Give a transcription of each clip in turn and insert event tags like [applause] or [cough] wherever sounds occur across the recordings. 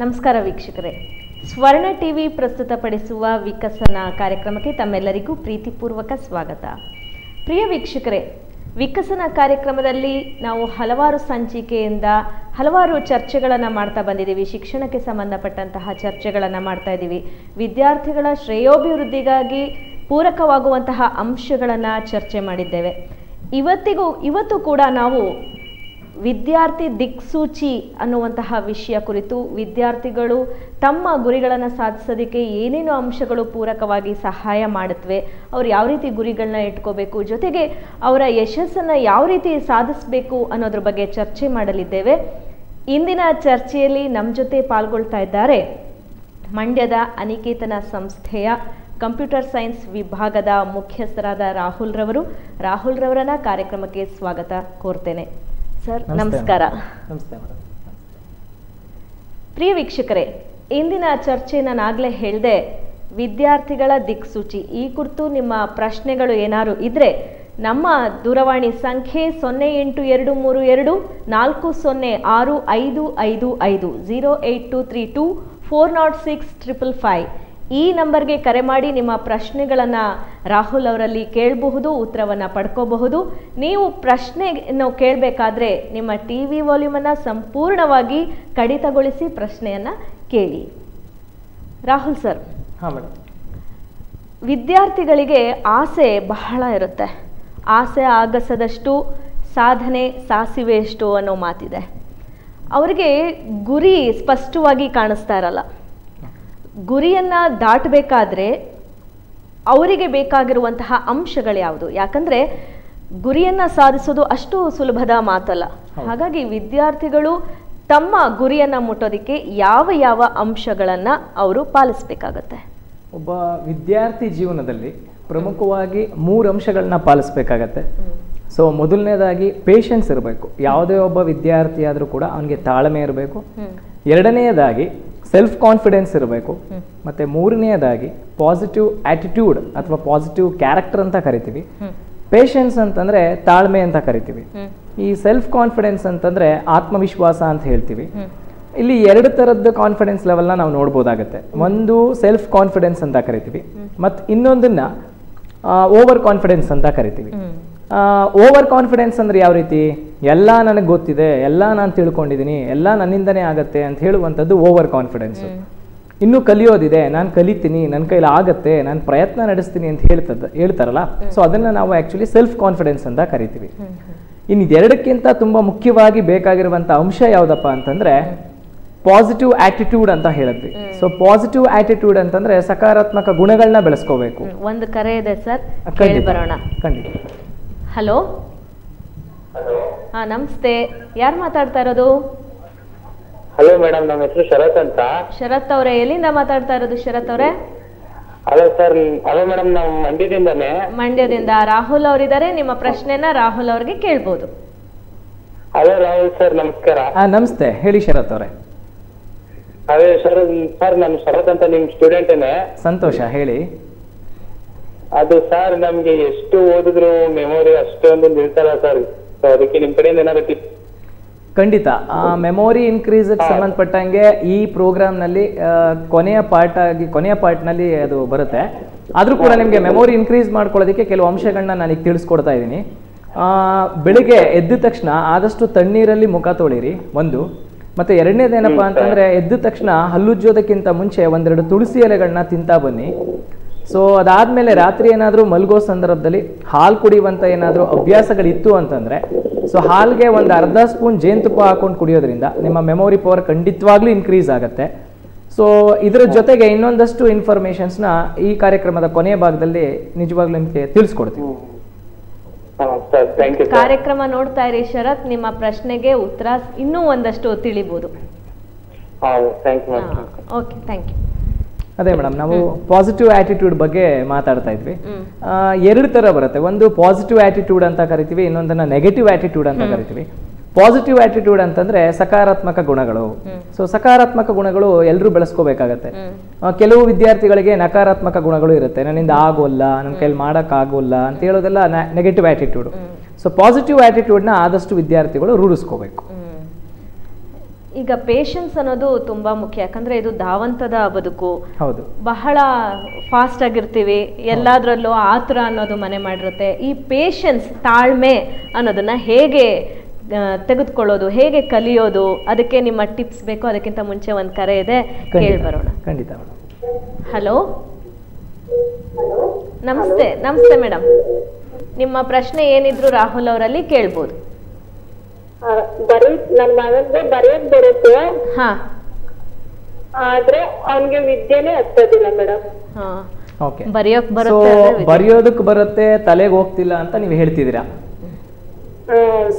ನಮಸ್ಕಾರ ವೀಕ್ಷಕರೇ. ಸ್ವರ್ಣ ಟಿವಿ ಪ್ರಸ್ತುತಪಡಿಸುವ ವಿಕಸನ ಕಾರ್ಯಕ್ರಮಕ್ಕೆ ತಮ್ಮೆಲ್ಲರಿಗೂ ಪ್ರೀತಿಪೂರ್ವಕ ಸ್ವಾಗತ. ಪ್ರಿಯ ವೀಕ್ಷಕರೇ, ವಿಕಸನ ಕಾರ್ಯಕ್ರಮದಲ್ಲಿ ನಾವು ಹಲವಾರು ಸಂಚಿಕೆಯಿಂದ ಹಲವಾರು ಚರ್ಚೆಗಳನ್ನು ಮಾಡ್ತಾ ಬಂದಿದ್ದೀವಿ. ಶಿಕ್ಷಣಕ್ಕೆ ಸಂಬಂಧಪಟ್ಟಂತಹ ಚರ್ಚೆಗಳನ್ನು ಮಾಡ್ತಾ ಇದ್ದೀವಿ. ವಿದ್ಯಾರ್ಥಿಗಳ ಶ್ರೇಯೋಭಿವೃದ್ಧಿಗಾಗಿ ಪೂರಕವಾಗುವಂತಹ ಅಂಶಗಳನ್ನು ಚರ್ಚೆ ಮಾಡಿದ್ದೇವೆ. ಇವತ್ತಿಗೂ, ಇವತ್ತು ಕೂಡ ನಾವು ವಿದ್ಯಾರ್ಥಿ ದಿಕ್ಸೂಚಿ ಅನ್ನುವಂತಹ ವಿಷಯ ಕುರಿತು ವಿದ್ಯಾರ್ಥಿಗಳು ತಮ್ಮ ಗುರಿಗಳನ್ನು ಸಾಧಿಸೋದಕ್ಕೆ ಏನೇನು ಅಂಶಗಳು ಪೂರಕವಾಗಿ ಸಹಾಯ ಮಾಡುತ್ತವೆ, ಅವ್ರು ಯಾವ ರೀತಿ ಗುರಿಗಳನ್ನ ಇಟ್ಕೋಬೇಕು, ಜೊತೆಗೆ ಅವರ ಯಶಸ್ಸನ್ನು ಯಾವ ರೀತಿ ಸಾಧಿಸಬೇಕು ಅನ್ನೋದ್ರ ಬಗ್ಗೆ ಚರ್ಚೆ ಮಾಡಲಿದ್ದೇವೆ. ಇಂದಿನ ಚರ್ಚೆಯಲ್ಲಿ ನಮ್ಮ ಜೊತೆ ಪಾಲ್ಗೊಳ್ತಾ ಇದ್ದಾರೆ ಮಂಡ್ಯದ ಅನಿಕೇತನ ಸಂಸ್ಥೆಯ ಕಂಪ್ಯೂಟರ್ ಸೈನ್ಸ್ ವಿಭಾಗದ ಮುಖ್ಯಸ್ಥರಾದ ರಾಹುಲ್ ರವರು. ರಾಹುಲ್ ರವರನ್ನ ಕಾರ್ಯಕ್ರಮಕ್ಕೆ ಸ್ವಾಗತ ಕೋರ್ತೇನೆ. ಸರ್ ನಮಸ್ಕಾರ. ನಮಸ್ತೆ ಪ್ರಿಯ ವೀಕ್ಷಕರೇ ಇಂದಿನ ಚರ್ಚೆ ನಾನು ಆಗಲೇ ಹೇಳಿದೆ ವಿದ್ಯಾರ್ಥಿಗಳ ದಿಕ್ಸೂಚಿ. ಈ ಕುರಿತು ನಿಮ್ಮ ಪ್ರಶ್ನೆಗಳು ಏನಾದ್ರು ಇದ್ರೆ ನಮ್ಮ ದೂರವಾಣಿ ಸಂಖ್ಯೆ ಸೊನ್ನೆ ಎಂಟು ಎರಡು ಮೂರು ಎರಡು ನಾಲ್ಕು ಸೊನ್ನೆ ಆರು ಐದು ಐದು ಐದು zero eight two three two four nought six triple five. ಈ ನಂಬರ್ಗೆ ಕರೆ ಮಾಡಿ ನಿಮ್ಮ ಪ್ರಶ್ನೆಗಳನ್ನು ರಾಹುಲ್ ಅವರಲ್ಲಿ ಕೇಳಬಹುದು ಉತ್ತರವನ್ನು ಪಡ್ಕೋಬಹುದು. ನೀವು ಪ್ರಶ್ನೆಯನ್ನು ಕೇಳಬೇಕಾದ್ರೆ ನಿಮ್ಮ ಟಿ ವಿ ವಾಲ್ಯೂಮನ್ನು ಸಂಪೂರ್ಣವಾಗಿ ಕಡಿತಗೊಳಿಸಿ ಪ್ರಶ್ನೆಯನ್ನು ಕೇಳಿ. ರಾಹುಲ್ ಸರ್. ಹಾಂ ಮೇಡಮ್. ವಿದ್ಯಾರ್ಥಿಗಳಿಗೆ ಆಸೆ ಬಹಳ ಇರುತ್ತೆ. ಆಸೆ ಆಗಸದಷ್ಟು ಸಾಧನೆ ಸಾಸಿವೆಯಷ್ಟು ಅನ್ನೋ ಮಾತಿದೆ. ಅವರಿಗೆ ಗುರಿ ಸ್ಪಷ್ಟವಾಗಿ ಕಾಣಿಸ್ತಾ ಇರಲ್ಲ. ಗುರಿಯನ್ನು ದಾಟಬೇಕಾದ್ರೆ ಅವರಿಗೆ ಬೇಕಾಗಿರುವಂತಹ ಅಂಶಗಳು ಯಾವುದು? ಯಾಕಂದರೆ ಗುರಿಯನ್ನು ಸಾಧಿಸೋದು ಅಷ್ಟು ಸುಲಭದ ಮಾತಲ್ಲ. ಹಾಗಾಗಿ ವಿದ್ಯಾರ್ಥಿಗಳು ತಮ್ಮ ಗುರಿಯನ್ನು ಮುಟ್ಟೋದಕ್ಕೆ ಯಾವ ಯಾವ ಅಂಶಗಳನ್ನು ಅವರು ಪಾಲಿಸಬೇಕಾಗತ್ತೆ? ಒಬ್ಬ ವಿದ್ಯಾರ್ಥಿ ಜೀವನದಲ್ಲಿ ಪ್ರಮುಖವಾಗಿ ಮೂರು ಅಂಶಗಳನ್ನ ಪಾಲಿಸಬೇಕಾಗತ್ತೆ. ಸೊ ಮೊದಲನೇದಾಗಿ ಪೇಷನ್ಸ್ ಇರಬೇಕು. ಯಾವುದೇ ಒಬ್ಬ ವಿದ್ಯಾರ್ಥಿ ಆದರೂ ಕೂಡ ಅವನಿಗೆ ತಾಳ್ಮೆ ಇರಬೇಕು. ಎರಡನೆಯದಾಗಿ ಸೆಲ್ಫ್ ಕಾನ್ಫಿಡೆನ್ಸ್ ಇರಬೇಕು ಮತ್ತೆ ಮೂರನೆಯದಾಗಿ ಪಾಸಿಟಿವ್ ಆಟಿಟ್ಯೂಡ್ ಅಥವಾ ಪಾಸಿಟಿವ್ ಕ್ಯಾರೆಕ್ಟರ್ ಅಂತ ಕರಿತೀವಿ. ಪೇಷನ್ಸ್ ಅಂತಂದರೆ ತಾಳ್ಮೆ ಅಂತ ಕರಿತೀವಿ. ಈ ಸೆಲ್ಫ್ ಕಾನ್ಫಿಡೆನ್ಸ್ ಅಂತಂದರೆ ಆತ್ಮವಿಶ್ವಾಸ ಅಂತ ಹೇಳ್ತೀವಿ. ಇಲ್ಲಿ ಎರಡು ಥರದ್ದು ಕಾನ್ಫಿಡೆನ್ಸ್ ಲೆವೆಲ್ನ ನಾವು ನೋಡ್ಬೋದಾಗತ್ತೆ. ಒಂದು ಸೆಲ್ಫ್ ಕಾನ್ಫಿಡೆನ್ಸ್ ಅಂತ ಕರಿತೀವಿ. ಮತ್ತು ಇನ್ನೊಂದನ್ನ ಓವರ್ ಕಾನ್ಫಿಡೆನ್ಸ್ ಅಂತ ಕರಿತೀವಿ. ಓವರ್ ಕಾನ್ಫಿಡೆನ್ಸ್ ಅಂದರೆ ಯಾವ ರೀತಿ? ಎಲ್ಲ ನನಗೆ ಗೊತ್ತಿದೆ ಎಲ್ಲ ನಾನು ತಿಳ್ಕೊಂಡಿದ್ದೀನಿ ಎಲ್ಲ ನನ್ನಿಂದನೇ ಆಗತ್ತೆ ಅಂತ ಹೇಳುವಂಥದ್ದು ಓವರ್ ಕಾನ್ಫಿಡೆನ್ಸ್ ಇನ್ನೂ ಕಲಿಯೋದಿದೆ ನಾನು ಕಲಿತೀನಿ ನನ್ನ ಕೈಲಿ ಆಗತ್ತೆ ನಾನು ಪ್ರಯತ್ನ ನಡೆಸ್ತೀನಿ ಅಂತ ಹೇಳ್ತದ ಹೇಳ್ತಾರಲ್ಲ? ಸೊ ಅದನ್ನು ನಾವು ಆ್ಯಕ್ಚುಲಿ ಸೆಲ್ಫ್ ಕಾನ್ಫಿಡೆನ್ಸ್ ಅಂತ ಕರಿತೀವಿ. ಇನ್ನು ಇದೆರಡಕ್ಕಿಂತ ತುಂಬ ಮುಖ್ಯವಾಗಿ ಬೇಕಾಗಿರುವಂಥ ಅಂಶ ಯಾವುದಪ್ಪ ಅಂತಂದರೆ ಪಾಸಿಟಿವ್ ಆಟಿಟ್ಯೂಡ್ ಅಂತ ಹೇಳಿದ್ವಿ. ಸೊ ಪಾಸಿಟಿವ್ ಆಟಿಟ್ಯೂಡ್ ಅಂತಂದ್ರೆ ಸಕಾರಾತ್ಮಕ ಗುಣಗಳನ್ನ ಬೆಳೆಸ್ಕೋಬೇಕು. ಒಂದು ಕರೆ ಇದೆ ಸರ್ ಖಂಡಿತ ಬರೋಣ. ಖಂಡಿತ. ಹಲೋ? ಹಾ ನಮಸ್ತೆ. ಯಾರು ಮಾತಾಡ್ತಾ ಇರೋದು? ಹಲೋ ಮೇಡಮ್ ನಮ್ಮ ಹೆಸರು ಶರತ್ ಅಂತ. ಶರತ್ ಅವರೇ ಎಲ್ಲಿಂದ ಮಾತಾಡ್ತಾ ಇರೋದು ಶರತ್ ಅವರೇ? ಹಲೋ ಸರ್ ಹಲೋ ಮೇಡಮ್ ನಾವು ಮಂಡ್ಯದಿಂದಾನೆ. ಮಂಡ್ಯದಿಂದ. ರಾಹುಲ್ ಅವರಿದ್ದಾರೆ ನಿಮ್ಮ ಪ್ರಶ್ನೆನ ರಾಹುಲ್ ಅವ್ರಿಗೆ ಕೇಳ್ಬೋದು. ಹಲೋ ರಾಹುಲ್ ಸರ್ ನಮಸ್ಕಾರ. ಆ, ನಮಸ್ತೆ. ಹೇಳಿ ಶರತ್ ಅವರೇ. ಅದೇ ಸರ್ ಸರ್ ನಾನು ಶರತ್ ಅಂತ ನಿಮ್ ಸ್ಟೂಡೆಂಟೇನೆ. ಸಂತೋಷ ಹೇಳಿ. ಅದು ಸರ್ ನಮ್ಗೆ ಎಷ್ಟು ಓದಿದ್ರು ಮೆಮೊರಿ ಅಷ್ಟೊಂದು ನಿಲ್ತಲ್ಲ ಸರ್ ಸೊ ಅದಕ್ಕೆ ನಿಮ್ ಕಡೆಯಿಂದ ಏನಾದ್ರು ಟಿಪ್ ಖಂಡಿತ. ಆ ಮೆಮೊರಿ ಇನ್ಕ್ರೀಸ್ ಸಂಬಂಧಪಟ್ಟಂಗೆ ಈ ಪ್ರೋಗ್ರಾಮ್ನಲ್ಲಿ ಕೊನೆಯ ಪಾರ್ಟ್ ಆಗಿ ಕೊನೆಯ ಪಾರ್ಟ್ನಲ್ಲಿ ಅದು ಬರುತ್ತೆ. ಆದರೂ ಕೂಡ ನಿಮಗೆ ಮೆಮೊರಿ ಇನ್ಕ್ರೀಸ್ ಮಾಡ್ಕೊಳ್ಳೋದಕ್ಕೆ ಕೆಲವು ಅಂಶಗಳನ್ನ ನಾನು ಈಗ ತಿಳಿಸ್ಕೊಡ್ತಾ ಇದ್ದೀನಿ. ಆ, ಬೆಳಿಗ್ಗೆ ಎದ್ದ ತಕ್ಷಣ ಆದಷ್ಟು ತಣ್ಣೀರಲ್ಲಿ ಮುಖ ತೊಳಿರಿ ಒಂದು. ಮತ್ತೆ ಎರಡನೇದೇನಪ್ಪ ಅಂತಂದ್ರೆ ಎದ್ದ ತಕ್ಷಣ ಹಲ್ಲುಜ್ಜೋದಕ್ಕಿಂತ ಮುಂಚೆ ಒಂದೆರಡು ತುಳಸಿ ಎಲೆಗಳನ್ನ ತಿಂತಾ ಬನ್ನಿ. ಸೊ ಅದಾದಮೇಲೆ ರಾತ್ರಿ ಏನಾದರೂ ಮಲಗೋ ಸಂದರ್ಭದಲ್ಲಿ ಹಾಲು ಕುಡಿಯುವಂಥ ಏನಾದರೂ ಅಭ್ಯಾಸಗಳಿತ್ತು ಅಂತಂದ್ರೆ ಸೊ ಹಾಲಿಗೆ ಒಂದು ಅರ್ಧ ಸ್ಪೂನ್ ಜೇನುತುಪ್ಪ ಹಾಕೊಂಡು ಕುಡಿಯೋದ್ರಿಂದ ನಿಮ್ಮ ಮೆಮೊರಿ ಪವರ್ ಖಂಡಿತವಾಗ್ಲೂ ಇನ್ಕ್ರೀಸ್ ಆಗುತ್ತೆ. ಸೊ ಇದರ ಜೊತೆಗೆ ಇನ್ನೊಂದಷ್ಟು ಇನ್ಫಾರ್ಮೇಷನ್ಸ್ನ ಈ ಕಾರ್ಯಕ್ರಮದ ಕೊನೆಯ ಭಾಗದಲ್ಲಿ ನಿಜವಾಗ್ಲೂ ನಿಮಗೆ ತಿಳಿಸ್ಕೊಡ್ತೀವಿ ಸರ್ ಥ್ಯಾಂಕ್ ಯು ಕಾರ್ಯಕ್ರಮ ನೋಡ್ತಾ ಇರಿ ಶರತ್ ನಿಮ್ಮ ಪ್ರಶ್ನೆಗೆ ಉತ್ತರ ಇನ್ನೂ ಒಂದಷ್ಟು ತಿಳಿಬಹುದು ಹಾ thank you okay thank you ಅದೇ ಮೇಡಮ್ ನಾವು ಪಾಸಿಟಿವ್ ಆಟಿಟ್ಯೂಡ್ ಬಗ್ಗೆ ಮಾತಾಡ್ತಾ ಇದ್ವಿ. ಎರಡು ತರ ಬರುತ್ತೆ. ಒಂದು ಪಾಸಿಟಿವ್ ಆಟಿಟ್ಯೂಡ್ ಅಂತ ಕರಿತೀವಿ ಇನ್ನೊಂದನ್ನ ನೆಗೆಟಿವ್ ಆಟಿಟ್ಯೂಡ್ ಅಂತ ಕರಿತೀವಿ. ಪಾಸಿಟಿವ್ ಆಟಿಟ್ಯೂಡ್ ಅಂತಂದ್ರೆ ಸಕಾರಾತ್ಮಕ ಗುಣಗಳು. ಸೊ ಸಕಾರಾತ್ಮಕ ಗುಣಗಳು ಎಲ್ಲರೂ ಬೆಳೆಸ್ಕೋಬೇಕಾಗತ್ತೆ. ಕೆಲವು ವಿದ್ಯಾರ್ಥಿಗಳಿಗೆ ನಕಾರಾತ್ಮಕ ಗುಣಗಳು ಇರುತ್ತೆ. ನನ್ನಿಂದ ಆಗೋಲ್ಲ ನನ್ನ ಕೈಲಿ ಮಾಡೋಕ್ಕಾಗೋಲ್ಲ ಆಗೋಲ್ಲ ಅಂತ ಹೇಳೋದೆಲ್ಲ ನೆಗೆಟಿವ್ ಆಟಿಟ್ಯೂಡ್. ಸೊ ಪಾಸಿಟಿವ್ ಆಟಿಟ್ಯೂಡ್ನ ಆದಷ್ಟು ವಿದ್ಯಾರ್ಥಿಗಳು ರೂಢಿಸ್ಕೋಬೇಕು. ಈಗ ಪೇಷನ್ಸ್ ಅನ್ನೋದು ತುಂಬಾ ಮುಖ್ಯ. ಯಾಕಂದ್ರೆ ಇದು ಧಾವಂತದ ಬದುಕು. ಹೌದು. ಬಹಳ ಫಾಸ್ಟ್ ಆಗಿರ್ತೀವಿ. ಎಲ್ಲಾದ್ರಲ್ಲೂ ಆತುರ ಅನ್ನೋದು ಮನೆ ಮಾಡಿರುತ್ತೆ. ಈ ಪೇಷನ್ಸ್ ತಾಳ್ಮೆ ಅನ್ನೋದನ್ನ ಹೇಗೆ ತೆಗೆದುಕೊಳ್ಳೋದು ಹೇಗೆ ಕಲಿಯೋದು ಅದಕ್ಕೆ ನಿಮ್ಮ ಟಿಪ್ಸ್ ಬೇಕು. ಅದಕ್ಕಿಂತ ಮುಂಚೆ ಒಂದು ಕರೆ ಇದೆ. ಕೇಳಿ ಬರೋಣ. ಖಂಡಿತ. ಹಲೋ ನಮಸ್ತೆ ನಮಸ್ತೆ ಮೇಡಮ್ ನಿಮ್ಮ ಪ್ರಶ್ನೆ ಏನಿದ್ರು ರಾಹುಲ್ ಅವರಲ್ಲಿ ಕೇಳ್ಬೋದು. ಬರೀ ನನ್ ಮಗನ್ಗೆ ಬರೆಯಕ್ ಬರುತ್ತೆ. ಆದ್ರೆ ಅವನ್ಗೆ ವಿದ್ಯೆನೇ ಹತ್ತದಿಲ್ಲ ಮೇಡಮ್ ಹಾ. ಓಕೆ. ಬರೆಯೋಕ್ ಬರುತ್ತೆ. ಬರೆಯೋದಕ್ಕೆ ಬರುತ್ತೆ ತಲೆಗೆ ಹೋಗ್ತಿಲ್ಲ ಅಂತ ನೀವು ಹೇಳ್ತಿದ್ದೀರಾ?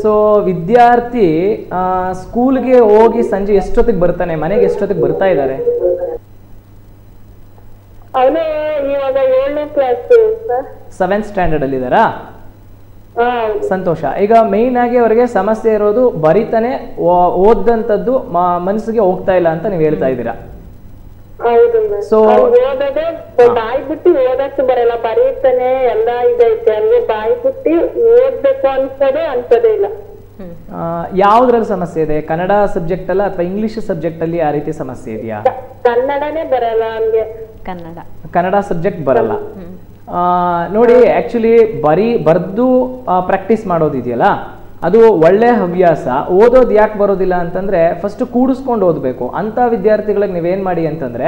ಸೊ ವಿದ್ಯಾರ್ಥಿ ಆ, ಸ್ಕೂಲ್ಗೆ ಹೋಗಿ ಸಂಜೆ ಎಷ್ಟೊತ್ತಿಗೆ ಬರ್ತಾನೆ ಮನೆಗೆ ಎಷ್ಟೊತ್ತಿಗೆ ಬರ್ತಾ ಇದ್ದಾರೆ? ಅವನು ಇವಾಗ ಏಳನೇ ಕ್ಲಾಸ್ ಸರ್. ಸೆವೆಂತ್ ಸ್ಟ್ಯಾಂಡರ್ಡ್ ಅಲ್ಲಿ ಇದ್ದಾರಾ ಸಂತೋಷ. ಈಗ ಮೇನ್ ಆಗಿ ಅವರಿಗೆ ಸಮಸ್ಯೆ ಇರೋದು ಬರಿತಾನೆ ಓದ್ದಂತದ್ದು ಓದಂಥದ್ದು ಮನಸ್ಸಿಗೆ ಹೋಗ್ತಾ ಇಲ್ಲ ಅಂತ ನೀವು ಹೇಳ್ತಾ ಇದ್ದೀರಾ? ಓದೋದೇ ಬಾಯಿ ಬಿಟ್ಟು ಓದಕ್ಕೆ ಬರಲ್ಲ. ಬರೀತಾನೆ ಎಲ್ಲ ಇದೈತೆ ಅಂದ್ರೆ ಬಾಯಿ ಬಿಟ್ಟು ಓದ್ಬೇಕು ಅನ್ಸೋದೇ ಅನ್ಸೋದೇ ಇಲ್ಲ. ಯಾವ್ದ್ರಲ್ಲಿ ಸಮಸ್ಯೆ ಇದೆ? ಕನ್ನಡ ಸಬ್ಜೆಕ್ಟ್ ಅಲ್ಲ ಅಥವಾ ಇಂಗ್ಲಿಷ್ ಸಬ್ಜೆಕ್ಟ್ ಅಲ್ಲಿ ಆ ರೀತಿ ಸಮಸ್ಯೆ ಇದೆಯಾ? ಕನ್ನಡನೇ ಬರಲ್ಲ ಕನ್ನಡ. ಕನ್ನಡ ಸಬ್ಜೆಕ್ಟ್ ಬರಲ್ಲ. ನೋಡಿ ಆ್ಯಕ್ಚುಲಿ ಬರೀ ಬರೆದು ಪ್ರಾಕ್ಟೀಸ್ ಮಾಡೋದಿದೆಯಲ್ಲ? ಅದು ಒಳ್ಳೆ ಹವ್ಯಾಸ. ಓದೋದು ಯಾಕೆ ಬರೋದಿಲ್ಲ ಅಂತಂದರೆ ಫಸ್ಟ್ ಕೂಡಿಸ್ಕೊಂಡು ಓದಬೇಕು. ಅಂಥ ವಿದ್ಯಾರ್ಥಿಗಳಿಗೆ ನೀವೇನು ಮಾಡಿ ಅಂತಂದರೆ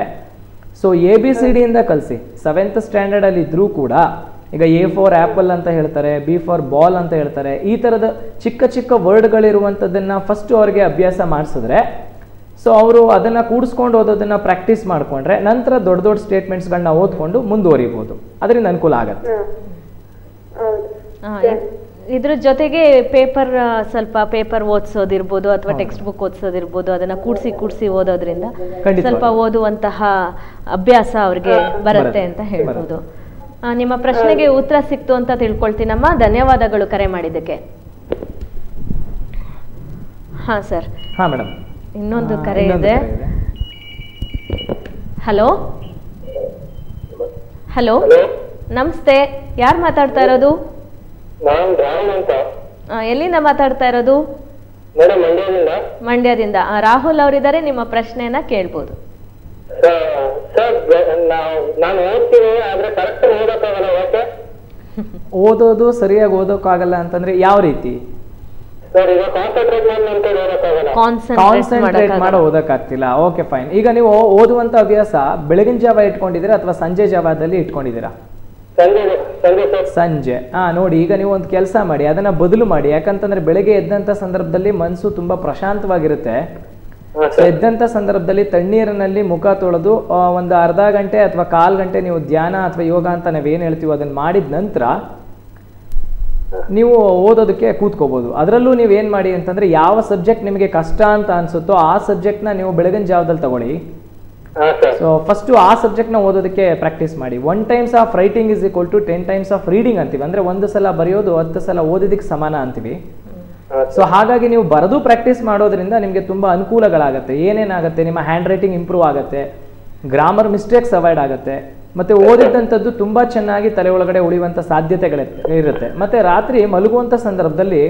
ಸೊ ಎ ಬಿ ಸಿ ಡಿಯಿಂದ ಕಲಿಸಿ. ಸೆವೆಂತ್ ಸ್ಟ್ಯಾಂಡರ್ಡಲ್ಲಿ ಇದ್ದರೂ ಕೂಡ, ಈಗ ಎ ಫಾರ್ ಆ್ಯಪಲ್ ಅಂತ ಹೇಳ್ತಾರೆ ಬಿ ಫಾರ್ ಬಾಲ್ ಅಂತ ಹೇಳ್ತಾರೆ, ಈ ಥರದ ಚಿಕ್ಕ ಚಿಕ್ಕ ವರ್ಡ್ಗಳಿರುವಂಥದ್ದನ್ನು ಫಸ್ಟು ಅವ್ರಿಗೆ ಅಭ್ಯಾಸ ಮಾಡಿಸಿದ್ರೆ ಸೊ ಅವರು ಅದನ್ನು ಕೂಡಿಸ್ಕೊಂಡು ಓದೋದನ್ನು ಪ್ರಾಕ್ಟೀಸ್ ಮಾಡಿಕೊಂಡ್ರೆ, ನಂತರ ದೊಡ್ಡ ದೊಡ್ಡ ಸ್ಟೇಟ್ಮೆಂಟ್ಸ್ಗಳನ್ನ ಓದ್ಕೊಂಡು ಮುಂದುವರಿಬೋದು. ಅದರಿಂದ ಅನುಕೂಲ ಆಗುತ್ತೆ. ಇದ್ರ ಜೊತೆಗೆ ಪೇಪರ್ ಸ್ವಲ್ಪ ಪೇಪರ್ ಓದಿಸೋದಿರ್ಬೋದು ಅಥವಾ ಟೆಕ್ಸ್ಟ್ ಬುಕ್ ಓದಿಸೋದಿರ್ಬೋದು ಅದನ್ನ ಕೂಡಿಸಿ ಕೂಡಿಸಿ ಓದೋದ್ರಿಂದ ಸ್ವಲ್ಪ ಓದುವಂತಹ ಅಭ್ಯಾಸ ಅವ್ರಿಗೆ ಬರುತ್ತೆ. ಅಂತ ಹೇಳ್ಬೋದು. ಆ, ನಿಮ್ಮ ಪ್ರಶ್ನೆಗೆ ಉತ್ತರ ಸಿಕ್ತು ಅಂತ ತಿಳ್ಕೊಳ್ತೀನಮ್ಮ. ಧನ್ಯವಾದಗಳು ಕರೆ ಮಾಡಿದ್ದಕ್ಕೆ. ಹಾ ಸರ್. ಹಾ ಮೇಡಮ್. ಇನ್ನೊಂದು ಕರೆ ಇದೆ. ಹಲೋ? ಹಲೋ ನಮಸ್ತೆ. ಯಾರು ಮಾತಾಡ್ತಾ ಇರೋದು? ಎಲ್ಲಿಂದ ಮಾತಾಡ್ತಾ ಇರೋದು? ಮಂಡ್ಯದಿಂದ. ರಾಹುಲ್ ಅವರಿದ್ದಾರೆ ನಿಮ್ಮ ಪ್ರಶ್ನೆಯನ್ನ ಕೇಳ್ಬೋದು. ಸರ್ ನಾವು ನಾನು ಓದ್ತೀನಿ ಆದ್ರೆ ಕರೆಕ್ಟ್ ಓದಕ್ಕಾಗಲ್ಲ ಓದೋದು ಸರಿಯಾಗಿ ಓದೋಕ್ಕಾಗಲ್ಲ ಅಂತಂದ್ರೆ ಯಾವ ರೀತಿ? ಕಾನ್ಸಂಟ್ರೇಟ್ ಮಾಡಿ ಓದಕ್ಕಾಗ್ತಿಲ್ಲ. ಓಕೆ ಫೈನ್ ಈಗ ನೀವು ಓದುವಂತ ಅಭ್ಯಾಸ ಬೆಳಗಿನ ಜಾವ ಇಟ್ಕೊಂಡಿದ್ದೀರಾ ಅಥವಾ ಸಂಜೆ ಜಾವದಲ್ಲಿ ಇಟ್ಕೊಂಡಿದ್ದೀರಾ? ಸಂಜೆ ಸಂಜೆ ಸರ್. ಸಂಜೆ. ಹಾ ನೋಡಿ ಈಗ ನೀವು ಒಂದು ಕೆಲಸ ಮಾಡಿ ಅದನ್ನ ಬದಲು ಮಾಡಿ ಯಾಕಂತಂದ್ರೆ ಬೆಳಗ್ಗೆ ಎದ್ದಂತ ಸಂದರ್ಭದಲ್ಲಿ ಮನಸ್ಸು ತುಂಬಾ ಪ್ರಶಾಂತವಾಗಿರುತ್ತೆ. ಎದ್ದಂತ ಸಂದರ್ಭದಲ್ಲಿ ತಣ್ಣೀರಿನಲ್ಲಿ ಮುಖ ತೊಳೆದು ಒಂದು ಅರ್ಧ ಗಂಟೆ ಅಥವಾ ಕಾಲ್ ಗಂಟೆ ನೀವು ಧ್ಯಾನ ಅಥವಾ ಯೋಗ ಅಂತ ನಾವೇನು ಹೇಳ್ತೀವೋ ಅದನ್ನ ಮಾಡಿದ ನಂತರ ನೀವು ಓದೋದಕ್ಕೆ ಕೂತ್ಕೋಬಹುದು ಅದರಲ್ಲೂ ನೀವು ಏನು ಮಾಡಿ ಅಂತಂದ್ರೆ ಯಾವ ಸಬ್ಜೆಕ್ಟ್ ನಿಮಗೆ ಕಷ್ಟ ಅಂತ ಅನ್ಸುತ್ತೋ ಆ ಸಬ್ಜೆಕ್ಟ್ನ ನೀವು ಬೆಳಗಿನ ಜಾವದಲ್ಲಿ ತಗೊಳ್ಳಿ. ಸೊ ಫಸ್ಟು ಆ ಸಬ್ಜೆಕ್ಟ್ನ ಓದೋದಕ್ಕೆ ಪ್ರಾಕ್ಟೀಸ್ ಮಾಡಿ. One times of writing is equal to ten times of reading ಅಂತೀವಿ. ಅಂದರೆ ಒಂದು ಸಲ ಬರೆಯೋದು ಹತ್ತು ಸಲ ಓದೋದಕ್ಕೆ ಸಮಾನ ಅಂತೀವಿ. ಸೊ ಹಾಗಾಗಿ ನೀವು ಬರೆದು ಪ್ರಾಕ್ಟೀಸ್ ಮಾಡೋದ್ರಿಂದ ನಿಮಗೆ ತುಂಬ ಅನುಕೂಲಗಳಾಗುತ್ತೆ. ಏನೇನಾಗುತ್ತೆ? ನಿಮ್ಮ ಹ್ಯಾಂಡ್ ರೈಟಿಂಗ್ ಇಂಪ್ರೂವ್ ಆಗುತ್ತೆ. ಗ್ರಾಮರ್ ಮಿಸ್ಟೇಕ್ಸ್ ಅವಾಯ್ಡ್ ಆಗುತ್ತೆ. ಮತ್ತೆ ಓದಿದ್ದಂಥದ್ದು ತುಂಬ ಚೆನ್ನಾಗಿ ತಲೆ ಒಳಗಡೆ ಉಳಿಯುವಂಥ ಸಾಧ್ಯತೆಗಳ ಇರುತ್ತೆ. ಮತ್ತೆ ರಾತ್ರಿ ಮಲಗುವಂಥ ಸಂದರ್ಭದಲ್ಲಿ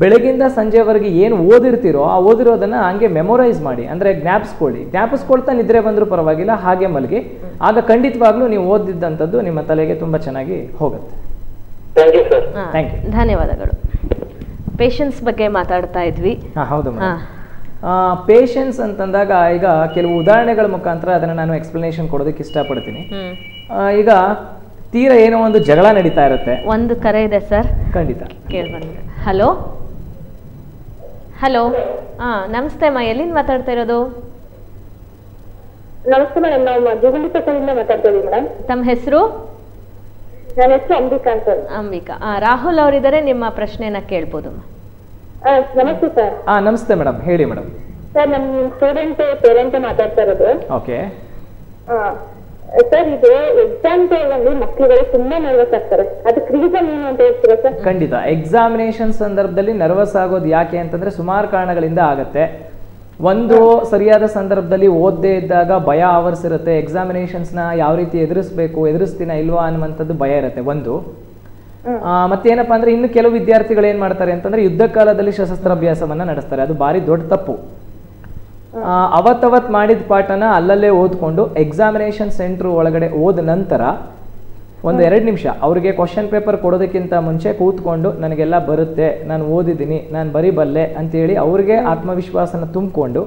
ಬೆಳಗಿಂದ ಸಂಜೆವರೆಗೆ ಏನು ಓದಿರ್ತೀರೋ ಆ ಓದಿರೋದನ್ನ ಹಂಗೆ ಮೆಮೊರೈಸ್ ಮಾಡಿ. ಅಂದ್ರೆ ಜ್ಞಾಪಿಸ್ಕೊಳ್ಳಿ. ಜ್ಞಾಪಿಸ್ಕೊಳ್ತಾ ನಿದ್ರೆ ಬಂದರೂ ಪರವಾಗಿಲ್ಲ ಹಾಗೆ ಮಲಗಿ. ಆಗ ಖಂಡಿತವಾಗ್ಲೂ ನೀವು ಓದಿದ್ದಂಥದ್ದು ನಿಮ್ಮ ತಲೆಗೆ ತುಂಬ ಚೆನ್ನಾಗಿ ಹೋಗುತ್ತೆ. ಥ್ಯಾಂಕ್ ಯು ಸರ್ ಹಾ, Thank ಧನ್ಯವಾದಗಳು. ಪೇಷನ್ಸ್ ಬಗ್ಗೆ ಮಾತಾಡ್ತಾ ಇದ್ವಿ. ಹಾಂ ಹೌದು ಪೇಷನ್ಸ್ ಅಂತಂದಾಗ ಈಗ ಕೆಲವು ಉದಾಹರಣೆಗಳ ಮುಖಾಂತರ ಅದನ್ನು ನಾನು ಎಕ್ಸ್ಪ್ಲನೇಷನ್ ಕೊಡೋದಕ್ಕೆ ಇಷ್ಟಪಡ್ತೀನಿ. ಹ್ಮ್. ಈಗ ತೀರ ಏನೋ ಒಂದು ಜಗಳ ನಡೀತಾ ಇರುತ್ತೆ. ಒಂದು ಕರೆ ಇದೆ ಸರ್. ಖಂಡಿತ. ಹಲೋ? ಹಲೋ? ಹಾ ನಮಸ್ತೆ ಅಮ್ಮ ಎಲ್ಲಿಂದ ಮಾತಾಡ್ತಾ ಇರೋದು? ನಮಸ್ತೆ ಮೇಡಮ್ ನಾವು ಮಾತಾಡ್ತಾ ಮೇಡಮ್ ತಮ್ಮ ಹೆಸರು? ನನ್ನ ಹೆಸರು ಅಂಬಿಕಾ ಅಂತ. ಅಂಬಿಕಾ. ಆ, ರಾಹುಲ್ ಅವರಿದ್ದಾರೆ ನಿಮ್ಮ ಪ್ರಶ್ನೆನ ಕೇಳ್ಬೋದು ನಮಸ್ತೆ ಸರ್. ಹಾ ನಮಸ್ತೆ ಮೇಡಮ್ ಹೇಳಿ ಮೇಡಮ್. ಸರ್ ನಮ್ ಸ್ಟೂಡೆಂಟ್ ಪೇರೆಂಟ್ ಮಾತಾಡ್ತಾ ಇರೋದು. ಓಕೆ. ಸರ್ ಇದು ಎಕ್ಸಾಮ್ ಟೈಮಲ್ಲಿ ಮಕ್ಕಳುಗಳು ತುಂಬಾ ನರ್ವಸ್ ಆಗ್ತಾರೆ. ಅದಕ್ಕೆ ರೀಸನ್ ಏನು ಅಂತ ಹೇಳ್ತೀರಾ ಸರ್? ಖಂಡಿತ. ಎಕ್ಸಾಮಿನೇಷನ್ ಸಂದರ್ಭದಲ್ಲಿ ನರ್ವಸ್ ಆಗೋದು ಯಾಕೆ ಅಂತಂದ್ರೆ ಸುಮಾರು ಕಾರಣಗಳಿಂದ ಆಗತ್ತೆ. ಒಂದು ಸರಿಯಾದ ಸಂದರ್ಭದಲ್ಲಿ ಓದದೇ ಇದ್ದಾಗ ಭಯ ಆವರಿಸಿರುತ್ತೆ. ಎಕ್ಸಾಮಿನೇಷನ್ಸ್ನ ಯಾವ ರೀತಿ ಎದುರಿಸ್ಬೇಕು ಎದುರಿಸ್ತೀನ ಇಲ್ವಾ ಅನ್ನುವಂಥದ್ದು ಭಯ ಇರುತ್ತೆ. ಒಂದು ಮತ್ತೇನಪ್ಪ ಅಂದ್ರೆ ಇನ್ನು ಕೆಲವು ವಿದ್ಯಾರ್ಥಿಗಳು ಏನ್ ಮಾಡ್ತಾರೆ ಅಂತಂದ್ರೆ ಯುದ್ಧ ಕಾಲದಲ್ಲಿ ಸಶಸ್ತ್ರಾಭ್ಯಾಸವನ್ನ ನಡೆಸ್ತಾರೆ. ಅದು ಭಾರಿ ದೊಡ್ಡ ತಪ್ಪು. ಅವತ್ತವತ್ ಮಾಡಿದ ಪಾಠನ ಅಲ್ಲಲ್ಲೇ ಓದ್ಕೊಂಡು ಎಕ್ಸಾಮಿನೇಷನ್ ಸೆಂಟರ್ ಒಳಗಡೆ ಓದ ನಂತರ ಒಂದು ಎರಡು ನಿಮಿಷ ಅವ್ರಿಗೆ ಕ್ವಶನ್ ಪೇಪರ್ ಕೊಡೋದಕ್ಕಿಂತ ಮುಂಚೆ ಕೂತ್ಕೊಂಡು ನನಗೆಲ್ಲ ಬರುತ್ತೆ ನಾನು ಓದಿದ್ದೀನಿ ನಾನು ಬರಿಬಲ್ಲೆ ಅಂತೇಳಿ ಅವ್ರಿಗೆ ಆತ್ಮವಿಶ್ವಾಸನ ತುಂಬಿಕೊಂಡು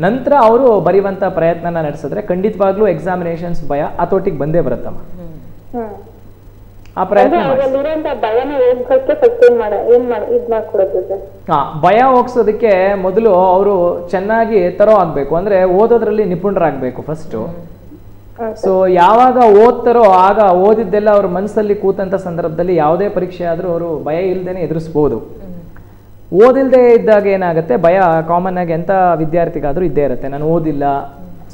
ನಂತರ ಅವರು ಬರೆಯುವಂಥ ಪ್ರಯತ್ನನ ನಡೆಸಿದ್ರೆ ಖಂಡಿತವಾಗ್ಲೂ ಎಕ್ಸಾಮಿನೇಷನ್ಸ್ ಭಯ ಆತೋಟಿಗೆ ಬಂದೇ ಬರುತ್ತಮ್ಮ. ಹ್ಮ್. ಆ ಪ್ರಯತ್ನ ಹಾ ಭಯ ಹೋಗ್ಸೋದಕ್ಕೆ ಮೊದಲು ಅವರು ಚೆನ್ನಾಗಿ ತರೋ ಆಗ್ಬೇಕು. ಅಂದ್ರೆ ಓದೋದ್ರಲ್ಲಿ ನಿಪುಣರಾಗಬೇಕು ಫಸ್ಟ್ ಸೊ ಯಾವಾಗ ಓದ್ತಾರೋ ಆಗ ಓದಿದ್ದೆಲ್ಲ ಅವ್ರ ಮನಸ್ಸಲ್ಲಿ ಕೂತಂತ ಸಂದರ್ಭದಲ್ಲಿ ಯಾವುದೇ ಪರೀಕ್ಷೆ ಆದ್ರೂ ಅವರು ಭಯ ಇಲ್ದೇನೆ ಎದುರಿಸ್ಬೋದು. ಓದಿಲ್ದೇ ಇದ್ದಾಗ ಏನಾಗುತ್ತೆ? ಭಯ ಕಾಮನ್ ಆಗಿ ಎಂಥ ವಿದ್ಯಾರ್ಥಿಗಾದ್ರೂ ಇದ್ದೇ ಇರುತ್ತೆ. ನಾನು ಓದಿಲ್ಲ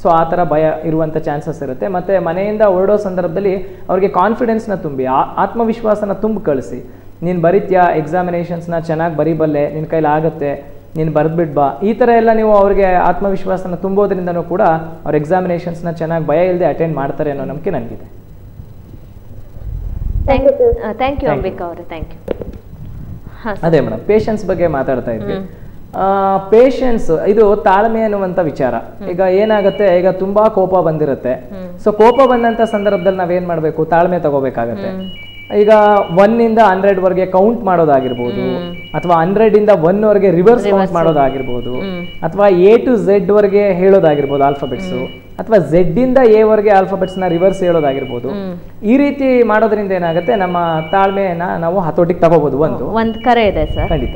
ಸೊ ಆ ಥರ ಭಯ ಇರುವಂಥ ಚಾನ್ಸಸ್ ಇರುತ್ತೆ. ಮತ್ತೆ ಮನೆಯಿಂದ ಹೊರಡೋ ಸಂದರ್ಭದಲ್ಲಿ ಅವ್ರಿಗೆ ಕಾನ್ಫಿಡೆನ್ಸ್ನ ತುಂಬಿ ಆ- ಆತ್ಮವಿಶ್ವಾಸನ ತುಂಬಿ ಕಳಿಸಿ. ನೀನು ಬರೀತ್ಯಾ ಎಕ್ಸಾಮಿನೇಷನ್ಸ್ನ ಚೆನ್ನಾಗಿ ಬರೀಬಲ್ಲೆ ನಿನ್ನ ಕೈಲಿ ಆಗುತ್ತೆ ನೀನು ಬರ್ದ್ಬಿಡ್ ಬಾ. ಈ ಥರ ಎಲ್ಲ ನೀವು ಅವ್ರಿಗೆ ಆತ್ಮವಿಶ್ವಾಸನ ತುಂಬೋದ್ರಿಂದನೂ ಕೂಡ ಅವ್ರ ಎಕ್ಸಾಮಿನೇಷನ್ಸ್ನ ಚೆನ್ನಾಗಿ ಭಯ ಇಲ್ಲದೆ ಅಟೆಂಡ್ ಮಾಡ್ತಾರೆ ಅನ್ನೋ ನಂಬಿಕೆ ನನಗಿದೆ. ಥ್ಯಾಂಕ್ ಯು ಅಂಬಿಕಾ ಅವರೇ. ಥ್ಯಾಂಕ್ ಯು ಅದೇ ಮೇಡಮ್ ಪೇಷನ್ಸ್ ಬಗ್ಗೆ ಮಾತಾಡ್ತಾ ಇದ್ವಿ. ಪೇಷನ್ಸ್ ಇದು ತಾಳ್ಮೆ ಅನ್ನುವಂಥ ವಿಚಾರ. ಈಗ ಏನಾಗುತ್ತೆ ಈಗ ತುಂಬಾ ಕೋಪ ಬಂದಿರುತ್ತೆ. ಸೊ ಕೋಪ ಬಂದಂತ ಸಂದರ್ಭದಲ್ಲಿ ನಾವೇನ್ ಮಾಡ್ಬೇಕು? ತಾಳ್ಮೆ ತಗೋಬೇಕಾಗತ್ತೆ. ಈಗ ಒನ್ ಇಂದ ಹಂಡ್ರೆಡ್ ವರೆಗೆ ಕೌಂಟ್ ಮಾಡೋದಾಗಿರ್ಬೋದು ಅಥವಾ ಹಂಡ್ರೆಡ್ ಇಂದ ಒನ್ ವರ್ಗೆ ರಿವರ್ಸ್ ಕೌಂಟ್ ಮಾಡೋದಾಗಿರ್ಬೋದು ಅಥವಾ ಎ ಟು ಝೆಡ್ ವರ್ಗೆ ಹೇಳೋದಾಗಿರ್ಬೋದು ಆಲ್ಫಾಬೆಟ್ಸ್ ಅಥವಾ ಝೆಡ್ ಇಂದ ಎ ವರ್ಗೆ ಆಲ್ಫಾಬೆಟ್ಸ್ನ ರಿವರ್ಸ್ ಹೇಳೋದಾಗಿರ್ಬೋದು. ಈ ರೀತಿ ಮಾಡೋದ್ರಿಂದ ಏನಾಗುತ್ತೆ? ನಮ್ಮ ತಾಳ್ಮೆಯನ್ನ ನಾವು ಹತೋಟಿಗೆ ತಗೋಬಹುದು ಒಂದು. ಒಂದು ಕರೆ ಇದೆ ಸರ್. ಖಂಡಿತ.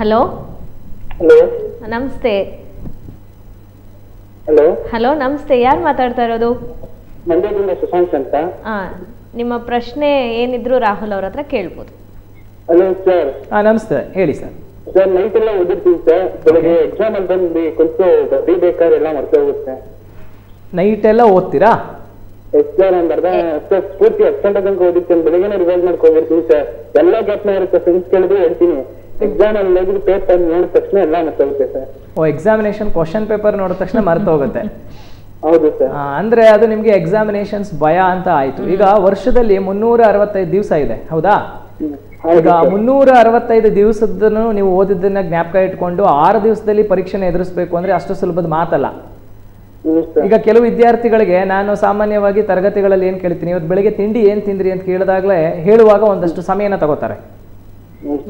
Hello hello. ನಮಸ್ತೆ. ಹಲೋ. ಹಲೋ ನಮಸ್ತೆ. ಯಾರು ಮಾತಾಡ್ತಾ ಇರೋದು? ಮಂಡ್ಯದಿಂದ ಸುಶಾಂತ್ ಅಂತ. ಆ, ನಿಮ್ಮ ಪ್ರಶ್ನೆ ಏನಿದ್ರು ರಾಹುಲ್ ಅವ್ರ ಹತ್ರ ಕೇಳ್ಬೋದು. ಹಲೋ ಸರ್ ಹಾ ನಮಸ್ತೆ. ಹೇಳಿ ಸರ್ ಸರ್ ನೈಟ್ ಎಲ್ಲ ಓದಿರ್ತೀವಿ ಸರ್ ಬೆಳಗ್ಗೆ ಎಕ್ಸಾಮ್ ಅಲ್ಲಿ ಬಂದು ಕುಂತು ಬರೀಬೇಕಾದ್ರೆ ಎಲ್ಲ ಮರ್ತೆ ಹೋಗುತ್ತೆ. ನೈಟ್ ಎಲ್ಲ ಓದ್ತೀರಾ? ಎಸ್ ಸರ್ ಒಂದ್ ಅರ್ಧ ಸರ್ ಪೂರ್ತಿ ಹತ್ತು ಗಂಟೆ ತನಕ ಓದಿರ್ತೀನಿ. ಬೆಳಗ್ಗೆನೆ ರಿವೈಸ್ ಮಾಡ್ಕೊಂಡಿರ್ತೀನಿ ಸರ್ ಎಲ್ಲ ಗ್ಯಾಪ್ನ ಇರುತ್ತೆ ಫ್ರೆಂಡ್ಸ್ ಕೇಳಿದ್ರೆ ಹೇಳ್ತೀನಿ. ಎಕ್ಸಾಮ್ ಅಲ್ಲಿ ಹೋಗಿ ಪೇಪರ್ ನೋಡಿದ ತಕ್ಷಣ ಎಲ್ಲ ಮರ್ತೆ ಸರ್. ಓ ಎಕ್ಸಾಮಿನೇಷನ್ ಕ್ವಶನ್ ಪೇಪರ್ ನೋಡಿದ ತಕ್ಷಣ ಮರ್ತು ಹೋಗುತ್ತೆ ಹೌದು ಸರ್. ಅಂದ್ರೆ ಅದು ನಿಮ್ಗೆ ಎಕ್ಸಾಮಿನೇಷನ್ಸ್ ಭಯ ಅಂತ ಆಯ್ತು. ಈಗ ವರ್ಷದಲ್ಲಿ ಮುನ್ನೂರ ಅರವತ್ತೈದು ದಿವಸ ಇದೆ ಹೌದಾ? ಈಗ. ಮುನ್ನೂರ ಅರವತ್ತೈದು ದಿವಸದನ್ನು ನೀವು ಓದಿದ್ದನ್ನ ಜ್ಞಾಪಕ ಇಟ್ಕೊಂಡು ಆರು ದಿವಸದಲ್ಲಿ ಪರೀಕ್ಷೆನ ಎದುರಿಸಬೇಕು ಅಂದ್ರೆ ಅಷ್ಟು ಸುಲಭದ ಮಾತಲ್ಲ. ಈಗ ಕೆಲವು ವಿದ್ಯಾರ್ಥಿಗಳಿಗೆ ನಾನು ಸಾಮಾನ್ಯವಾಗಿ ತರಗತಿಗಳಲ್ಲಿ ಏನ್ ಕೇಳ್ತೀನಿ ಇವತ್ತು ಬೆಳಿಗ್ಗೆ ತಿಂಡಿ ಏನ್ ತಿಂದ್ರಿ ಅಂತ ಕೇಳಿದಾಗಲೇ ಹೇಳುವಾಗ ಒಂದಷ್ಟು ಸಮಯನ ತಗೋತಾರೆ.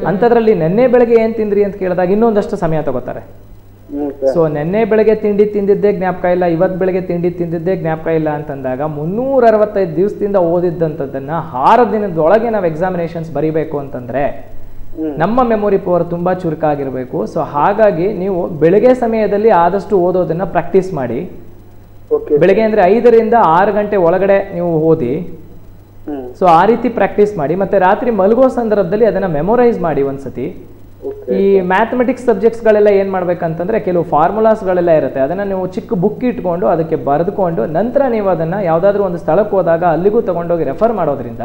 ಅಂಥದ್ರಲ್ಲಿ ನೆನ್ನೆ ಬೆಳಗ್ಗೆ ಏನ್ ತಿಂದ್ರಿ ಅಂತ ಕೇಳಿದಾಗ ಇನ್ನೊಂದಷ್ಟು ಸಮಯ ತಗೋತಾರೆ. ಸೊ ನೆನ್ನೆ ಬೆಳಗ್ಗೆ ತಿಂಡಿ ತಿಂದಿದ್ದೇ ಜ್ಞಾಪಕ ಇಲ್ಲ ಇವತ್ತು ಬೆಳಗ್ಗೆ ತಿಂಡಿ ತಿಂದಿದ್ದೇ ಜ್ಞಾಪಕ ಇಲ್ಲ ಅಂತಂದಾಗ ಮುನ್ನೂರ ಅರವತ್ತೈದು ದಿವಸದಿಂದ ಓದಿದ್ದಂಥದ್ದನ್ನ ಆರು ದಿನದೊಳಗೆ ನಾವು ಎಕ್ಸಾಮಿನೇಷನ್ಸ್ ಬರಿಬೇಕು ಅಂತಂದ್ರೆ ನಮ್ಮ ಮೆಮೊರಿ ಪವರ್ ತುಂಬಾ ಚುರುಕಾಗಿರಬೇಕು. ಸೊ ಹಾಗಾಗಿ ನೀವು ಬೆಳಗ್ಗೆ ಸಮಯದಲ್ಲಿ ಆದಷ್ಟು ಓದೋದನ್ನ ಪ್ರಾಕ್ಟೀಸ್ ಮಾಡಿ. ಬೆಳಗ್ಗೆ ಅಂದ್ರೆ ಐದರಿಂದ ಆರು ಗಂಟೆ ಒಳಗಡೆ ನೀವು ಓದಿ. ಸೊ ಆ ರೀತಿ ಪ್ರಾಕ್ಟೀಸ್ ಮಾಡಿ ಮತ್ತೆ ರಾತ್ರಿ ಮಲಗೋ ಸಂದರ್ಭದಲ್ಲಿ ಅದನ್ನ ಮೆಮೊರೈಸ್ ಮಾಡಿ ಒಂದ್ಸತಿ. ಓಕೆ ಈ ಮ್ಯಾಥಮೆಟಿಕ್ಸ್ ಸಬ್ಜೆಕ್ಟ್ಸ್ಗಳೆಲ್ಲ ಏನು ಮಾಡ್ಬೇಕಂತಂದ್ರೆ ಕೆಲವು ಫಾರ್ಮುಲಾಸ್ಗಳೆಲ್ಲ ಇರುತ್ತೆ. ಅದನ್ನ ನೀವು ಚಿಕ್ಕ ಬುಕ್ ಇಟ್ಕೊಂಡು ಅದಕ್ಕೆ ಬರೆದುಕೊಂಡು ನಂತರ ನೀವು ಅದನ್ನ ಯಾವುದಾದ್ರೂ ಒಂದು ಸ್ಥಳಕ್ಕೆ ಹೋದಾಗ ಅಲ್ಲಿಗೂ ತಗೊಂಡೋಗಿ ರೆಫರ್ ಮಾಡೋದ್ರಿಂದ.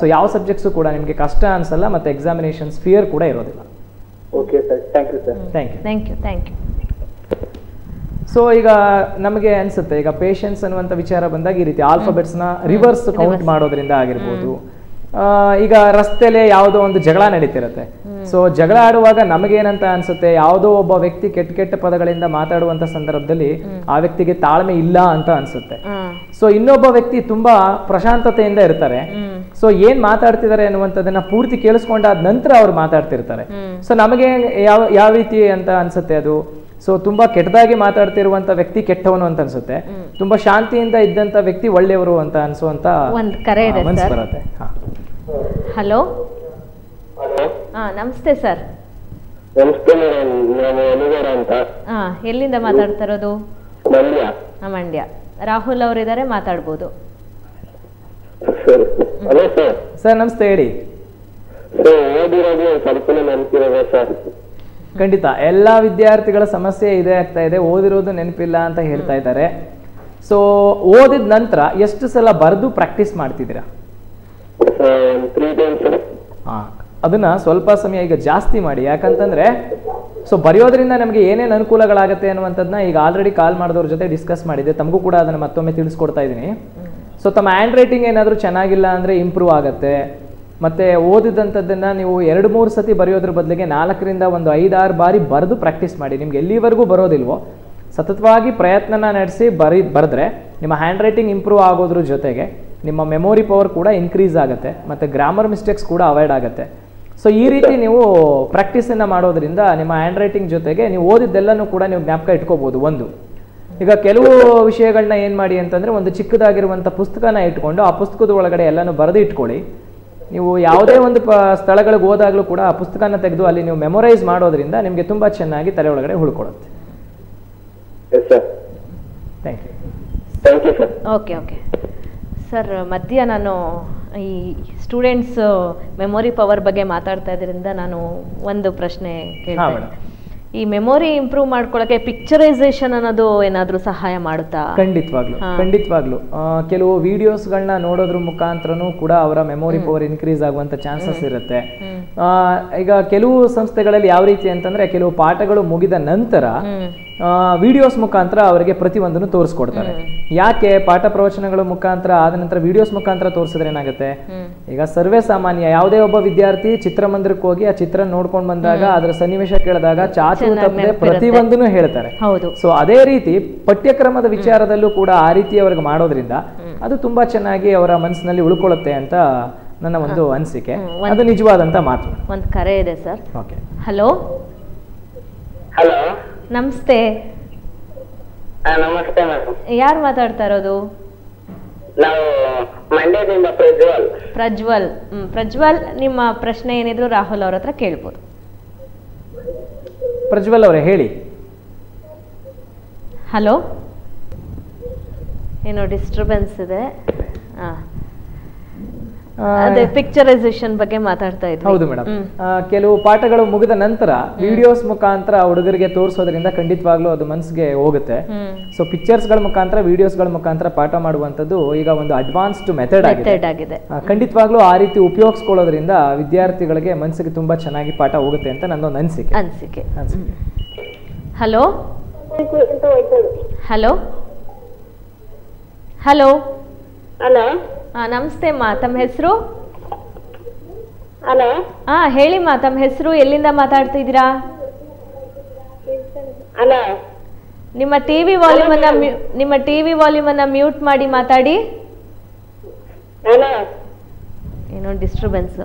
ಸೊ ಯಾವ ಸಬ್ಜೆಕ್ಟ್ಸು ಕೂಡ ನಿಮಗೆ ಕಷ್ಟ ಅನ್ಸಲ್ಲ ಮತ್ತೆ ಎಕ್ಸಾಮಿನೇಷನ್ಸ್ ಫಿಯರ್ ಕೂಡ ಇರೋದಿಲ್ಲ. Okay sir thank you sir thank you thank you thank you so ಈಗ ನಮಗೆ ಅನ್ಸುತ್ತೆ ಈಗ ಪೇಷನ್ಸ್ ಅನ್ನುವಂಥ ವಿಚಾರ ಬಂದಾಗ ಈ ರೀತಿ ಆಲ್ಫಾಬೆಟ್ಸ್ನ ರಿವರ್ಸ್ ಕೌಂಟ್ ಮಾಡೋದ್ರಿಂದ ಆಗಿರ್ಬೋದು. ಆ, ಈಗ ರಸ್ತೆಲೆ ಯಾವುದೋ ಒಂದು ಜಗಳ ನಡೀತಿರುತ್ತೆ. ಸೊ ಜಗಳ ಆಡುವಾಗ ನಮಗೇನಂತ ಅನ್ಸುತ್ತೆ ಯಾವುದೋ ಒಬ್ಬ ವ್ಯಕ್ತಿ ಕೆಟ್ಟ ಕೆಟ್ಟ ಪದಗಳಿಂದ ಮಾತಾಡುವಂತ ಸಂದರ್ಭದಲ್ಲಿ ಆ ವ್ಯಕ್ತಿಗೆ ತಾಳ್ಮೆ ಇಲ್ಲ ಅಂತ ಅನ್ಸುತ್ತೆ. ಸೊ ಇನ್ನೊಬ್ಬ ವ್ಯಕ್ತಿ ತುಂಬಾ ಪ್ರಶಾಂತತೆಯಿಂದ ಇರ್ತಾರೆ. ಸೊ ಏನ್ ಮಾತಾಡ್ತಿದ್ದಾರೆ ಅನ್ನುವಂಥದ್ದನ್ನ ಪೂರ್ತಿ ಕೇಳಿಸ್ಕೊಂಡಾದ ನಂತರ ಅವ್ರು ಮಾತಾಡ್ತಿರ್ತಾರೆ. ಸೊ ನಮಗೆ ಯಾವ ಯಾವ ರೀತಿ ಅಂತ ಅನ್ಸುತ್ತೆ ಅದು? ಸೊ ತುಂಬಾ ಕೆಟ್ಟದಾಗಿ ಮಾತಾಡ್ತಿರುವಂತ ವ್ಯಕ್ತಿ ಕೆಟ್ಟವನು ಅಂತ ಅನ್ಸುತ್ತೆ. ತುಂಬಾ ಶಾಂತಿಯಿಂದ ಇದ್ದಂತ ವ್ಯಕ್ತಿ ಒಳ್ಳೆಯವರು ಅಂತ ಅನ್ಸುವಂತ ಒಂದ್ ಕರೆ ಇದೆ. ಬರುತ್ತೆ. ಹಾ. ಹಲೋ? ಹಾ ನಮಸ್ತೆ ಸರ್. ನಮಸ್ತೆ ನಾನು ಅನುಗೌಡ ಅಂತ. ಹಾಂ ಎಲ್ಲಿಂದ ಮಾತಾಡ್ತಾ ಇರೋದು? ಮಂಡ್ಯ. ಆ, ಮಂಡ್ಯ. ರಾಹುಲ್ ಅವರಿದ್ದಾರೆ ಮಾತಾಡ್ಬೋದು. Sir hello sir. ಸರ್ ನಮಸ್ತೆ ಹೇಳಿ. ಓದಿರೋದು ಸರ್. ಖಂಡಿತ ಎಲ್ಲಾ ವಿದ್ಯಾರ್ಥಿಗಳ ಸಮಸ್ಯೆ ಇದೇ ಆಗ್ತಾ ಇದೆ ಓದಿರೋದು ನೆನಪಿಲ್ಲ ಅಂತ ಹೇಳ್ತಾ ಇದ್ದಾರೆ. ಸೊ ಓದಿದ ನಂತರ ಎಷ್ಟು ಸಲ ಬರೆದು ಪ್ರಾಕ್ಟೀಸ್ ಮಾಡ್ತಿದ್ದೀರಾ? ಅದನ್ನ ಸ್ವಲ್ಪ ಸಮಯ ಈಗ ಜಾಸ್ತಿ ಮಾಡಿ ಯಾಕಂತಂದ್ರೆ ಸೊ ಬರೆಯೋದ್ರಿಂದ ನಮಗೆ ಏನೇನು ಅನುಕೂಲಗಳಾಗುತ್ತೆ ಅನ್ನುವಂಥದ್ದನ್ನ ಈಗ ಆಲ್ರೆಡಿ ಕಾಲ್ ಮಾಡಿದವ್ರ ಜೊತೆ ಡಿಸ್ಕಸ್ ಮಾಡಿದೆ ತಮಗೂ ಕೂಡ ಅದನ್ನು ಮತ್ತೊಮ್ಮೆ ತಿಳಿಸ್ಕೊಡ್ತಾ ಇದ್ದೀನಿ. ಸೊ ತಮ್ಮ ಹ್ಯಾಂಡ್ ರೈಟಿಂಗ್ ಏನಾದರೂ ಚೆನ್ನಾಗಿಲ್ಲ ಅಂದರೆ ಇಂಪ್ರೂವ್ ಆಗುತ್ತೆ. ಮತ್ತೆ ಓದಿದಂಥದ್ದನ್ನು ನೀವು ಎರಡು ಮೂರು ಸತಿ ಬರೆಯೋದ್ರ ಬದಲಿಗೆ ನಾಲ್ಕರಿಂದ ಒಂದು ಐದಾರು ಬಾರಿ ಬರೆದು ಪ್ರಾಕ್ಟೀಸ್ ಮಾಡಿ. ನಿಮ್ಗೆ ಎಲ್ಲಿವರೆಗೂ ಬರೋದಿಲ್ವೋ, ಸತತವಾಗಿ ಪ್ರಯತ್ನನ ನಡೆಸಿ ಬರಿ, ಬರೆದ್ರೆ ನಿಮ್ಮ ಹ್ಯಾಂಡ್ ರೈಟಿಂಗ್ ಇಂಪ್ರೂವ್ ಆಗೋದ್ರ ಜೊತೆಗೆ ನಿಮ್ಮ ಮೆಮೊರಿ ಪವರ್ ಕೂಡ ಇನ್ಕ್ರೀಸ್ ಆಗುತ್ತೆ, ಮತ್ತು ಗ್ರಾಮರ್ ಮಿಸ್ಟೇಕ್ಸ್ ಕೂಡ ಅವಾಯ್ಡ್ ಆಗುತ್ತೆ. ಸೊ ಈ ರೀತಿ ನೀವು ಪ್ರಾಕ್ಟೀಸನ್ನು ಮಾಡೋದ್ರಿಂದ ನಿಮ್ಮ ಹ್ಯಾಂಡ್ ರೈಟಿಂಗ್ ಜೊತೆಗೆ ನೀವು ಓದಿದ್ದೆಲ್ಲನೂ ಕೂಡ ನೀವು ಜ್ಞಾಪಕ ಇಟ್ಕೋಬೋದು ಒಂದು. ಈಗ ಕೆಲವು ವಿಷಯಗಳನ್ನ ಏನು ಮಾಡಿ ಅಂತಂದರೆ ಒಂದು ಚಿಕ್ಕದಾಗಿರುವಂಥ ಪುಸ್ತಕನ ಇಟ್ಕೊಂಡು ಆ ಪುಸ್ತಕದ ಒಳಗಡೆ ಎಲ್ಲನೂ ಬರೆದು ಇಟ್ಕೊಳ್ಳಿ. ನೀವು ಯಾವುದೇ ಒಂದು ಪ ಸ್ಥಳಗಳಿಗೆ ಹೋದಾಗಲೂ ಕೂಡ ಆ ಪುಸ್ತಕನ ತೆಗೆದು ಅಲ್ಲಿ ನೀವು ಮೆಮೊರೈಸ್ ಮಾಡೋದ್ರಿಂದ ನಿಮಗೆ ತುಂಬ ಚೆನ್ನಾಗಿ ತಲೆ ಒಳಗಡೆ ಉಳ್ಕೊಳ್ಳುತ್ತೆ yes sir thank you thank you sir okay okay sir ಮಧ್ಯ ನಾನು ಈ ಸ್ಟೂಡೆಂಟ್ಸ್ ಮೆಮೊರಿ ಪವರ್ ಬಗ್ಗೆ ಮಾತಾಡ್ತಾ ಇದ್ರಿಂದ ನಾನು ಒಂದು ಪ್ರಶ್ನೆ ಕೇಳ್ತೀನಿ ಈ ಮೆಮೊರಿ ಇಂಪ್ರೂವ್ ಮಾಡ್ಕೊಳ್ಳೋಕೆ ಪಿಕ್ಚರೈಸೇಷನ್ ಅನ್ನೋದು ಏನಾದರೂ ಸಹಾಯ ಮಾಡುತ್ತಾ? ಖಂಡಿತವಾಗ್ಲು. ಖಂಡಿತವಾಗ್ಲು. ಕೆಲವು ವಿಡಿಯೋಸ್ಗಳನ್ನ ನೋಡೋದ್ರ ಮುಖಾಂತರನೂ ಕೂಡ ಅವರ ಮೆಮೊರಿ ಪವರ್ ಇನ್ಕ್ರೀಸ್ ಆಗುವಂತ ಚಾನ್ಸಸ್ ಇರುತ್ತೆ. ಆ, ಈಗ ಕೆಲವು ಸಂಸ್ಥೆಗಳಲ್ಲಿ ಯಾವ ರೀತಿ ಅಂತಂದ್ರೆ ಕೆಲವು ಪಾಠಗಳು ಮುಗಿದ ನಂತರ ವಿಡಿಯೋಸ್ ಮುಖಾಂತರ ಅವರಿಗೆ ಪ್ರತಿಯೊಂದನ್ನು ತೋರಿಸ್ಕೊಡ್ತಾರೆ. ಯಾಕೆ ಪಾಠ ಪ್ರವಚನಗಳ ಮುಖಾಂತರ ಆದ ನಂತರ ವಿಡಿಯೋಸ್ ಮುಖಾಂತರ ತೋರಿಸಿದ್ರೆ ಏನಾಗುತ್ತೆ? ಈಗ ಸರ್ವೇ ಸಾಮಾನ್ಯ ಯಾವುದೇ ಒಬ್ಬ ವಿದ್ಯಾರ್ಥಿ ಚಿತ್ರಮಂದಿರಕ್ಕೆ ಹೋಗಿ ಆ ಚಿತ್ರ ನೋಡ್ಕೊಂಡು ಬಂದಾಗ ಅದರ ಸನ್ನಿವೇಶ ಕೇಳಿದಾಗ ಚಾಚು ತಪ್ಪದೆ. ಪ್ರತಿಯೊಂದನ್ನು ಹೇಳ್ತಾರೆ. ಹೌದು. ಸೊ ಅದೇ ರೀತಿ ಪಠ್ಯಕ್ರಮದ ವಿಚಾರದಲ್ಲೂ ಕೂಡ ಆ ರೀತಿ ಅವ್ರಿಗೆ ಮಾಡೋದ್ರಿಂದ ಅದು ತುಂಬಾ ಚೆನ್ನಾಗಿ ಅವರ ಮನಸ್ಸಿನಲ್ಲಿ ಉಳ್ಕೊಳ್ಳುತ್ತೆ ಅಂತ ನನ್ನ ಒಂದು ಅನಿಸಿಕೆ. ಅದು ನಿಜವಾದಂತ ಮಾತು. ಒಂದು ಕರೆ ಇದೆ ಸರ್. ಓಕೆ. ಹಲೋ? ಹಲೋ? ನಮಸ್ತೆ. ನಮಸ್ತೆ ಮೇಡಮ್ ಯಾರು ಮಾತಾಡ್ತಾ ಇರೋದು? ನಾವು ಮಂಡ್ಯದಿಂದ ಪ್ರಜ್ವಲ್. ಪ್ರಜ್ವಲ್. ಹ್ಮ್, ಪ್ರಜ್ವಲ್ ನಿಮ್ಮ ಪ್ರಶ್ನೆ ಏನಿದ್ರು ರಾಹುಲ್ ಅವ್ರ ಹತ್ರ ಕೇಳ್ಬೋದು. ಪ್ರಜ್ವಲ್ ಅವರೇ ಹೇಳಿ. ಹಲೋ? ಏನೋ ಡಿಸ್ಟರ್ಬೆನ್ಸ್ ಇದೆ. ಹಾ. ಆ, ಅದೇ ಪಿಕ್ಚರೈಸೇಷನ್ ಬಗ್ಗೆ ಮಾತಾಡ್ತಾ ಇದ್ವಿ. ಹೌದು ಮೇಡಮ್. ಕೆಲವು ಪಾಠಗಳು ಮುಗಿದ ನಂತರ ವಿಡಿಯೋಸ್ ಮುಖಾಂತರ ಹುಡುಗರಿಗೆ ತೋರಿಸೋದ್ರಿಂದ ಖಂಡಿತವಾಗ್ಲೂ ಅದು ಮನಸ್ಸಿಗೆ ಹೋಗುತ್ತೆ. ಸೊ ಪಿಕ್ಚರ್ಸ್ಗಳ ಮುಖಾಂತರ ವಿಡಿಯೋಸ್ಗಳ ಮುಖಾಂತರ ಪಾಠ ಮಾಡುವಂತದ್ದು ಈಗ ಒಂದು ಅಡ್ವಾನ್ಸ್ಡ್ ಮೆಥಡ್ ಆಗಿದೆ. ಖಂಡಿತವಾಗ್ಲೂ ಆ ರೀತಿ ಉಪಯೋಗಿಸ್ಕೊಳ್ಳೋದ್ರಿಂದ ವಿದ್ಯಾರ್ಥಿಗಳಿಗೆ ಮನಸ್ಸಿಗೆ ತುಂಬಾ ಚೆನ್ನಾಗಿ ಪಾಠ ಹೋಗುತ್ತೆ ಅಂತ ನನ್ನೊಂದು ಅನಿಸಿಕೆ. ಅನ್ಸಿಕೆ. ಅನ್ಸಿಕೆ. ಹಲೋ? ಹಲೋ? ಹಲೋ? ಹಲೋ? ನಮಸ್ತೆ ಮಾ ತಮ್ಮ ಹೆಸರು? ಹಲೋ? ಹಾ ಮಾ ತಮ್ಮ ಹೆಸರು ಎಲ್ಲಿಂದ ಮಾತಾಡ್ತಿದ್ದೀರಾ? ಹಲೋ? ನಿಮ್ಮ ಟಿವಿ ವಾಲ್ಯೂಮ್ ಅನ್ನ ನಿಮ್ಮ ಟಿವಿ ವಾಲ್ಯೂಮ್ ಅನ್ನ ಮ್ಯೂಟ್ ಮಾಡಿ ಮಾತಾಡಿ. ಏನೋ ಡಿಸ್ಟರ್ಬೆನ್ಸ್.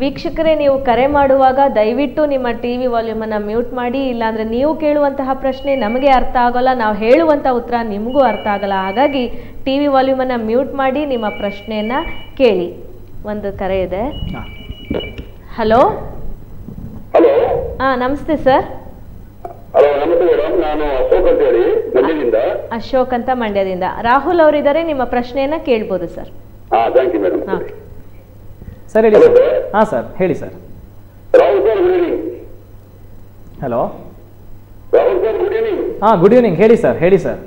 ವೀಕ್ಷಕರೇ ನೀವು ಕರೆ ಮಾಡುವಾಗ ದಯವಿಟ್ಟು ನಿಮ್ಮ ಟಿ ವಿ ವಾಲ್ಯೂಮನ್ನು ಮ್ಯೂಟ್ ಮಾಡಿ ಇಲ್ಲಾಂದರೆ ನೀವು ಕೇಳುವಂತಹ ಪ್ರಶ್ನೆ ನಮಗೆ ಅರ್ಥ ಆಗೋಲ್ಲ ನಾವು ಹೇಳುವಂಥ ಉತ್ತರ ನಿಮಗೂ ಅರ್ಥ ಆಗಲ್ಲ. ಹಾಗಾಗಿ ಟಿ ವಿ ವಾಲ್ಯೂಮನ್ನು ಮ್ಯೂಟ್ ಮಾಡಿ ನಿಮ್ಮ ಪ್ರಶ್ನೆಯನ್ನು ಕೇಳಿ. ಒಂದು ಕರೆ ಇದೆ. ಹಲೋ? ಹಲೋ? ಹಾಂ ನಮಸ್ತೆ ಸರ್. ಹಲೋ ನಮಸ್ತೆ ನಾನು ಅಶೋಕ್ ಅಂತ ಹೇಳಿ ಮಂಡ್ಯದಿಂದ. ಅಶೋಕ್ ಅಂತ ಮಂಡ್ಯದಿಂದ. ರಾಹುಲ್ ಅವರಿದ್ದಾರೆ ನಿಮ್ಮ ಪ್ರಶ್ನೆಯನ್ನ ಕೇಳ್ಬೋದು ಸರ್ ಹಾ ಥ್ಯಾಂಕ್ ಯು ಮೇಡಮ್ ಹಾಂ ಸರ್ ಹೇಳಿ. ಸರ್ ಹಾ ಸರ್ ಹೇಳಿ ಸರ್ ಹಲೋ ಹಾ ಗುಡ್ ಈವ್ನಿಂಗ್ ಹೇಳಿ ಸರ್ ಹೇಳಿ ಸರ್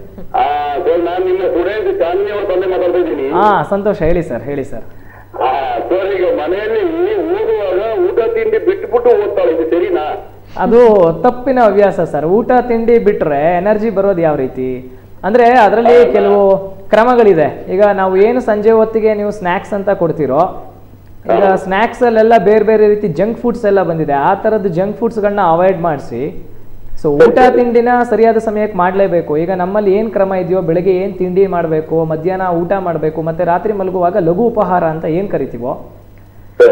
ಹಾ ಸಂತೋಷ. ಹೇಳಿ ಸರ್ ಹೇಳಿ ಸರ್ ಸರ್ ಈಗ ಮನೆಯಲ್ಲಿ ಓದುವಾಗ ಊಟ ತಿಂಡಿ ಬಿಟ್ಬಿಟ್ಟು ಓದ್ತಾಳೆ. ಇದು ಸರಿನಾ? ಅದು ತಪ್ಪಿನ ಹವ್ಯಾಸ ಸರ್ ಊಟ ತಿಂಡಿ ಬಿಟ್ರೆ ಎನರ್ಜಿ ಬರೋದು ಯಾವ ರೀತಿ? ಅಂದ್ರೆ ಅದರಲ್ಲಿ ಕೆಲವು ಕ್ರಮಗಳಿದೆ. ಈಗ ನಾವು ಏನು ಸಂಜೆ ಹೊತ್ತಿಗೆ ನೀವು ಸ್ನ್ಯಾಕ್ಸ್ ಅಂತ ಕೊಡ್ತೀರೋ ಈಗ ಸ್ನ್ಯಾಕ್ಸ್ ಅಲ್ಲೆಲ್ಲ ಬೇರೆ ಬೇರೆ ರೀತಿ ಜಂಕ್ ಫುಡ್ಸ್ ಎಲ್ಲ ಬಂದಿದೆ. ಆ ತರದ ಜಂಕ್ ಫುಡ್ಸ್ ಗಳನ್ನ ಅವಾಯ್ಡ್ ಮಾಡಿಸಿ. ಸೊ ಊಟ ತಿಂಡಿನ ಸರಿಯಾದ ಸಮಯಕ್ಕೆ ಮಾಡಲೇಬೇಕು. ಈಗ ನಮ್ಮಲ್ಲಿ ಏನು ಕ್ರಮ ಇದೆಯೋ ಬೆಳಗ್ಗೆ ಏನು ತಿಂಡಿ ಮಾಡಬೇಕು ಮಧ್ಯಾಹ್ನ ಊಟ ಮಾಡಬೇಕು ಮತ್ತೆ ರಾತ್ರಿ ಮಲಗುವಾಗ ಲಘು ಉಪಹಾರ ಅಂತ ಏನು ಕರಿತೀವೋ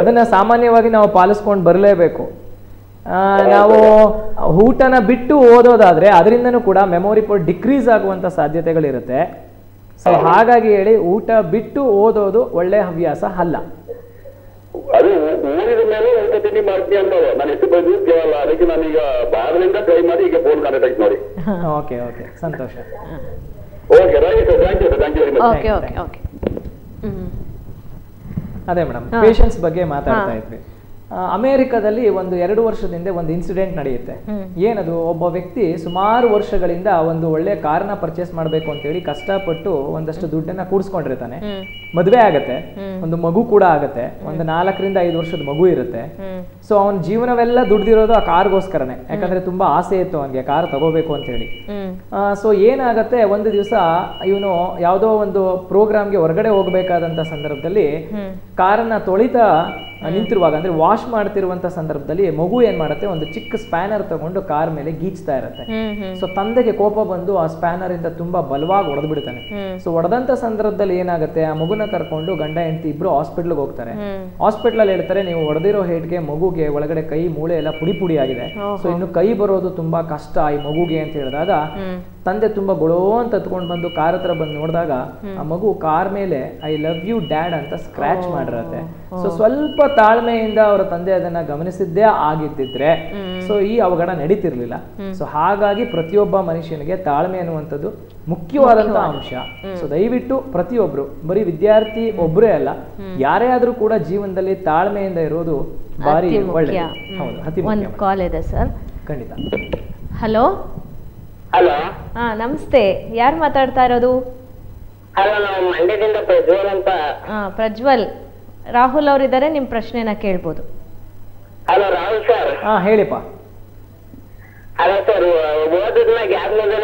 ಅದನ್ನ ಸಾಮಾನ್ಯವಾಗಿ ನಾವು ಪಾಲಿಸ್ಕೊಂಡು ಬರಲೇಬೇಕು. ನಾವು ಊಟನ ಬಿಟ್ಟು ಓದೋದಾದ್ರೆ ಅದರಿಂದನೂ ಕೂಡ ಮೆಮೊರಿ ಪವರ್ ಡಿಕ್ರೀಸ್ ಆಗುವಂತ ಸಾಧ್ಯತೆಗಳಿರುತ್ತೆ. ಸೊ ಹಾಗಾಗಿ ಹೇಳಿ ಊಟ ಬಿಟ್ಟು ಓದೋದು ಒಳ್ಳೆಯ ಹವ್ಯಾಸ ಅಲ್ಲ. ಊರಿದ ಮೇಲೆ ಎಂಟರ್ಟೈನಿಂಗ್ ಮಾಡ್ತೀನಿ ಅಂತ ನಾನು ಎಷ್ಟು ಬಂದು ಕೇಳಲ್ಲ. ಅದಕ್ಕೆ ನಾನೀಗ ಬಾಗಿಲಿಂದ ಟ್ರೈ ಮಾಡಿ ಈಗ ಫೋನ್ ಕಾಂಟ್ಯಾಕ್ಟ್ ಆಯ್ತು ನೋಡಿ okay okay. Santhosh. Okay right thank you thank you very much okay okay okay ಅದೇ ಮೇಡಮ್. ಪೇಷನ್ಸ್ ಬಗ್ಗೆ ಮಾತಾಡ್ತಾ. ಇದ್ವಿ. ಅಮೆರಿಕದಲ್ಲಿ ಒಂದು ಎರಡು ವರ್ಷದ ಹಿಂದೆ ಒಂದು ಇನ್ಸಿಡೆಂಟ್ ನಡೆಯುತ್ತೆ. ಏನದು? ಒಬ್ಬ ವ್ಯಕ್ತಿ ಸುಮಾರು ವರ್ಷಗಳಿಂದ ಒಂದು ಒಳ್ಳೆ ಕಾರ್ನ ಪರ್ಚೇಸ್ ಮಾಡಬೇಕು ಅಂತೇಳಿ ಕಷ್ಟಪಟ್ಟು ಒಂದಷ್ಟು ದುಡ್ಡನ್ನ ಕೂಡಿಸ್ಕೊಂಡಿರ್ತಾನೆ. ಮದುವೆ ಆಗತ್ತೆ. ಒಂದು ಮಗು ಕೂಡ ಆಗತ್ತೆ. ಒಂದು ನಾಲ್ಕರಿಂದ ಐದು ವರ್ಷದ ಮಗು ಇರುತ್ತೆ. ಸೊ ಅವನ ಜೀವನವೆಲ್ಲ ದುಡ್ದಿರೋದು ಆ ಕಾರ್ಗೋಸ್ಕರನೇ. ಯಾಕಂದ್ರೆ ತುಂಬಾ ಆಸೆ ಇತ್ತು ಅವನಿಗೆ ಕಾರ್ ತಗೋಬೇಕು ಅಂತ ಹೇಳಿ. ಸೊ ಏನಾಗತ್ತೆ? ಒಂದು ದಿವಸ ಇವನು ಯಾವುದೋ ಒಂದು ಪ್ರೋಗ್ರಾಮ್ಗೆ ಹೊರಗಡೆ ಹೋಗಬೇಕಾದಂತ ಸಂದರ್ಭದಲ್ಲಿ ಕಾರನ್ನ ತೊಳಿತಾ ನಿಂತಿರುವಾಗ ಅಂದ್ರೆ ವಾಶ್ ಮಾಡ್ತಿರುವಂತ ಸಂದರ್ಭದಲ್ಲಿ ಮಗು ಏನ್ ಮಾಡುತ್ತೆ? ಒಂದು ಚಿಕ್ಕ ಸ್ಪ್ಯಾನರ್ ತಗೊಂಡು ಕಾರ್ ಮೇಲೆ ಗೀಚ್ತಾ ಇರುತ್ತೆ. ಸೊ ತಂದೆಗೆ ಕೋಪ ಬಂದು ಆ ಸ್ಪ್ಯಾನರ್ ಇಂದ ತುಂಬಾ ಬಲವಾಗಿ ಒಡೆದು ಬಿಡ್ತಾನೆ. ಸೊ ಒಡೆದಂತ ಸಂದರ್ಭದಲ್ಲಿ ಏನಾಗುತ್ತೆ? ಆ ಮಗುನ ಕರ್ಕೊಂಡು ಗಂಡ ಹೆಂಡತಿ ಇಬ್ರು ಹಾಸ್ಪಿಟ್ಲ್ಗೆ ಹೋಗ್ತಾರೆ. ಹಾಸ್ಪಿಟ್ಲ್ ಅಲ್ಲಿ ಹೇಳ್ತಾರೆ ನೀವು ಹೊಡೆದಿರೋ ಹೇಟ್ಗೆ ಮಗುಗೆ ಒಳಗಡೆ ಕೈ ಮೂಳೆ ಎಲ್ಲ ಪುಡಿ ಪುಡಿ ಆಗಿದೆ. ಸೊ ಇನ್ನು ಕೈ ಬರೋದು ತುಂಬಾ ಕಷ್ಟ ಈ ಮಗುಗೆ ಅಂತ ಹೇಳಿದಾಗ ತಂದೆ ತುಂಬಾ ಗೊಳೋ ಅಂತ ಹತ್ಕೊಂಡು ಬಂದು ಕಾರ್ ಹತ್ರ ಬಂದು ನೋಡಿದಾಗ ಆ ಮಗು ಕಾರ್ ಮೇಲೆ ಐ ಲವ್ ಯು ಡ್ಯಾಡ್ ಅಂತ ಸ್ಕ್ರಾಚ್ ಮಾಡಿರತ್ತೆ. ಸೊ ಸ್ವಲ್ಪ ತಾಳ್ಮೆಯಿಂದ ಅವರ ತಂದೆ ಅದನ್ನ ಗಮನಿಸಿದ್ದೇ ಆಗಿದ್ದಿದ್ರೆ ಸೊ ಈ ಅವಘಡ ನಡೀತಿರ್ಲಿಲ್ಲ. ಸೊ ಹಾಗಾಗಿ ಪ್ರತಿಯೊಬ್ಬ ಮನುಷ್ಯನಿಗೆ ತಾಳ್ಮೆ ಅನ್ನುವಂಥದ್ದು ಮುಖ್ಯವಾದಂತ ಅಂಶ. ಸೊ ದಯವಿಟ್ಟು ಪ್ರತಿಯೊಬ್ರು ಬರೀ ವಿದ್ಯಾರ್ಥಿ ಒಬ್ಬರೇ ಅಲ್ಲ ಯಾರೇ ಆದ್ರೂ ಕೂಡ ಜೀವನದಲ್ಲಿ ತಾಳ್ಮೆಯಿಂದ ಇರೋದು ಬಾರಿ ಒಳ್ಳೆಯ ಹೌದು ಅತಿ ಮುಖ್ಯ ಒಂದು ಕಾಲ್ ಇದೆ ಸರ್ ಖಂಡಿತ. ಹಲೋ ಹಲೋ ಹಾ ನಮಸ್ತೆ. ಯಾರು ಮಾತಾಡ್ತಾ ಇರೋದು? ಹಲೋ ನಾವು ಮಂಡ್ಯದಿಂದ ಪ್ರಜ್ವಲ್ ಅಂತ. ಹಾ ಪ್ರಜ್ವಲ್. ರಾಹುಲ್ ಅವರಿದ್ದಾರೆ ನಿಮ್ಮ ಪ್ರಶ್ನೆನ ಕೇಳ್ಬೋದು. Hello Rahul sir. ಹಾ ಹೇಳಿಪ್ಪ. ಹಲೋ ಸರ್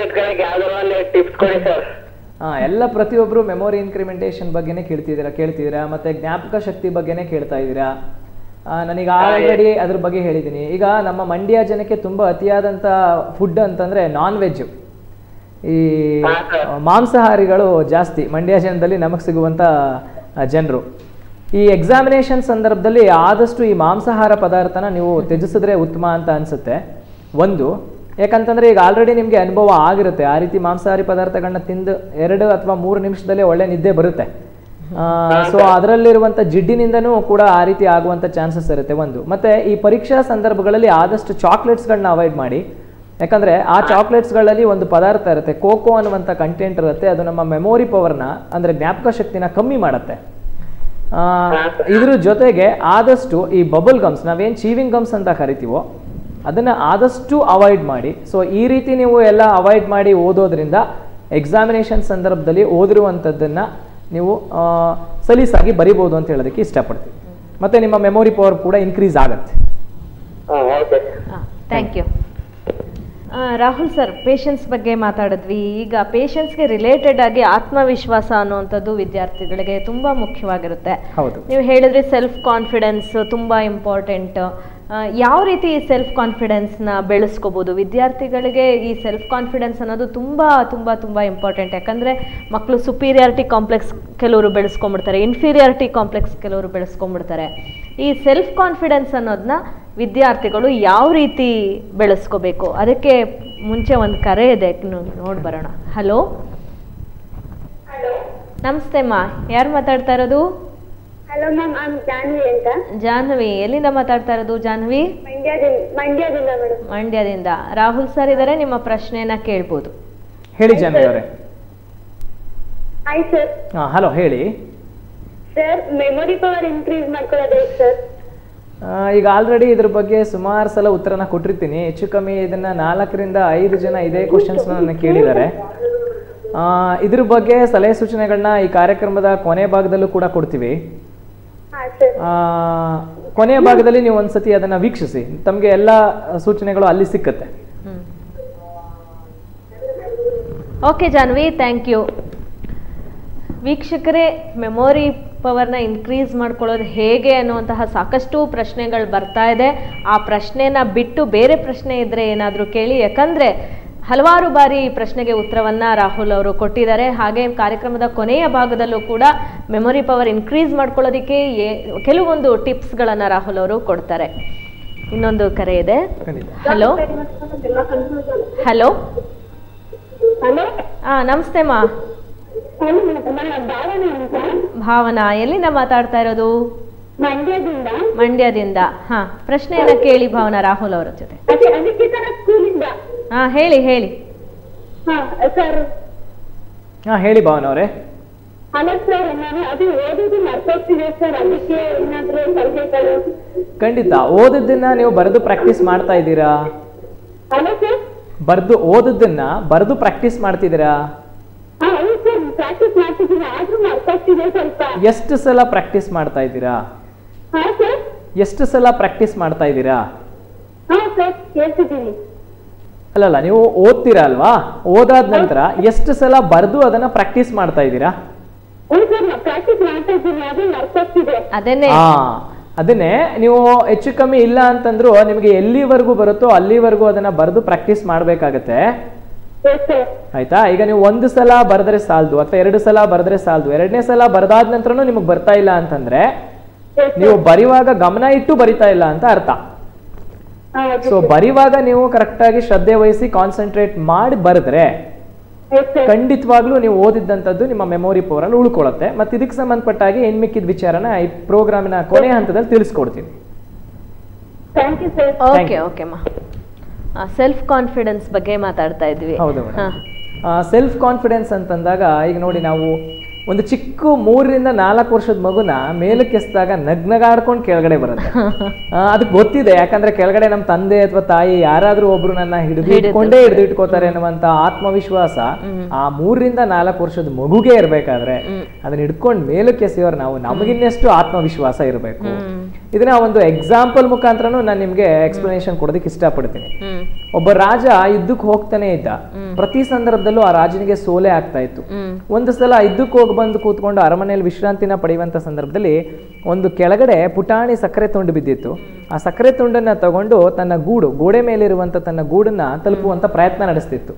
ಇಟ್ಕೊಳಕ್ ಯಾವ್ದಾರ ಒಂದು ಟಿಪ್ಸ್ ಕೊಡಿ ಸರ್. ಹಾ ಎಲ್ಲ ಪ್ರತಿಯೊಬ್ರು ಮೆಮೊರಿ ಇನ್ಕ್ರಿಮೆಂಟೇಷನ್ ಬಗ್ಗೆನೇ ಕೇಳ್ತಿದ್ದೀರಾ ಕೇಳ್ತಿದ್ದೀರಾ ಮತ್ತೆ ಜ್ಞಾಪಕ ಶಕ್ತಿ ಬಗ್ಗೆನೇ ಕೇಳ್ತಾ ಇದ್ದೀರಾ? ಆ, ನನಗೆ ಆಲ್ರೆಡಿ ಅದ್ರ ಬಗ್ಗೆ ಹೇಳಿದ್ದೀನಿ. ಈಗ ನಮ್ಮ ಮಂಡ್ಯ ಜನಕ್ಕೆ ತುಂಬಾ ಅತಿಯಾದಂಥ ಫುಡ್ ಅಂತಂದ್ರೆ ನಾನ್ ವೆಜ್ ಈ ಮಾಂಸಾಹಾರಿಗಳು ಜಾಸ್ತಿ ಮಂಡ್ಯ ಜನದಲ್ಲಿ ನಮಗೆ ಸಿಗುವಂಥ ಜನರು. ಈ ಎಕ್ಸಾಮಿನೇಷನ್ ಸಂದರ್ಭದಲ್ಲಿ ಆದಷ್ಟು ಈ ಮಾಂಸಾಹಾರ ಪದಾರ್ಥನ ನೀವು ತ್ಯಜಿಸಿದ್ರೆ ಉತ್ತಮ ಅಂತ ಅನಿಸುತ್ತೆ. ಒಂದು, ಯಾಕಂತಂದರೆ ಈಗ ಆಲ್ರೆಡಿ ನಿಮಗೆ ಅನುಭವ ಆಗಿರುತ್ತೆ. ಆ ರೀತಿ ಮಾಂಸಾಹಾರಿ ಪದಾರ್ಥಗಳನ್ನ ತಿಂದು ಎರಡು ಅಥವಾ ಮೂರು ನಿಮಿಷದಲ್ಲೇ ಒಳ್ಳೆ ನಿದ್ದೆ ಬರುತ್ತೆ. ಸೊ ಅದರಲ್ಲಿರುವಂಥ ಜಿಡ್ಡಿನಿಂದನೂ ಕೂಡ ಆ ರೀತಿ ಆಗುವಂಥ ಚಾನ್ಸಸ್ ಇರುತ್ತೆ. ಒಂದು, ಮತ್ತೆ ಈ ಪರೀಕ್ಷಾ ಸಂದರ್ಭಗಳಲ್ಲಿ ಆದಷ್ಟು ಚಾಕ್ಲೇಟ್ಸ್ಗಳನ್ನ ಅವಾಯ್ಡ್ ಮಾಡಿ. ಯಾಕಂದರೆ ಆ ಚಾಕ್ಲೇಟ್ಸ್ಗಳಲ್ಲಿ ಒಂದು ಪದಾರ್ಥ ಇರುತ್ತೆ. ಕೋಕೋ ಅನ್ನುವಂಥ ಕಂಟೆಂಟ್ ಇರುತ್ತೆ. ಅದು ನಮ್ಮ ಮೆಮೊರಿ ಪವರ್ನ ಅಂದರೆ ಜ್ಞಾಪಕ ಶಕ್ತಿನ ಕಮ್ಮಿ ಮಾಡುತ್ತೆ. ಇದ್ರ ಜೊತೆಗೆ ಆದಷ್ಟು ಈ ಬಬಲ್ ಗಮ್ಸ್ ನಾವೇನು ಚೀವಿಂಗ್ ಗಮ್ಸ್ ಅಂತ ಕರಿತೀವೋ ಅದನ್ನ ಆದಷ್ಟು ಅವಾಯ್ಡ್ ಮಾಡಿ. ಸೊ ಈ ರೀತಿ ನೀವು ಎಲ್ಲ ಅವಾಯ್ಡ್ ಮಾಡಿ ಓದೋದ್ರಿಂದ ಎಕ್ಸಾಮಿನೇಷನ್ ಸಂದರ್ಭದಲ್ಲಿ ಓದಿರುವಂಥದ್ದನ್ನ ನೀವು ಸಲೀಸಾಗಿ ಬರಿಬೋದು ಅಂತ ಹೇಳೋದಕ್ಕೆ ಇಷ್ಟಪಡ್ತೀವಿ ಮತ್ತೆ ನಿಮ್ಮ ಮೆಮೊರಿ ಪವರ್ ಕೂಡ ಇನ್ಕ್ರೀಸ್ ಆಗುತ್ತೆ. ಹಾ okay thank you Rahul sir patience ಬಗ್ಗೆ ಮಾತಾಡಿದ್ವಿ. ಈಗ ಪೇಷನ್ಸ್ಗೆ ರಿಲೇಟೆಡ್ ಆಗಿ ಆತ್ಮವಿಶ್ವಾಸ ಅನ್ನುವಂಥದ್ದು ವಿದ್ಯಾರ್ಥಿಗಳಿಗೆ ತುಂಬ ಮುಖ್ಯವಾಗಿರುತ್ತೆ. ಹೌದು. ನೀವು ಹೇಳಿದ್ರೆ ಸೆಲ್ಫ್ ಕಾನ್ಫಿಡೆನ್ಸ್ ತುಂಬ ಇಂಪಾರ್ಟೆಂಟ್ ಯಾವ ರೀತಿ ಸೆಲ್ಫ್ ಕಾನ್ಫಿಡೆನ್ಸ್ನ ಬೆಳೆಸ್ಕೋಬೋದು? ವಿದ್ಯಾರ್ಥಿಗಳಿಗೆ ಈ ಸೆಲ್ಫ್ ಕಾನ್ಫಿಡೆನ್ಸ್ ಅನ್ನೋದು ತುಂಬ ತುಂಬ ತುಂಬ ಇಂಪಾರ್ಟೆಂಟ್ ಯಾಕಂದರೆ ಮಕ್ಕಳು ಸುಪೀರಿಯಾರಿಟಿ ಕಾಂಪ್ಲೆಕ್ಸ್ ಕೆಲವರು ಬೆಳೆಸ್ಕೊಂಬಿಡ್ತಾರೆ ಇನ್ಫೀರಿಯಾರಿಟಿ ಕಾಂಪ್ಲೆಕ್ಸ್ ಕೆಲವರು ಬೆಳೆಸ್ಕೊಂಬಿಡ್ತಾರೆ ಈ ಸೆಲ್ಫ್ ಕಾನ್ಫಿಡೆನ್ಸ್ ಅನ್ನೋದನ್ನ ವಿದ್ಯಾರ್ಥಿಗಳು ಯಾವ ರೀತಿ ಬೆಳೆಸ್ಕೋಬೇಕು? ಅದಕ್ಕೆ ಮುಂಚೆ ಒಂದು ಕರೆ ಇದೆ ನೋಡಿ ಬರೋಣ. ಹಲೋ ನಮಸ್ತೆ ಅಮ್ಮ ಯಾರು ಮಾತಾಡ್ತಾ ಇರೋದು? ಹಲೋ ಮ್ಯಾಮ್ ಐಮ್ ಜಾನ್ವಿ ಅಂತ. ಜಾನ್ವಿ ಎಲ್ಲಿಂದ ಮಾತಾಡ್ತಾ ಇರೋದು ಜಾನ್ವಿ ಮಂಡ್ಯದಿಂದ ಮಂಡ್ಯದಿಂದ ಮೇಡಮ್ ಮಂಡ್ಯದಿಂದ. ರಾಹುಲ್ ಸರ್ ಇದ್ದಾರೆ ನಿಮ್ಮ ಪ್ರಶ್ನೆಯನ್ನ ಕೇಳ್ಬೋದು. ಹೇಳಿ ಜಾನ್ವಿ ಅವರೇ. ಹಾಯ್ ಸರ್ ಹಾಂ ಹಲೋ ಹೇಳಿ. ಸರ್ ಮೆಮೊರಿ ಪವರ್ ಇನ್ಕ್ರೀಸ್ ಮಾಡ್ಕೊಳ್ಳೋದು ಹೇಗೆ ಸರ್ ಆ, ಈಗ ಆಲ್ರೆಡಿ ಇದ್ರ ಬಗ್ಗೆ ಸುಮಾರು ಸಲ ಉತ್ತರನ ಕೊಟ್ಟಿರ್ತೀನಿ. ಹೆಚ್ಚು ಕಮ್ಮಿ ಇದನ್ನ ನಾಲ್ಕರಿಂದ ಐದು ಜನ ಇದೇ ಕ್ವಶನ್ಸ್ ನನ್ನ ಕೇಳಿದ್ದಾರೆ. ಆ, ಇದ್ರ ಬಗ್ಗೆ ಸಲಹೆ ಸೂಚನೆಗಳನ್ನ ಈ ಕಾರ್ಯಕ್ರಮದ ಕೊನೆ ಭಾಗದಲ್ಲೂ ಕೂಡ ಕೊಡ್ತೀವಿ. ಕೊನೆಯ ಭಾಗದಲ್ಲಿ ನೀವು ಒಂದ್ಸತಿ ಅದನ್ನ ವೀಕ್ಷಿಸಿ. ತಮಗೆ ಎಲ್ಲ ಸೂಚನೆಗಳು ಅಲ್ಲಿ ಸಿಕ್ಕತ್ತೆ. ಓಕೆ ಜಾನ್ವಿ ಥ್ಯಾಂಕ್ ಯು ವೀಕ್ಷಕರೇ ಮೆಮೊರಿ ಪವರ್ನ ಇನ್ಕ್ರೀಸ್ ಮಾಡ್ಕೊಳ್ಳೋದು ಹೇಗೆ ಅನ್ನುವಂತಹ ಸಾಕಷ್ಟು ಪ್ರಶ್ನೆಗಳು ಬರ್ತಾ ಇದೆ. ಆ ಪ್ರಶ್ನೆನ ಬಿಟ್ಟು ಬೇರೆ ಪ್ರಶ್ನೆ ಇದ್ರೆ ಏನಾದರೂ ಕೇಳಿ ಯಾಕಂದರೆ ಹಲವಾರು ಬಾರಿ ಈ ಪ್ರಶ್ನೆಗೆ ಉತ್ತರವನ್ನು ರಾಹುಲ್ ಅವರು ಕೊಟ್ಟಿದ್ದಾರೆ. ಹಾಗೆ ಕಾರ್ಯಕ್ರಮದ ಕೊನೆಯ ಭಾಗದಲ್ಲೂ ಕೂಡ ಮೆಮೊರಿ ಪವರ್ ಇನ್ಕ್ರೀಸ್ ಮಾಡ್ಕೊಳ್ಳೋದಕ್ಕೆ ಕೆಲವೊಂದು ಕೆಲವೊಂದು ಟಿಪ್ಸ್ಗಳನ್ನು ರಾಹುಲ್ ಅವರು ಕೊಡ್ತಾರೆ. ಇನ್ನೊಂದು ಕರೆ ಇದೆ. ಖಂಡಿತ. ಹಲೋ ಹಲೋ ಹಾ ನಮಸ್ತೆ ಮಾ. ಭಾವನೆ ಎಲ್ಲಿಂದ ಮಾತಾಡ್ತಾ ಇರೋದು? ಮಂಡ್ಯದಿಂದ. ಮಂಡ್ಯದಿಂದ ಹಾ ಪ್ರಶ್ನೆಯನ್ನ ಕೇಳಿ ಭಾವನಾ ರಾಹುಲ್ ಅವರ ಜೊತೆ. ಹಾ ಹೇಳಿ ಹೇಳಿ. ಹಾ ಸರ್. ಹಾ ಹೇಳಿ ಭಾವನ ಅವರೇ. ಸರ್ ನಾನು ಅದು ಓದೋದು ಮರ್ತೋಗ್ತಿದೆ ಸರ್. ಅದಕ್ಕೆ ಏನಾದ್ರು ಸಲಹೆಗಳು? ಖಂಡಿತ. ಓದಿದ್ದನ್ನ ನೀವು ಬರೆದು ಪ್ರಾಕ್ಟೀಸ್ ಮಾಡ್ತಾ ಇದ್ದೀರಾ? Hello sir. ಬರೆದು ಓದದ್ದನ್ನ ಬರೆದು ಪ್ರಾಕ್ಟೀಸ್ ಮಾಡ್ತಿದ್ದೀರಾ? ಹಾ ಹೌದು ಸರ್. ಪ್ರಾಕ್ಟೀಸ್ ಮಾಡ್ತಿದ್ದೀನಿ ಆದ್ರೂ ಮರ್ತೋಗ್ತಿದೆ ಸ್ವಲ್ಪ. ಎಷ್ಟು ಸಲ ಪ್ರಾಕ್ಟೀಸ್ ಮಾಡ್ತಾ ಇದ್ದೀರಾ? ಹಾ ಸರ್. ಎಷ್ಟು ಸಲ ಪ್ರಾಕ್ಟೀಸ್ ಮಾಡ್ತಾ ಇದ್ದೀರಾ? ಹಾ ಸರ್. ಕೇಳ್ತಿದ್ದೀನಿ. ಅಲ್ಲಲ್ಲ ನೀವು ಓದ್ತೀರಾ ಅಲ್ವಾ? ಓದಾದ ನಂತರ ಎಷ್ಟು ಸಲ ಬರೆದು ಅದನ್ನ ಪ್ರಾಕ್ಟೀಸ್ ಮಾಡ್ತಾ ಇದ್ದೀರಾ? ಅದನ್ನೇ. ನೀವು ಹೆಚ್ಚು ಕಮ್ಮಿ ಇಲ್ಲ ಅಂತಂದ್ರು ನಿಮಗೆ ಎಲ್ಲಿವರೆಗೂ ಬರುತ್ತೋ ಅಲ್ಲಿವರೆಗೂ ಅದನ್ನ ಬರೆದು ಪ್ರಾಕ್ಟೀಸ್ ಮಾಡ್ಬೇಕಾಗತ್ತೆ. ಎಸ್ ಸರ್ ಆಯ್ತಾ? ಈಗ ನೀವು ಒಂದು ಸಲ ಬರೆದ್ರೆ ಸಾಲದು ಅಥವಾ ಎರಡು ಸಲ ಬರೆದ್ರೆ ಸಾಲದು ಎರಡನೇ ಸಲ ಬರೆದಾದ ನಂತರನೂ ನಿಮಗೆ ಬರ್ತಾ ಇಲ್ಲ ಅಂತಂದ್ರೆ ನೀವು ಬರೆಯುವಾಗ ಗಮನ ಇಟ್ಟು ಬರಿತಾ ಇಲ್ಲ ಅಂತ ಅರ್ಥ. ಸೊ ಬರೀವಾಗ ನೀವು ಕರೆಕ್ಟಾಗಿ ಶ್ರದ್ಧೆ ವಹಿಸಿ ಕಾನ್ಸಂಟ್ರೇಟ್ ಮಾಡಿ ಬರೆದ್ರೆ ಖಂಡಿತವಾಗ್ಲೂ ನೀವು ಓದಿದ್ದಂಥದ್ದು ನಿಮ್ಮ ಮೆಮೊರಿ ಪವರ್ ಅಲ್ಲಿ ಉಳ್ಕೊಳ್ಳುತ್ತೆ. ಮತ್ತೆ ಇದಕ್ಕೆ ಸಂಬಂಧಪಟ್ಟಾಗಿ ಇನ್ ಮಿಕ್ಕಿದ ವಿಚಾರನ ಈ ಪ್ರೋಗ್ರಾಮಿನ ಕೊನೆ ಹಂತದಲ್ಲಿ ತಿಳಿಸ್ಕೊಡ್ತೀನಿ. Thank you sir Thank okay okay ಮಾ ಸೆಲ್ಫ್ ಕಾನ್ಫಿಡೆನ್ಸ್ ಬಗ್ಗೆ ಮಾತಾಡ್ತಾ ಇದ್ವಿ. ಹೌದು ಹಾ. ಸೆಲ್ಫ್ ಕಾನ್ಫಿಡೆನ್ಸ್ ಅಂತಂದಾಗ ಈಗ ನೋಡಿ ನಾವು ಒಂದು ಚಿಕ್ಕ ಮೂರರಿಂದ ನಾಲ್ಕು ವರ್ಷದ ಮಗುನ ಮೇಲೆ ಕೆಸ್ದಾಗ ನಗ್ನಗಾಡ್ಕೊಂಡು ಕೆಳಗಡೆ ಬರುತ್ತೆ. [laughs] ಅದಕ್ಕೆ ಗೊತ್ತಿದೆ ಯಾಕಂದ್ರೆ ಕೆಳಗಡೆ ನಮ್ಮ ತಂದೆ ಅಥವಾ ತಾಯಿ ಯಾರಾದ್ರೂ ಒಬ್ರು ನನ್ನ ಹಿಡಿದು. ಇಟ್ಕೊಂಡೇ ಹಿಡಿದು ಇಟ್ಕೋತಾರೆ ಅನ್ನುವಂತ ಆತ್ಮವಿಶ್ವಾಸ ಆ ಮೂರರಿಂದ ನಾಲ್ಕು ವರ್ಷದ ಮಗುಗೆ ಇರ್ಬೇಕಾದ್ರೆ ಅದನ್ನ ಹಿಡ್ಕೊಂಡು ಮೇಲಕ್ಕೆ ಎಸೆಯೋರು ನಾವು ನಮಗಿನ್ನೆಷ್ಟು ಆತ್ಮವಿಶ್ವಾಸ ಇರಬೇಕು. ಇದನ್ನ ಒಂದು ಎಕ್ಸಾಂಪಲ್ ಮುಖಾಂತರನು ನಾನು ನಿಮ್ಗೆ ಎಕ್ಸ್ಪ್ಲನೇಷನ್ ಕೊಡೋದಕ್ಕೆ ಇಷ್ಟಪಡ್ತೀನಿ. ಒಬ್ಬ ರಾಜ ಯುದ್ಧಕ್ಕೆ ಹೋಗ್ತಾನೆ ಇದ್ದ. ಪ್ರತಿ ಸಂದರ್ಭದಲ್ಲೂ ಆ ರಾಜನಿಗೆ ಸೋಲೆ ಆಗ್ತಾ ಇತ್ತು. ಒಂದು ಸಲ ಯುದ್ಧಕ್ಕೆ ಹೋಗಿ ಬಂದು ಕೂತ್ಕೊಂಡು ಅರಮನೆಯಲ್ಲಿ ವಿಶ್ರಾಂತಿನ ಪಡೆಯುವಂತ ಸಂದರ್ಭದಲ್ಲಿ ಒಂದು ಕೆಳಗಡೆ ಪುಟಾಣಿ ಸಕ್ಕರೆ ತುಂಡು ಬಿದ್ದಿತ್ತು. ಆ ಸಕ್ಕರೆ ತುಂಡನ್ನ ತಗೊಂಡು ತನ್ನ ಗೂಡು ಗೋಡೆ ಮೇಲಿರುವಂತ ತನ್ನ ಗೂಡನ್ನ ತಲುಪುವಂತ ಪ್ರಯತ್ನ ನಡೆಸ್ತಿತ್ತು.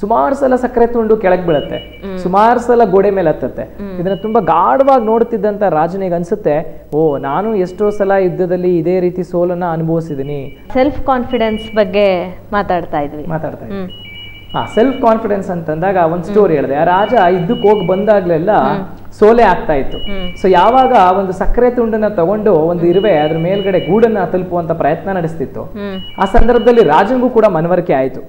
ಸುಮಾರು ಸಲ ಸಕ್ಕರೆ ತುಂಡು ಕೆಳಗೆ ಬೀಳುತ್ತೆ. ಸುಮಾರು ಸಲ ಗೋಡೆ ಮೇಲೆ ಹತ್ತತ್ತೆ. ಇದನ್ನ ತುಂಬಾ ಗಾಢವಾಗಿ ನೋಡ್ತಿದ್ದಂತ ರಾಜನಿಗೆ ಅನ್ಸುತ್ತೆ ಓ ನಾನು ಎಷ್ಟೋ ಸಲ ಯುದ್ಧದಲ್ಲಿ ಇದೇ ರೀತಿ ಸೋಲನ್ನ ಅನುಭವಿಸಿದೀನಿ. ಸೆಲ್ಫ್ ಕಾನ್ಫಿಡೆನ್ಸ್ ಬಗ್ಗೆ ಮಾತಾಡ್ತಾ ಇದ್ವಿ. ಮಾತಾಡ್ತಾ ಇದ್ದೀನಿ. ಹಾ ಸೆಲ್ಫ್ ಕಾನ್ಫಿಡೆನ್ಸ್ ಅಂತಂದಾಗ ಒಂದು ಸ್ಟೋರಿ ಹೇಳಿದೆ. ಆ ರಾಜ ಇದ್ದಕ್ಕೆ ಹೋಗಿ ಬಂದಾಗ್ಲೆಲ್ಲ ಸೋಲೆ ಆಗ್ತಾ ಇತ್ತು. ಸೊ ಯಾವಾಗ ಒಂದು ಸಕ್ಕರೆ ತುಂಡನ್ನ ತಗೊಂಡು ಒಂದು ಇರುವೆ ಅದ್ರ ಮೇಲ್ಗಡೆ ಗೂಡನ್ನ ತಲುಪುವಂತ ಪ್ರಯತ್ನ ನಡೆಸ್ತಿತ್ತು. ಆ ಸಂದರ್ಭದಲ್ಲಿ ರಾಜನಿಗೂ ಕೂಡ ಮನವರಿಕೆ ಆಯಿತು.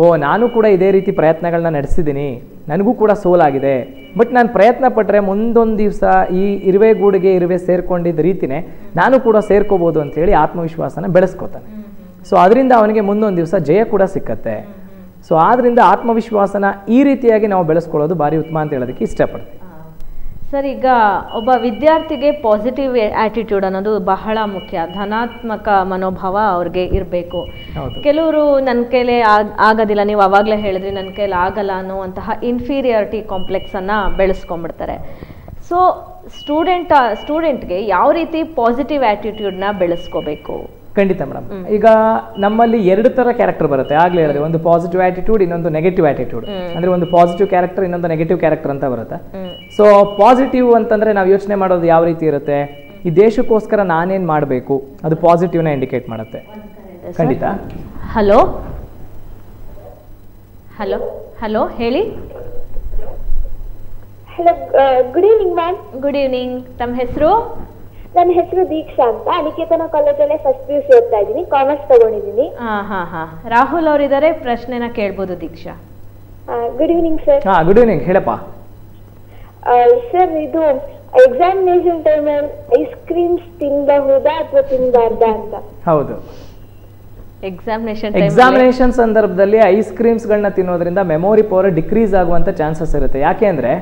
ಓ ನಾನು ಕೂಡ ಇದೇ ರೀತಿ ಪ್ರಯತ್ನಗಳನ್ನ ನಡೆಸಿದ್ದೀನಿ ನನಗೂ ಕೂಡ ಸೋಲಾಗಿದೆ. ಬಟ್ ನಾನು ಪ್ರಯತ್ನ ಪಟ್ಟರೆ ಮುಂದೊಂದು ದಿವಸ ಈ ಇರುವೆ ಗೂಡಿಗೆ ಇರುವೆ ಸೇರ್ಕೊಂಡಿದ್ದ ರೀತಿನೇ ನಾನು ಕೂಡ ಸೇರ್ಕೋಬೋದು ಅಂತ ಹೇಳಿ ಆತ್ಮವಿಶ್ವಾಸನ ಬೆಳೆಸ್ಕೋತಾನೆ. ಸೊ ಅದರಿಂದ ಅವನಿಗೆ ಮುಂದೊಂದು ದಿವಸ ಜಯ ಕೂಡ ಸಿಕ್ಕತ್ತೆ. ಸೊ ಆದ್ರಿಂದ ಆತ್ಮವಿಶ್ವಾಸನ ಈ ರೀತಿಯಾಗಿ ನಾವು ಬೆಳೆಸ್ಕೊಳ್ಳೋದು ಭಾರಿ ಉತ್ತಮ ಅಂತ ಹೇಳೋದಕ್ಕೆ ಇಷ್ಟಪಡ್ತೀನಿ. ಸರ್ ಈಗ ಒಬ್ಬ ವಿದ್ಯಾರ್ಥಿಗೆ ಪಾಸಿಟಿವ್ ಆಟಿಟ್ಯೂಡ್ ಅನ್ನೋದು ಬಹಳ ಮುಖ್ಯ. ಧನಾತ್ಮಕ ಮನೋಭಾವ ಅವ್ರಿಗೆ ಇರಬೇಕು. ಕೆಲವರು ನನ್ನ ಕೈಲೇ ಆಗ್- ಆಗೋದಿಲ್ಲ ನೀವು ಅವಾಗಲೇ ಹೇಳಿದ್ರಿ ನನ್ನ ಕೈಲಿ ಆಗಲ್ಲ ಅನ್ನುವಂತಹ ಇನ್ಫೀರಿಯಾರಿಟಿ ಕಾಂಪ್ಲೆಕ್ಸನ್ನು ಬೆಳೆಸ್ಕೊಂಡ್ಬಿಡ್ತಾರೆ. ಸೊ ಸ್ಟೂಡೆಂಟ್ ಸ್ಟೂಡೆಂಟ್ಗೆ ಯಾವ ರೀತಿ ಪಾಸಿಟಿವ್ ಆ್ಯಟಿಟ್ಯೂಡ್ನ ಬೆಳೆಸ್ಕೋಬೇಕು? ಖಂಡಿತ ಮೇಡಮ್. ಈಗ ನಮ್ಮಲ್ಲಿ ಎರಡು ತರ ಕ್ಯಾರೆಕ್ಟರ್ ಬರುತ್ತೆ. ಆಗ್ಲೇ ಹೇಳಿದೆ ಒಂದು ಪಾಸಿಟಿವ್ ಆಟಿಟ್ಯೂಡ್ ಇನ್ನೊಂದು ನೆಗೆಟಿವ್ ಆಟಿಟ್ಯೂಡ್ ಅಂದ್ರೆ ಒಂದು ಪಾಸಿಟಿವ್ ಕ್ಯಾರೆಕ್ಟರ್ ಇನ್ನೊಂದು ನೆಗೆಟಿವ್ ಕ್ಯಾರೆಕ್ಟರ್ ಅಂತ ಬರುತ್ತೆ. ಸೊ ಪಾಸಿಟಿವ್ ಅಂತಂದ್ರೆ ನಾವು ಯೋಚನೆ ಮಾಡೋದು ಯಾವ ರೀತಿ ಇರುತ್ತೆ? ಈ ದೇಶಕ್ಕೋಸ್ಕರ ನಾನೇನ್ ಮಾಡಬೇಕು? ಅದು ಪಾಸಿಟಿವ್ನ ಇಂಡಿಕೇಟ್ ಮಾಡುತ್ತೆ. ಖಂಡಿತ. ಹಲೋ? ಹಲೋ? ಹಲೋ ಹೇಳಿ. Hello good evening ma'am good evening ತಮ್ಮ ಹೆಸರು? ನನ್ನ ಹೆಸರು ದೀಕ್ಷಾ ಅಂತ. ಅನಿಕೇತನ ಕಾಲೇಜಲ್ಲೇ ಫಸ್ಟ್ ಪಿ ಯು ಸಿ ಓದ್ತಾ ಇದ್ದೀನಿ. ಕಾಮರ್ಸ್ ತಗೊಂಡಿದ್ದೀನಿ. ಹಾಂ ಹಾಂ ಹಾಂ. ರಾಹುಲ್ ಅವರಿದ್ದಾರೆ ಪ್ರಶ್ನೆನ ಕೇಳ್ಬೋದು ದೀಕ್ಷಾ. ಗುಡ್ ಈವ್ನಿಂಗ್ ಸರ್ ಹಾ ಗುಡ್ ಈವ್ನಿಂಗ್ ಹೇಳಪ್ಪ. ಸರ್ ಇದು ಎಕ್ಸಾಮಿನೇಷನ್ ಟೈಮಲ್ಲಿ ಐಸ್ ಕ್ರೀಮ್ಸ್ ತಿನ್ನಬಹುದಾ ಅಥವಾ ತಿನ್ನಬಾರ್ದಾ ಅಂತ? ಹೌದು. ಎಕ್ಸಾಮಿನೇಷನ್ ಎಕ್ಸಾಮಿನೇಷನ್ ಸಂದರ್ಭದಲ್ಲಿ ಐಸ್ ಕ್ರೀಮ್ಸ್ ಕ್ರೀಮ್ಸ್ಗಳನ್ನ ತಿನ್ನೋದ್ರಿಂದ ಮೆಮೊರಿ ಪವರ್ ಡಿಕ್ರೀಸ್ ಆಗುವಂತ ಚಾನ್ಸಸ್ ಇರುತ್ತೆ. ಯಾಕೆ ಅಂದ್ರೆ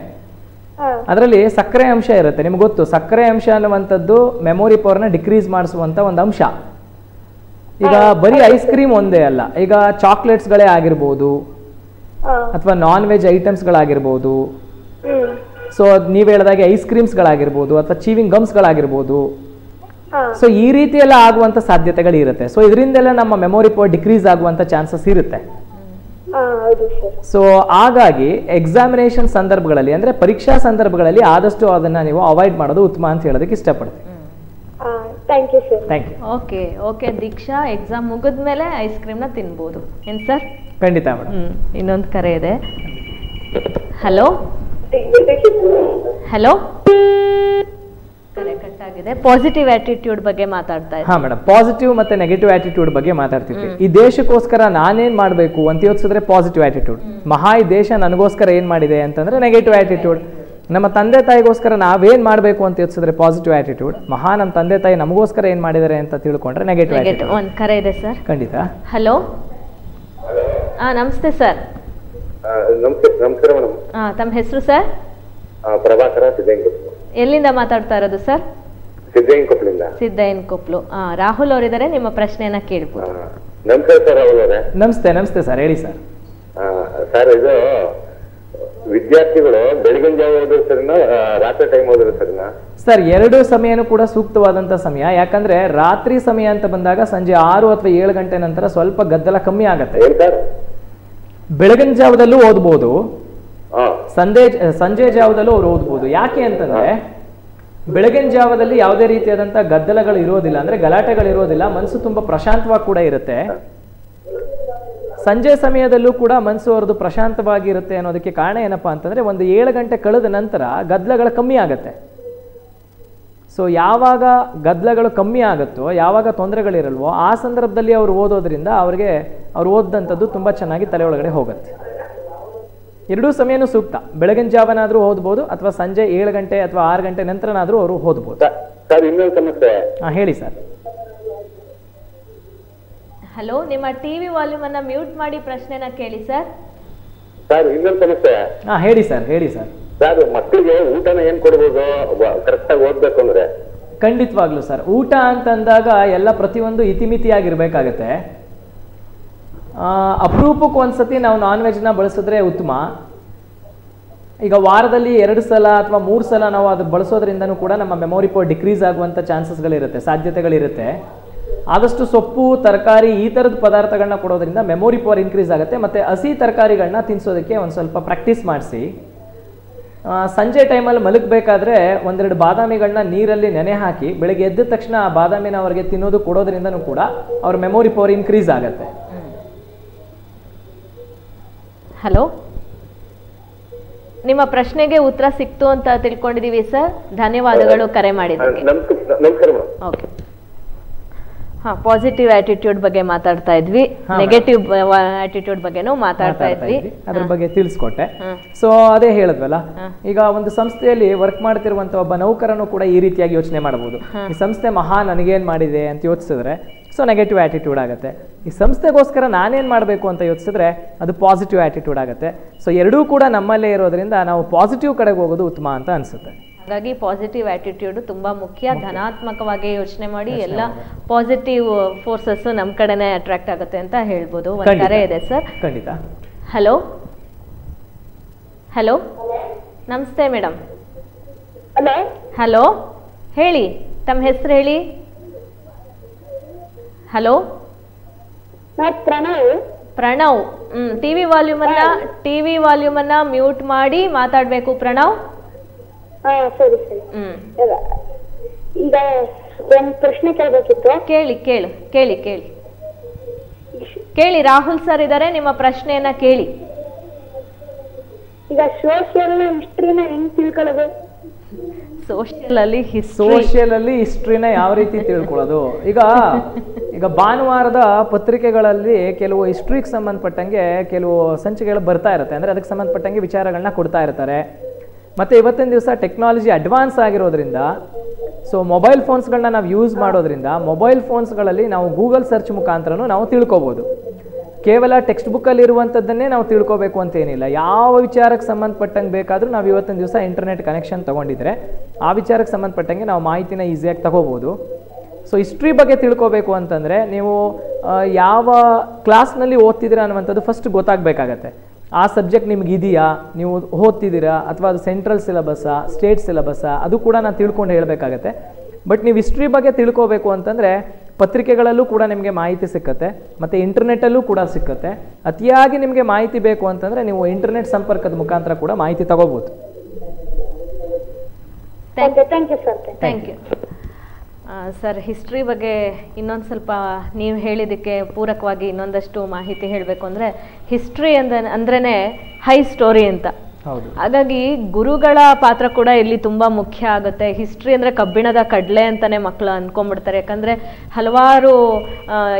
ಅದರಲ್ಲಿ ಸಕ್ಕರೆ ಅಂಶ ಇರುತ್ತೆ ನಿಮ್ಗೆ ಗೊತ್ತು. ಸಕ್ಕರೆ ಅಂಶ ಅನ್ನುವಂಥದ್ದು ಮೆಮೊರಿ ಪವರ್ನ ಡಿಕ್ರೀಸ್ ಮಾಡಿಸುವಂತ ಒಂದು ಅಂಶ. ಈಗ ಬರೀ ಐಸ್ ಕ್ರೀಮ್ ಒಂದೇ ಅಲ್ಲ ಈಗ ಚಾಕ್ಲೇಟ್ಸ್ಗಳೇ ಆಗಿರ್ಬೋದು ಅಥವಾ ನಾನ್ ವೆಜ್ ಐಟಮ್ಸ್ಗಳಾಗಿರ್ಬೋದು ಸೊ ಸೊ ನೀವು ಹೇಳಿದಾಗೆ ಐಸ್ ಕ್ರೀಮ್ಸ್ಗಳಾಗಿರ್ಬೋದು ಅಥವಾ ಚೀವಿಂಗ್ ಗಮ್ಸ್ಗಳಾಗಿರ್ಬೋದು ಸೊ ಈ ರೀತಿಯೆಲ್ಲ ಎಲ್ಲ ಆಗುವಂತ ಸಾಧ್ಯತೆಗಳು ಇರುತ್ತೆ. ಸೊ ಇದರಿಂದೆಲ್ಲ ನಮ್ಮ ಮೆಮೊರಿ ಪವರ್ ಡಿಕ್ರೀಸ್ ಆಗುವಂತ ಚಾನ್ಸಸ್ ಇರುತ್ತೆ. ಸೊ ಹಾಗಾಗಿ ಎಕ್ಸಾಮಿನೇಷನ್ ಸಂದರ್ಭಗಳಲ್ಲಿ ಅಂದ್ರೆ ಪರೀಕ್ಷಾ ಸಂದರ್ಭಗಳಲ್ಲಿ ಆದಷ್ಟು ಅದನ್ನ ನೀವು ಅವಾಯ್ಡ್ ಮಾಡೋದು ಉತ್ತಮ ಅಂತ ಹೇಳೋದಕ್ಕೆ ಇಷ್ಟಪಡ್ತೀನಿ. ಹಾಂ thank you sir thank you okay okay Deeksha exam ಮುಗಿದ್ಮೇಲೆ ಐಸ್ ಕ್ರೀಮ್ನ ತಿನ್ಬೋದು. ಏನು ಸರ್? ಖಂಡಿತ ಮೇಡಮ್. ಇನ್ನೊಂದು ಕರೆ ಇದೆ. ಹಲೋ ಹಲೋ ಪಾಸಿಟಿವ್ ಆಟಿಟ್ಯೂಡ್ ಬಗ್ಗೆ ಮಾತಾಡ್ತಾ ಹಾ ಮೇಡಮ್ ಪಾಸಿಟಿವ್ ಮತ್ತೆ ನೆಗೆಟಿವ್ ಆಟಿಟ್ಯೂಡ್ ಬಗ್ಗೆ ಮಾತಾಡ್ತಿದ್ವಿ. ಈ ದೇಶಕ್ಕೋಸ್ಕರ ನಾನೇನ್ ಮಾಡ್ಬೇಕು ಅಂತ ಯೋಚಿಸಿದ್ರೆ ಪಾಸಿಟಿವ್ ಆಟಿಟ್ಯೂಡ್ ಮಹಾ ಈ ದೇಶ ನನಗೋಸ್ಕರ ಏನ್ ಮಾಡಿದೆ ಅಂತಂದ್ರೆ ನೆಗೆಟಿವ್ ಆಟಿಟ್ಯೂಡ್ ನಮ್ಮ ತಂದೆ ತಾಯಿಗೋಸ್ಕರ ನಾವೇನ್ ಮಾಡಬೇಕು ಅಂತ ಯೋಚಿಸಿದ್ರೆ ಪಾಸಿಟಿವ್ ಆಟಿಟ್ಯೂಡ್ ಮಹಾ ನಮ್ಮ ತಂದೆ ತಾಯಿ ನಮಗೋಸ್ಕರ ಏನ್ ಮಾಡಿದ್ದಾರೆ ಅಂತ ತಿಳ್ಕೊಂಡ್ರೆ ನೆಗೆಟಿವ್ ಒಂದು ಕರೆ ಇದೆ ಸರ್ ಖಂಡಿತ. ಹಲೋ ಹಾ ನಮಸ್ತೆ ಸರ್ ನಮಸ್ತೆ ನಮಸ್ಕಾರ ಮೇಡಮ್ ತಮ್ಮ ಹೆಸರು ಸರ್ ಪ್ರಭಾಕರ ಸಿದ್ದಯ್ಯ ಎಲ್ಲಿಂದ ಮಾತಾಡ್ತಾ ಇರೋದು ಸರ್? ಸಿದ್ದಯ್ಯನ್ ಕೊಪ್ಪಳಿಂದ ಸಿದ್ದಯ್ಯನ ಕೊಪ್ಲು. ರಾಹುಲ್ ಅವರಿದ್ದಾರೆ ನಿಮ್ಮ ಪ್ರಶ್ನೆಯನ್ನ ಕೇಳ್ಬೋದು. ನಮಸ್ತೆ ಸರ್ ಅವರೇ. ನಮಸ್ತೆ ನಮಸ್ತೆ ಸರ್ ಹೇಳಿ ಸರ್. ಸರ್ ಇದು ವಿದ್ಯಾರ್ಥಿಗಳು ಬೆಳಗಿನ ಜಾವ ಸರಿನಾ ರಾತ್ರಿ ಟೈಮ್ ಹೋದ್ರೆ ಸರಿನಾ? ಸರ್ ಎರಡು ಸಮಯನೂ ಕೂಡ ಸೂಕ್ತವಾದಂತ ಸಮಯ. ಯಾಕಂದ್ರೆ ರಾತ್ರಿ ಸಮಯ ಅಂತ ಬಂದಾಗ ಸಂಜೆ ಆರು ಅಥವಾ ಏಳು ಗಂಟೆ ನಂತರ ಸ್ವಲ್ಪ ಗದ್ದಲ ಕಮ್ಮಿ ಆಗತ್ತೆ. ಬೆಳಗಿನ ಜಾವದಲ್ಲೂ ಓದ್ಬೋದು. ಸಂಜೆ ಜಾವದಲ್ಲೂ ಅವ್ರು ಓದ್ಬೋದು. ಯಾಕೆ ಅಂತಂದ್ರೆ, ಬೆಳಗಿನ ಜಾವದಲ್ಲಿ ಯಾವುದೇ ರೀತಿಯಾದಂತಹ ಗದ್ದಲಗಳು ಇರೋದಿಲ್ಲ. ಅಂದ್ರೆ ಗಲಾಟೆಗಳು ಇರೋದಿಲ್ಲ. ಮನಸ್ಸು ತುಂಬಾ ಪ್ರಶಾಂತವಾಗಿ ಕೂಡ ಇರುತ್ತೆ. ಸಂಜೆ ಸಮಯದಲ್ಲೂ ಕೂಡ ಮನಸ್ಸು ಅವ್ರದ್ದು ಪ್ರಶಾಂತವಾಗಿ ಇರುತ್ತೆ ಅನ್ನೋದಕ್ಕೆ ಕಾರಣ ಏನಪ್ಪಾ ಅಂತಂದ್ರೆ, ಒಂದು ಏಳು ಗಂಟೆ ಕಳೆದ ನಂತರ ಗದ್ದಲಗಳು ಕಮ್ಮಿ ಆಗತ್ತೆ. ಸೊ ಯಾವಾಗ ಗದ್ದಲಗಳು ಕಮ್ಮಿ ಆಗುತ್ತೋ, ಯಾವಾಗ ತೊಂದರೆಗಳಿರಲ್ವೋ, ಆ ಸಂದರ್ಭದಲ್ಲಿ ಅವರು ಓದೋದ್ರಿಂದ ಅವ್ರಿಗೆ, ಅವ್ರು ಓದಿದಂಥದ್ದು ತುಂಬ ಚೆನ್ನಾಗಿ ತಲೆ ಒಳಗಡೆ ಹೋಗುತ್ತೆ. ಎರಡೂ ಸಮಯನೂ ಸೂಕ್ತ. ಬೆಳಗಿನ ಜಾವನಾದ್ರೂ ಓದ್ಬೋದು ಅಥವಾ ಸಂಜೆ ಏಳು ಗಂಟೆ ಅಥವಾ ಆರು ಗಂಟೆ ನಂತರನಾದ್ರೂ ಅವರು ಓದ್ಬೋದು. ಸರ್ ಇನ್ನೊಂದು ಸಮಸ್ಯೆ. ಹಾಂ ಹೇಳಿ ಸರ್. ಹಲೋ ನಿಮ್ಮ ಟಿವಿ ವಾಲ್ಯೂಮ್ ಅನ್ನ ಮ್ಯೂಟ್ ಮಾಡಿ ಪ್ರಶ್ನೆನ ಕೇಳಿ ಸರ್. ಸರ್ ಇನ್ನೊಂದು ಸಮಸ್ಯೆ. ಹಾ ಹೇಳಿ ಸರ್ ಹೇಳಿ ಸರ್. ಸರ್ ಮಕ್ಕಳಿಗೆ ಊಟನ ಏನ್ ಕೊಡ್ಬೋದು? ಕರೆಕ್ಟ್ ಆಗಿ ಓದ್ಬೇಕು ಅಂದ್ರೆ. ಖಂಡಿತವಾಗ್ಲು ಸರ್. ಊಟ ಅಂತಂದಾಗ ಎಲ್ಲ ಪ್ರತಿಯೊಂದು ಇತಿಮಿತಿಯಾಗಿರ್ಬೇಕಾಗತ್ತೆ. ಆ, ಒಂದು ಒಂದ್ಸತಿ ನಾವು ನಾನ್ ವೆಜ್ನ ಬಳಸಿದ್ರೆ ಉತ್ತಮ. ಈಗ ವಾರದಲ್ಲಿ ಎರಡು ಸಲ ಅಥವಾ ಮೂರು ಸಲ ನಾವು ಅದು ಬಳಸೋದ್ರಿಂದನೂ ಕೂಡ ನಮ್ಮ ಮೆಮೊರಿ ಪವರ್ ಡಿಕ್ರೀಸ್ ಆಗುವಂಥ ಚಾನ್ಸಸ್ಗಳಿರುತ್ತೆ ಸಾಧ್ಯತೆಗಳಿರುತ್ತೆ. ಆದಷ್ಟು ಸೊಪ್ಪು ತರಕಾರಿ ಈ ಥರದ ಪದಾರ್ಥಗಳನ್ನ ಕೊಡೋದ್ರಿಂದ ಮೆಮೊರಿ ಪವರ್ ಇನ್ಕ್ರೀಸ್ ಆಗುತ್ತೆ ಮತ್ತು ಹಸಿ ತರಕಾರಿಗಳನ್ನ ತಿನ್ಸೋದಕ್ಕೆ ಒಂದು ಸ್ವಲ್ಪ ಪ್ರಾಕ್ಟೀಸ್ ಮಾಡಿಸಿ. ಸಂಜೆ ಟೈಮಲ್ಲಿ ಮಲಗಬೇಕಾದ್ರೆ ಒಂದೆರಡು ಬಾದಾಮಿಗಳನ್ನ ನೀರಲ್ಲಿ ನೆನೆ ಹಾಕಿ ಬೆಳಗ್ಗೆ ಎದ್ದ ತಕ್ಷಣ ಆ ಬಾದಾಮಿನ ಅವರಿಗೆ ತಿನ್ನೋದು ಕೊಡೋದ್ರಿಂದನೂ ಕೂಡ ಅವ್ರ ಮೆಮೊರಿ ಪವರ್ ಇನ್ಕ್ರೀಸ್ ಆಗುತ್ತೆ. ಹಲೋ? ನಿಮ್ಮ ಪ್ರಶ್ನೆಗೆ ಉತ್ತರ ಸಿಕ್ತು ಅಂತ ತಿಳ್ಕೊಂಡಿದೀವಿ ಸರ್. ಧನ್ಯವಾದಗಳು ಕರೆ ಮಾಡಿದ್ದಕ್ಕೆ. ಓಕೆ. ಹಾ ಪಾಸಿಟಿವ್ ಆಟಿಟ್ಯೂಡ್ ಬಗ್ಗೆ ಮಾತಾಡ್ತಾ ಇದ್ವಿ. ನೆಗೆಟಿವ್ ಆಟಿಟ್ಯೂಡ್ ಬಗ್ಗೆನೂ ಮಾತಾಡ್ತಾ ಇದ್ವಿ. ಅದ್ರ ಬಗ್ಗೆ ತಿಳಿಸ್ಕೊಟ್ಟೆ. ಸೊ ಅದೇ ಹೇಳಿದ್ವಲ್ಲ ಈಗ ಒಂದು ಸಂಸ್ಥೆಯಲ್ಲಿ ವರ್ಕ್ ಮಾಡ್ತಿರುವಂತ ಒಬ್ಬ ನೌಕರನು ಕೂಡ ಈ ರೀತಿಯಾಗಿ ಯೋಚನೆ ಮಾಡಬಹುದು. ಈ ಸಂಸ್ಥೆ ಮಹಾ ನನಗೇನ್ ಮಾಡಿದೆ ಅಂತ ಯೋಚಿಸಿದ್ರೆ ಸೊ ನೆಗೆಟಿವ್ ಆ್ಯಟಿಟ್ಯೂಡ್ ಆಗುತ್ತೆ. ಈ ಸಂಸ್ಥೆಗೋಸ್ಕರ ನಾನೇನು ಮಾಡಬೇಕು ಅಂತ ಯೋಚಿಸಿದ್ರೆ ಅದು ಪಾಸಿಟಿವ್ ಆ್ಯಟಿಟ್ಯೂಡ್ ಆಗುತ್ತೆ. ಸೊ ಎರಡೂ ಕೂಡ ನಮ್ಮಲ್ಲೇ ಇರೋದ್ರಿಂದ ನಾವು ಪಾಸಿಟಿವ್ ಕಡೆಗೆ ಹೋಗೋದು ಉತ್ತಮ ಅಂತ ಅನ್ಸುತ್ತೆ. ಹಾಗಾಗಿ ಪಾಸಿಟಿವ್ ಆಟಿಟ್ಯೂಡ್ ತುಂಬಾ ಮುಖ್ಯ. ಧನಾತ್ಮಕವಾಗಿ ಯೋಚನೆ ಮಾಡಿ ಎಲ್ಲ ಪಾಸಿಟಿವ್ ಫೋರ್ಸಸ್ ನಮ್ಮ ಕಡೆನೇ ಅಟ್ರಾಕ್ಟ್ ಆಗುತ್ತೆ ಅಂತ ಹೇಳ್ಬೋದು. ಒಂದು. ಕರೆ ಇದೆ ಸರ್ ಖಂಡಿತ. ಹಲೋ ಹಲೋ ನಮಸ್ತೆ ಮೇಡಮ್ ಹಲೋ ಹಲೋ ಹೇಳಿ. ತಮ್ಮ ಹೆಸರು ಹೇಳಿ? Hello? Pranav. Pranav. Hmm TV volume ಅನ್ನ ಟಿವಿ ವಾಲ್ಯೂಮ್ ಅನ್ನ ಮ್ಯೂಟ್ ಮಾಡಿ ಮಾತಾಡ್ಬೇಕು ಪ್ರಣವ್? ಸರಿ ಸರಿ. ಹ್ಮ್. ಈಗ- ಈಗ ಒಂದ್ ಪ್ರಶ್ನೆ ಕೇಳಬೇಕಿತ್ತು. ಕೇಳಿ ಕೇಳು ಕೇಳಿ ಕೇಳಿ. ಕೇಳಿ ರಾಹುಲ್ ಸರ್ ಇದ್ದಾರೆ ನಿಮ್ಮ ಪ್ರಶ್ನೆಯನ್ನ ಕೇಳಿ. ಈಗ ಸೋಷಿಯಲ್ ಹಿಸ್ಟ್ರಿನ ಹೆಂಗ್ ತಿಳ್ಕೊಳ್ಳೋದು? ಸೋಷಿಯಲ್ ಅಲ್ಲಿ ಹಿಸ್ಟ್ರಿ ಸೋಷಿಯಲ್ ಅಲ್ಲಿ ಹಿಸ್ಟ್ರಿನ ಯಾವ ರೀತಿ ತಿಳ್ಕೊಳ್ಳೋದು? ಈಗ ಈಗ ಭಾನುವಾರದ ಪತ್ರಿಕೆಗಳಲ್ಲಿ ಕೆಲವು ಹಿಸ್ಟ್ರಿಗೆ ಸಂಬಂಧಪಟ್ಟಂಗೆ ಕೆಲವು ಸಂಚಿಕೆಗಳು ಬರ್ತಾ ಇರುತ್ತೆ. ಅಂದ್ರೆ ಅದಕ್ಕೆ ಸಂಬಂಧಪಟ್ಟಂಗೆ ವಿಚಾರಗಳನ್ನ ಕೊಡ್ತಾ ಇರ್ತಾರೆ. ಮತ್ತೆ ಇವತ್ತಿನ ದಿವಸ ಟೆಕ್ನಾಲಜಿ ಅಡ್ವಾನ್ಸ್ ಆಗಿರೋದ್ರಿಂದ ಸೊ ಮೊಬೈಲ್ ಫೋನ್ಸ್ಗಳನ್ನ ನಾವು ಯೂಸ್ ಮಾಡೋದ್ರಿಂದ ಮೊಬೈಲ್ ಫೋನ್ಸ್ಗಳಲ್ಲಿ ನಾವು ಗೂಗಲ್ ಸರ್ಚ್ ಮುಖಾಂತರನೂ ನಾವು ತಿಳ್ಕೊಬೋದು. ಕೇವಲ ಟೆಕ್ಸ್ಟ್ ಬುಕ್ಕಲ್ಲಿ ಇರುವಂಥದ್ದನ್ನೇ ನಾವು ತಿಳ್ಕೊಬೇಕು ಅಂತ ಏನಿಲ್ಲ ಯಾವ ವಿಚಾರಕ್ಕೆ ಸಂಬಂಧಪಟ್ಟಂಗೆ ಬೇಕಾದರೂ ನಾವು ಇವತ್ತಿನ ದಿವಸ ಇಂಟರ್ನೆಟ್ ಕನೆಕ್ಷನ್ ತೊಗೊಂಡಿದ್ರೆ ಆ ವಿಚಾರಕ್ಕೆ ಸಂಬಂಧಪಟ್ಟಂಗೆ ನಾವು ಮಾಹಿತಿನ ಈಸಿಯಾಗಿ ತಗೋಬೋದು. ಸೊ ಹಿಸ್ಟ್ರಿ ಬಗ್ಗೆ ತಿಳ್ಕೊಬೇಕು ಅಂತಂದರೆ ನೀವು ಯಾವ ಕ್ಲಾಸ್ನಲ್ಲಿ ಓದ್ತಿದ್ದೀರ ಅನ್ನುವಂಥದ್ದು ಫಸ್ಟ್ ಗೊತ್ತಾಗಬೇಕಾಗತ್ತೆ. ಆ ಸಬ್ಜೆಕ್ಟ್ ನಿಮಗಿದೆಯಾ ನೀವು ಓದ್ತಿದ್ದೀರಾ? ಅಥವಾ ಅದು ಸೆಂಟ್ರಲ್ ಸಿಲೆಬಸ್ಸಾ ಸ್ಟೇಟ್ ಸಿಲೆಬಸ್ಸಾ ಅದು ಕೂಡ ನಾನು ತಿಳ್ಕೊಂಡು ಹೇಳಬೇಕಾಗತ್ತೆ. ಬಟ್ ನೀವು ಹಿಸ್ಟ್ರಿ ಬಗ್ಗೆ ತಿಳ್ಕೋಬೇಕು ಅಂತಂದರೆ ಪತ್ರಿಕೆಗಳಲ್ಲೂ ಕೂಡ ನಿಮಗೆ ಮಾಹಿತಿ ಸಿಕ್ಕತ್ತೆ ಮತ್ತು ಇಂಟರ್ನೆಟ್ಟಲ್ಲೂ ಕೂಡ ಸಿಕ್ಕತ್ತೆ. ಅತಿಯಾಗಿ ನಿಮಗೆ ಮಾಹಿತಿ ಬೇಕು ಅಂತಂದರೆ ನೀವು ಇಂಟರ್ನೆಟ್ ಸಂಪರ್ಕದ ಮುಖಾಂತರ ಕೂಡ ಮಾಹಿತಿ ತಗೋಬೋದು. Thank you sir thank you sir history ಬಗ್ಗೆ ಇನ್ನೊಂದು ಸ್ವಲ್ಪ ನೀವು ಹೇಳಿದ್ದಕ್ಕೆ ಪೂರಕವಾಗಿ ಇನ್ನೊಂದಷ್ಟು ಮಾಹಿತಿ ಹೇಳಬೇಕು ಅಂದರೆ ಹಿಸ್ಟ್ರಿ ಅಂದ ಅಂದ್ರೇ ಹೈ ಸ್ಟೋರಿ ಅಂತ. ಹಾಗಾಗಿ ಗುರುಗಳ ಪಾತ್ರ ಕೂಡ ಇಲ್ಲಿ ತುಂಬಾ ಮುಖ್ಯ ಆಗುತ್ತೆ. ಹಿಸ್ಟ್ರಿ ಅಂದ್ರೆ ಕಬ್ಬಿಣದ ಕಡಲೆ ಅಂತಾನೆ ಮಕ್ಕಳು ಅನ್ಕೊಂಡ್ಬಿಡ್ತಾರೆ. ಯಾಕಂದ್ರೆ ಹಲವಾರು